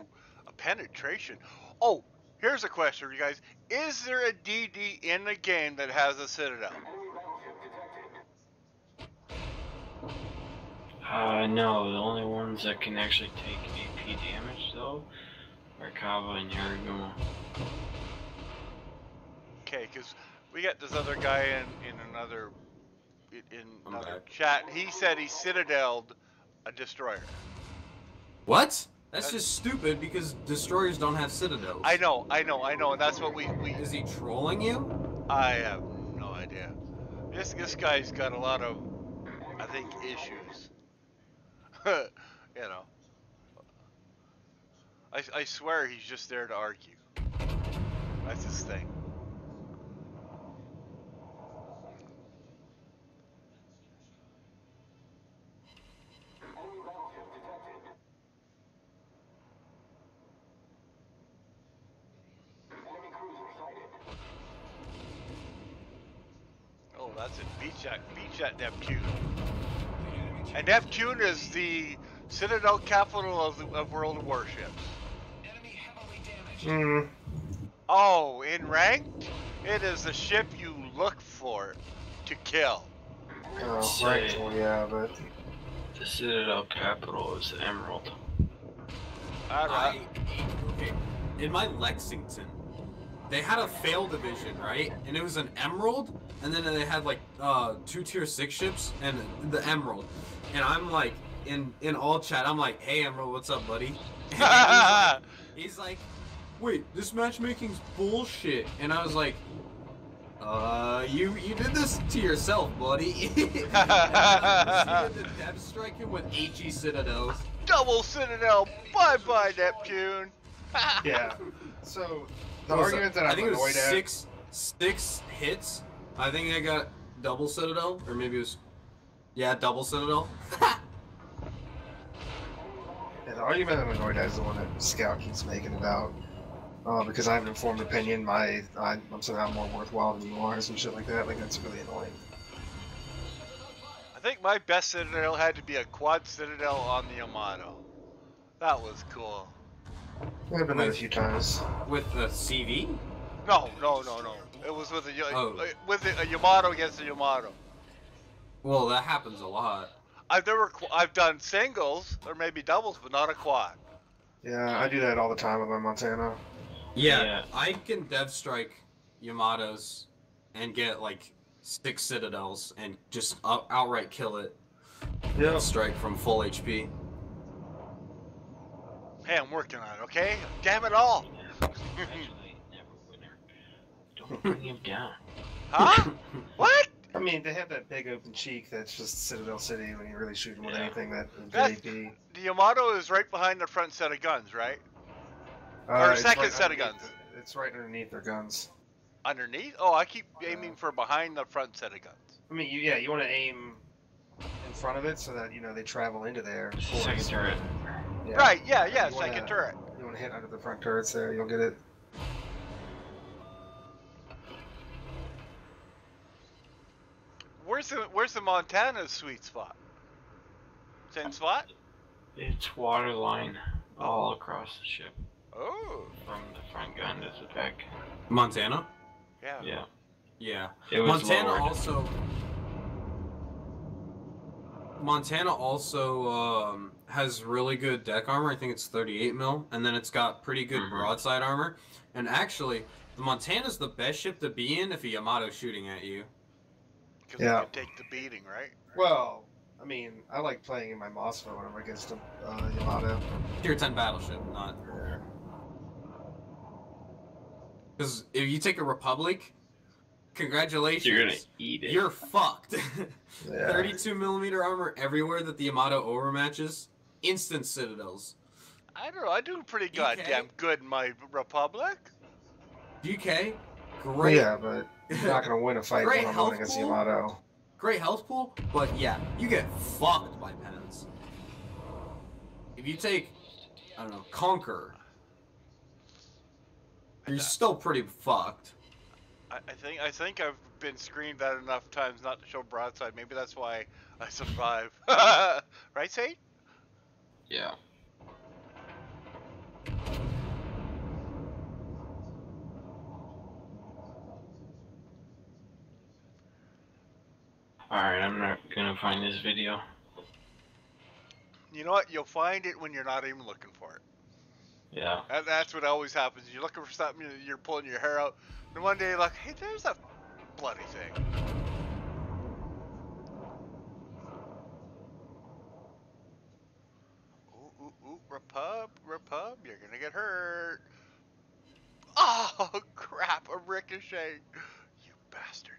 a penetration. Oh, here's a question for you guys: Is there a DD in the game that has a Citadel? Uh, no, the only ones that can actually take AP damage, though, are Kava and Yariguma. Okay, because we got this other guy in in another in, in another chat. He said he citadeled a destroyer. What? That's- That's just stupid because destroyers don't have citadels. I know, I know, I know, and that's what we we. Is he trolling you? I have no idea. This this guy's got a lot of, I think, issues. you know. I I swear he's just there to argue. That's his thing. Oh, that's it. Beach at beach at Neptune. And Neptune is the citadel capital of the of World of Warships. Enemy heavily damaged. Mm, Oh, in ranked, it is the ship you look for to kill. oh, Say- right. Well, yeah, but The Citadel capital is Emerald. All right. Okay, in my Lexington, they had a fail division, right? And it was an Emerald, and then they had like uh, two tier six ships and the Emerald. And I'm like, in in all chat, I'm like, hey Emerald, what's up, buddy? And he's like, he's like, wait, this matchmaking's bullshit. And I was like, uh, you you did this to yourself, buddy. and I proceeded to dev strike him with HE Citadels. Double Citadel. Bye bye, Neptune. Yeah. So the What was argument that I I'm think it annoyed was at. six six hits. I think I got double Citadel, or maybe it was, yeah, double Citadel. Yeah, the argument I'm annoyed at is the one that Scout keeps making about uh, because I have an informed opinion, my I, I'm somehow more worthwhile than you are, some shit like that. Like that's really annoying. I think my best Citadel had to be a quad Citadel on the Yamato. That was cool. I've been there a few times. With the CV? No, no, no, no. It was with a Y- Oh. uh, with a, a Yamato against a Yamato. Well, that happens a lot. I've never qu- I've done singles or maybe doubles, but not a quad. Yeah, I do that all the time with my Montana. Yeah, Yeah. I can dev strike Yamatos and get like six Citadels and just out- outright kill it. Yeah. Strike from full HP. Hey, I'm working on it. Okay. Damn it all. Never winner. Don't bring him down. Huh? what? I mean, they have that big open cheek that's just Citadel City when you're really shooting with Yeah. anything that That's- JP. The Yamato is right behind the front set of guns, right? Uh, Or second right set of guns. the- It's right underneath their guns. Underneath? Oh, I keep aiming for behind the front set of guns. I mean, you, yeah, you want to aim in front of it so that you know they travel into there. Second turret. Yeah. Right? Yeah, yeah. You wanna- Second turret. You want to hit under the front turrets there, you'll get it. Where's the Where's the Montana's sweet spot? Same spot? It's waterline all across the ship, Oh, from the front gun to the back. Montana? yeah. Yeah, Yeah. it was Montana lowered. also. Montana also um, has really good deck armor. I think it's 38 mil, and then it's got pretty good Mhm. broadside armor. And actually, the Montana's the best ship to be in if a Yamato's shooting at you. Because Yeah. we can take the beating, right? Well, I mean, I like playing in my Mossville when I'm against a uh, Yamato. Tier 10 battleship, not. Because if you take a Republic, congratulations. You're gonna eat it. You're fucked. Yeah. 32 millimeter armor everywhere that the Yamato overmatches. Instant citadels. I don't know. I do pretty DK? goddamn good in my Republic. DK, Well, great, yeah, but you're not going to win a fight Great one on health one against pool. Yamato. great health pool, but yeah, you get fucked by pens. If you take, I don't know, Conquer, you're still pretty fucked. I, I think I think I've been screamed at enough times not to show broadside. Maybe that's why I survive. right, Sage? Yeah. Alright, I'm not gonna find this video. You know what? You'll find it when you're not even looking for it. Yeah. That, that's what always happens. You're looking for something, you're- you're pulling your hair out, and one day you're like, hey, there's a bloody thing. Ooh, ooh, ooh, Repub, Repub, you're gonna get hurt. Oh, crap, a ricochet. You bastard.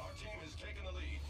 Our team is taking the lead.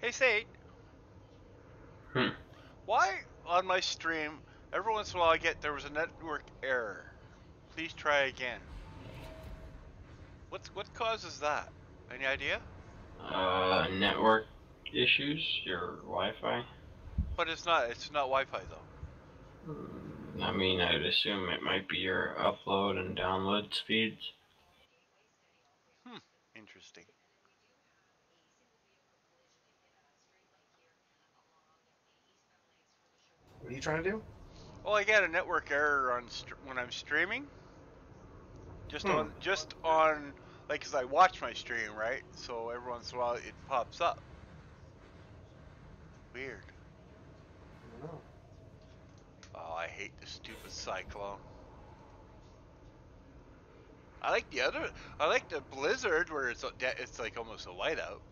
Hey, Sate. Hmm. Why on my stream, every once in a while I get there was a network error. Please try again. What's what causes that? Any idea? Uh, network issues, your Wi-Fi. But it's not. It's not Wi-Fi though. I mean, I'd assume it might be your upload and download speeds. Interesting. What are you trying to do? Well, I got a network error on str- when I'm streaming. Just Hmm. on, just on, like, 'cause I watch my stream, right? So every once in a while it pops up. Weird. I don't know. Oh, I hate this stupid cyclone. I like the other. I like the blizzard where it's it's like almost a whiteout. I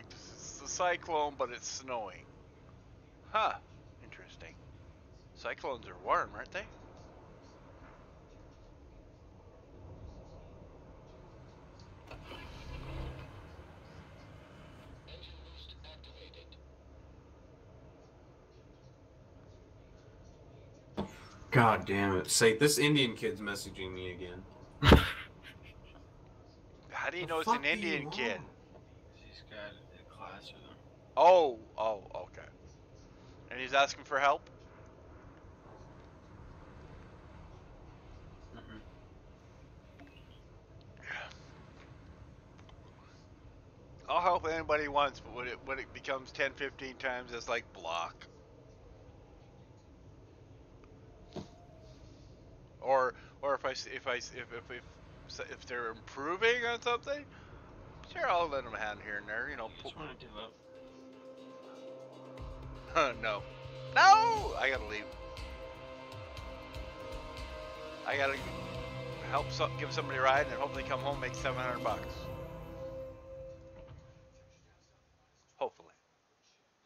like it's the cyclone, but it's snowing. Huh. Interesting. Cyclones are warm, aren't they? God damn it. Say, this Indian kid's messaging me again. How do you The know it's an fuck do you Indian kid? want? He's got a class with him. Oh, oh, okay. And he's asking for help? Mhm. I'll help anybody once, but when it when it becomes 10, 15 times, it's like block. Or or if I s- if I s- if if if, if they're improving on something, sure I'll let them hand here and there. You know, You just want to do up. No, no, I gotta leave. I gotta help some, give somebody a ride and hopefully come home make 700 bucks. Hopefully.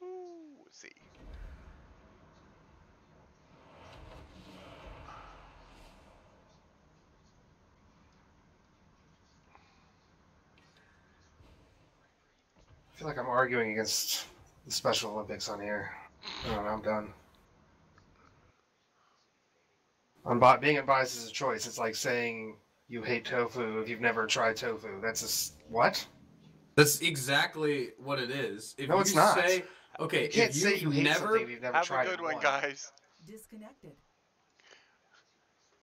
Ooh, we'll see. I feel like I'm arguing against the Special Olympics on here. I don't know, I'm done. Unbi- being unbiased is a choice. It's like saying you hate tofu if you've never tried tofu. That's a s- what? That's exactly what it is. If No, you it's not. say, okay, You can't if you say you hate never, something if you've never Have tried a good it one, guys. Disconnected.